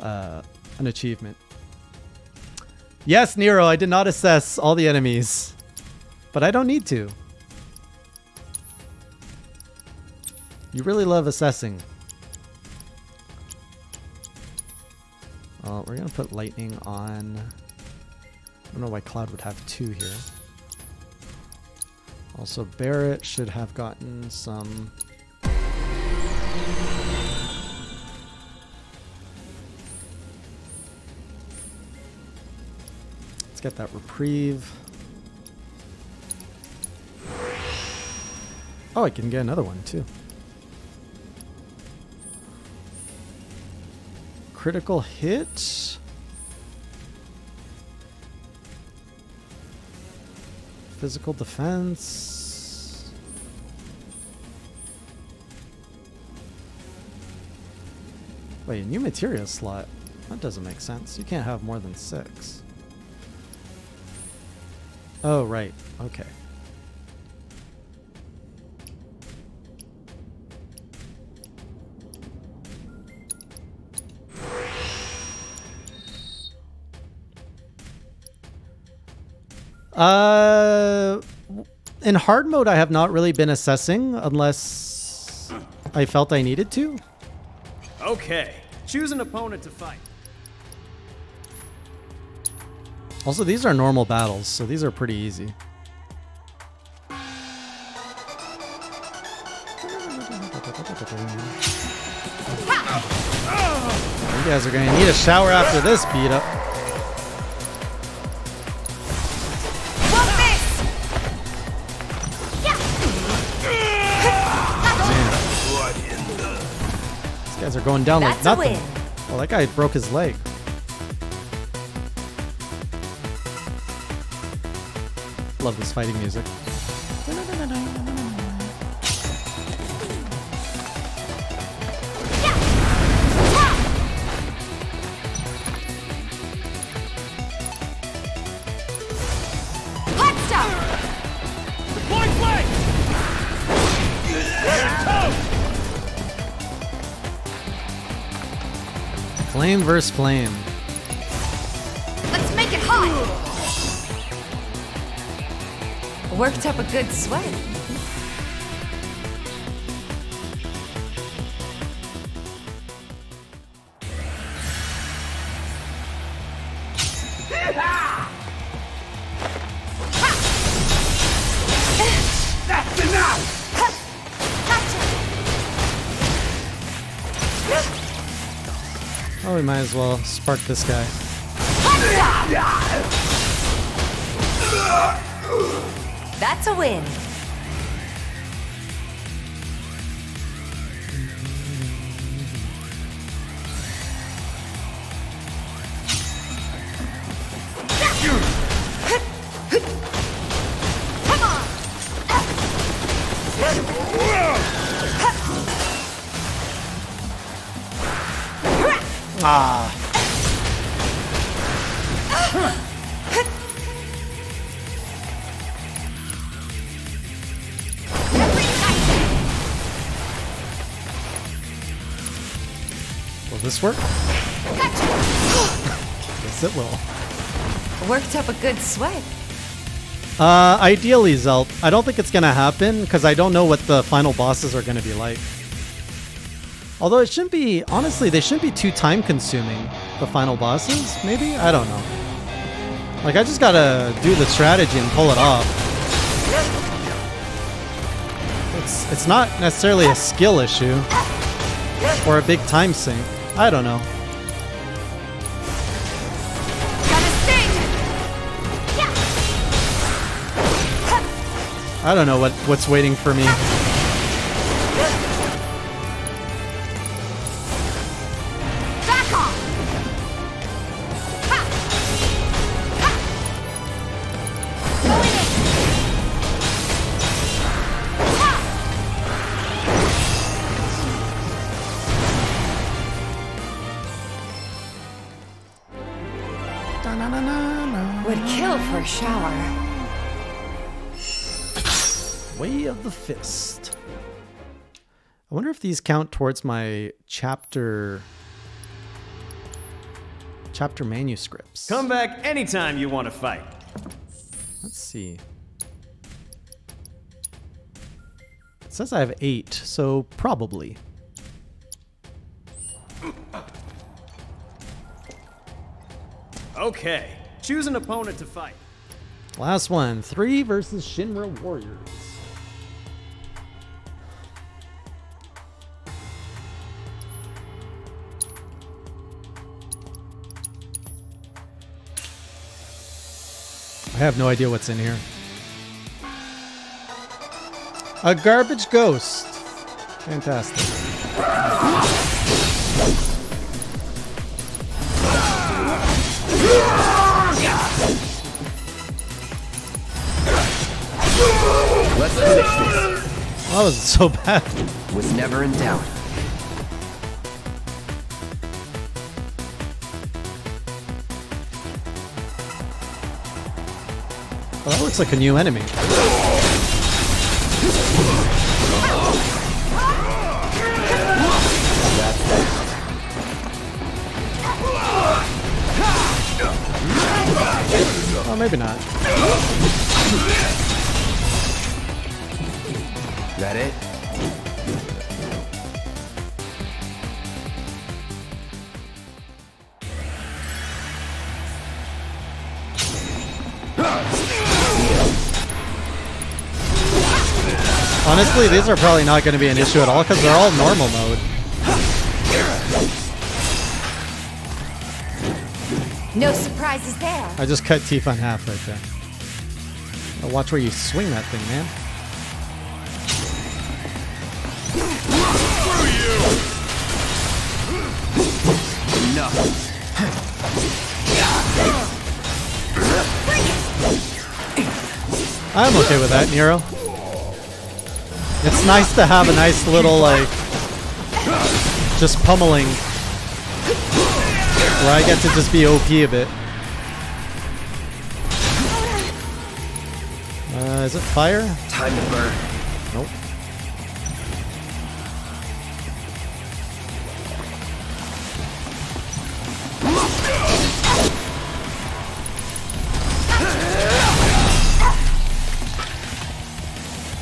uh, an achievement. Yes, Nero, I did not assess all the enemies, but I don't need to. You really love assessing. Well, we're gonna put lightning on. I don't know why Cloud would have two here. Also, Barret should have gotten some. Let's get that reprieve. Oh, I can get another one too. Critical hit. Physical defense. Wait, a new materia slot? That doesn't make sense. You can't have more than six. Oh, right. Okay. Uh, in hard mode, I have not really been assessing unless I felt I needed to. Okay, choose an opponent to fight. Also, these are normal battles, so these are pretty easy. You guys are gonna need a shower after this beat up. Guys are going down like That's a nothing. Well, oh, that guy broke his leg. Love this fighting music. Flame versus flame. Let's make it hot! Worked up a good sweat. Might as well spark this guy. That's a win. Will this work? yes, it will. Worked up a good sweat. Uh, ideally, Zelt. I don't think it's gonna happen because I don't know what the final bosses are gonna be like. Although it shouldn't be, honestly, they shouldn't be too time consuming. The final bosses, maybe? I don't know. Like, I just gotta do the strategy and pull it off. It's, it's not necessarily a skill issue or a big time sink. I don't know. I don't know what, what's waiting for me. Fist. I wonder if these count towards my chapter chapter manuscripts. Come back anytime you want to fight. Let's see. It says I have eight, so probably. Okay, choose an opponent to fight. Last one, three versus Shinra Warriors. I have no idea what's in here. A garbage ghost. Fantastic. Let's finish this. That was so bad. Was never in doubt. Well, that looks like a new enemy. Oh, maybe not. That it? Honestly, these are probably not going to be an issue at all because they're all normal mode. No surprises there. I just cut Tifa in half right there. Watch where you swing that thing, man. I'm okay with that, Nero. It's nice to have a nice little, like, just pummeling where I get to just be OP a bit. Uh, is it fire? Time to burn. Nope.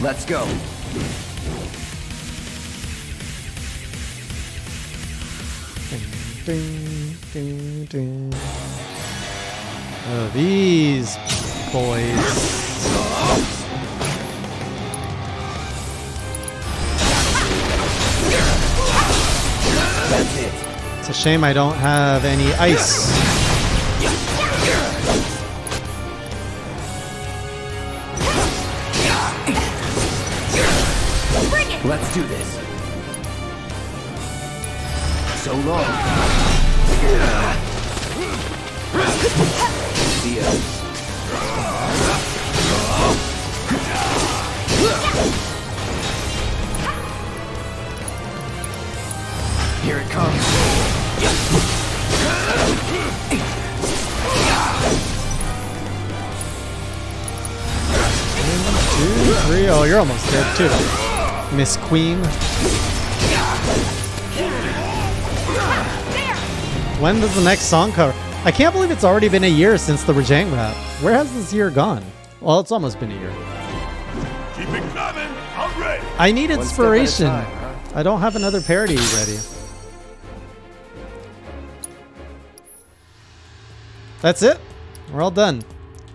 Let's go. Oh, these boys. It's a shame I don't have any ice. Let's do this. So long. See ya. Here it comes. Two, three. Oh, you're almost dead too. Miss Queen. When does the next song co- I can't believe it's already been a year since the Rajang rap. Where has this year gone? Well, it's almost been a year. Keep it coming. I'm ready. I need One step at a inspiration. time, huh? I don't have another parody ready. That's it. We're all done.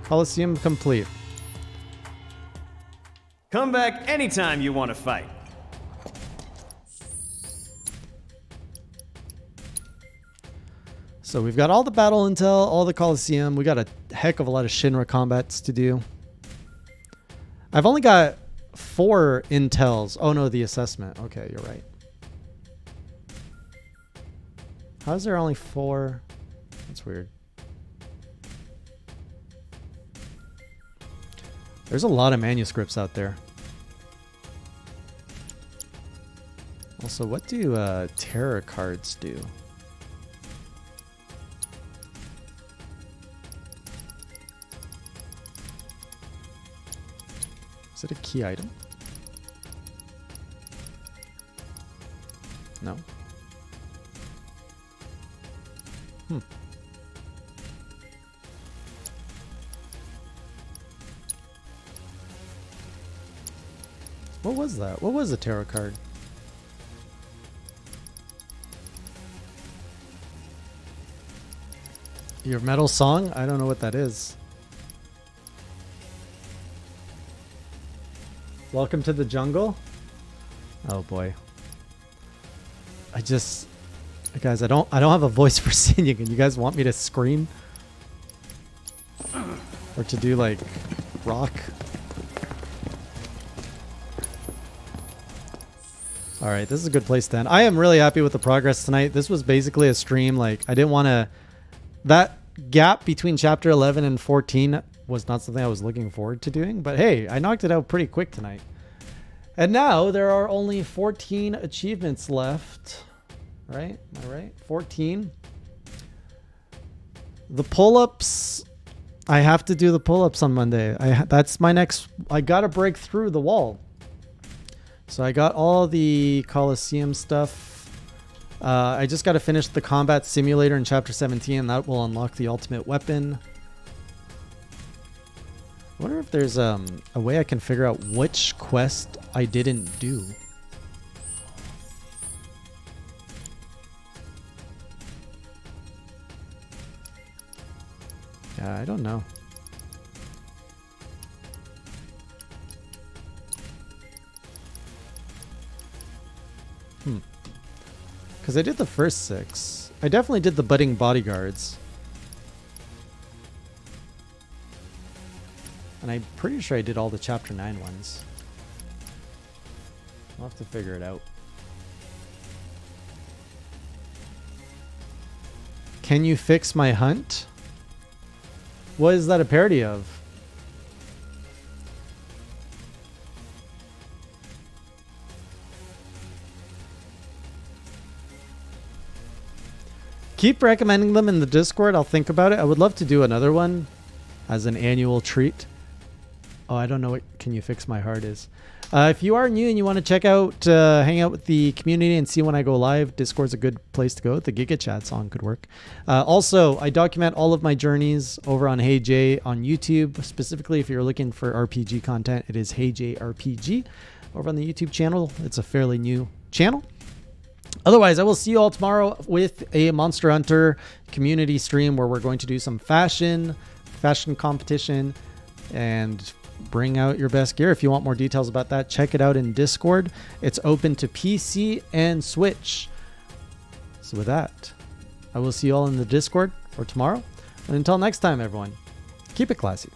Coliseum complete. Come back anytime you want to fight. So we've got all the battle intel, all the Coliseum. We got a heck of a lot of Shinra combats to do. I've only got four intels. Oh no, the assessment. Okay, you're right. How is there only four? That's weird. There's a lot of manuscripts out there. Also, what do uh, terror cards do? Is it a key item? No. Hmm. What was that? What was the tarot card? Your metal song? I don't know what that is. Welcome to the jungle. Oh boy. I just guys, I don't I don't have a voice for singing and you guys want me to scream? Or to do like rock? All right, this is a good place then. I am really happy with the progress tonight. This was basically a stream like I didn't want to that gap between chapter 11 and 14 was not something I was looking forward to doing, but hey, I knocked it out pretty quick tonight. And now there are only 14 achievements left. Right? Am I right? 14. The pull-ups I have to do the pull-ups on Monday. I that's my next I got to break through the wall. So I got all the Coliseum stuff. Uh, I just got to finish the combat simulator in chapter 17 and that will unlock the ultimate weapon. I wonder if there's um, a way I can figure out which quest I didn't do. Yeah, I don't know. Because I did the first six. I definitely did the budding bodyguards. And I'm pretty sure I did all the chapter 9 ones. I'll have to figure it out. Can you fix my hunt? What is that a parody of? Keep recommending them in the Discord. I'll think about it. I would love to do another one as an annual treat. Oh, I don't know what Can You Fix My Heart is. Uh, if you are new and you want to check out, uh, hang out with the community and see when I go live, Discord's a good place to go. The Giga Chat song could work. Uh, also, I document all of my journeys over on Hey Jay on YouTube. Specifically, if you're looking for RPG content, it is Hey Jay RPG over on the YouTube channel. It's a fairly new channel. Otherwise, I will see you all tomorrow with a Monster Hunter community stream where we're going to do some fashion, fashion competition, and bring out your best gear. If you want more details about that, check it out in Discord. It's open to PC and Switch. So, with that, I will see you all in the Discord for tomorrow. And until next time, everyone, keep it classy.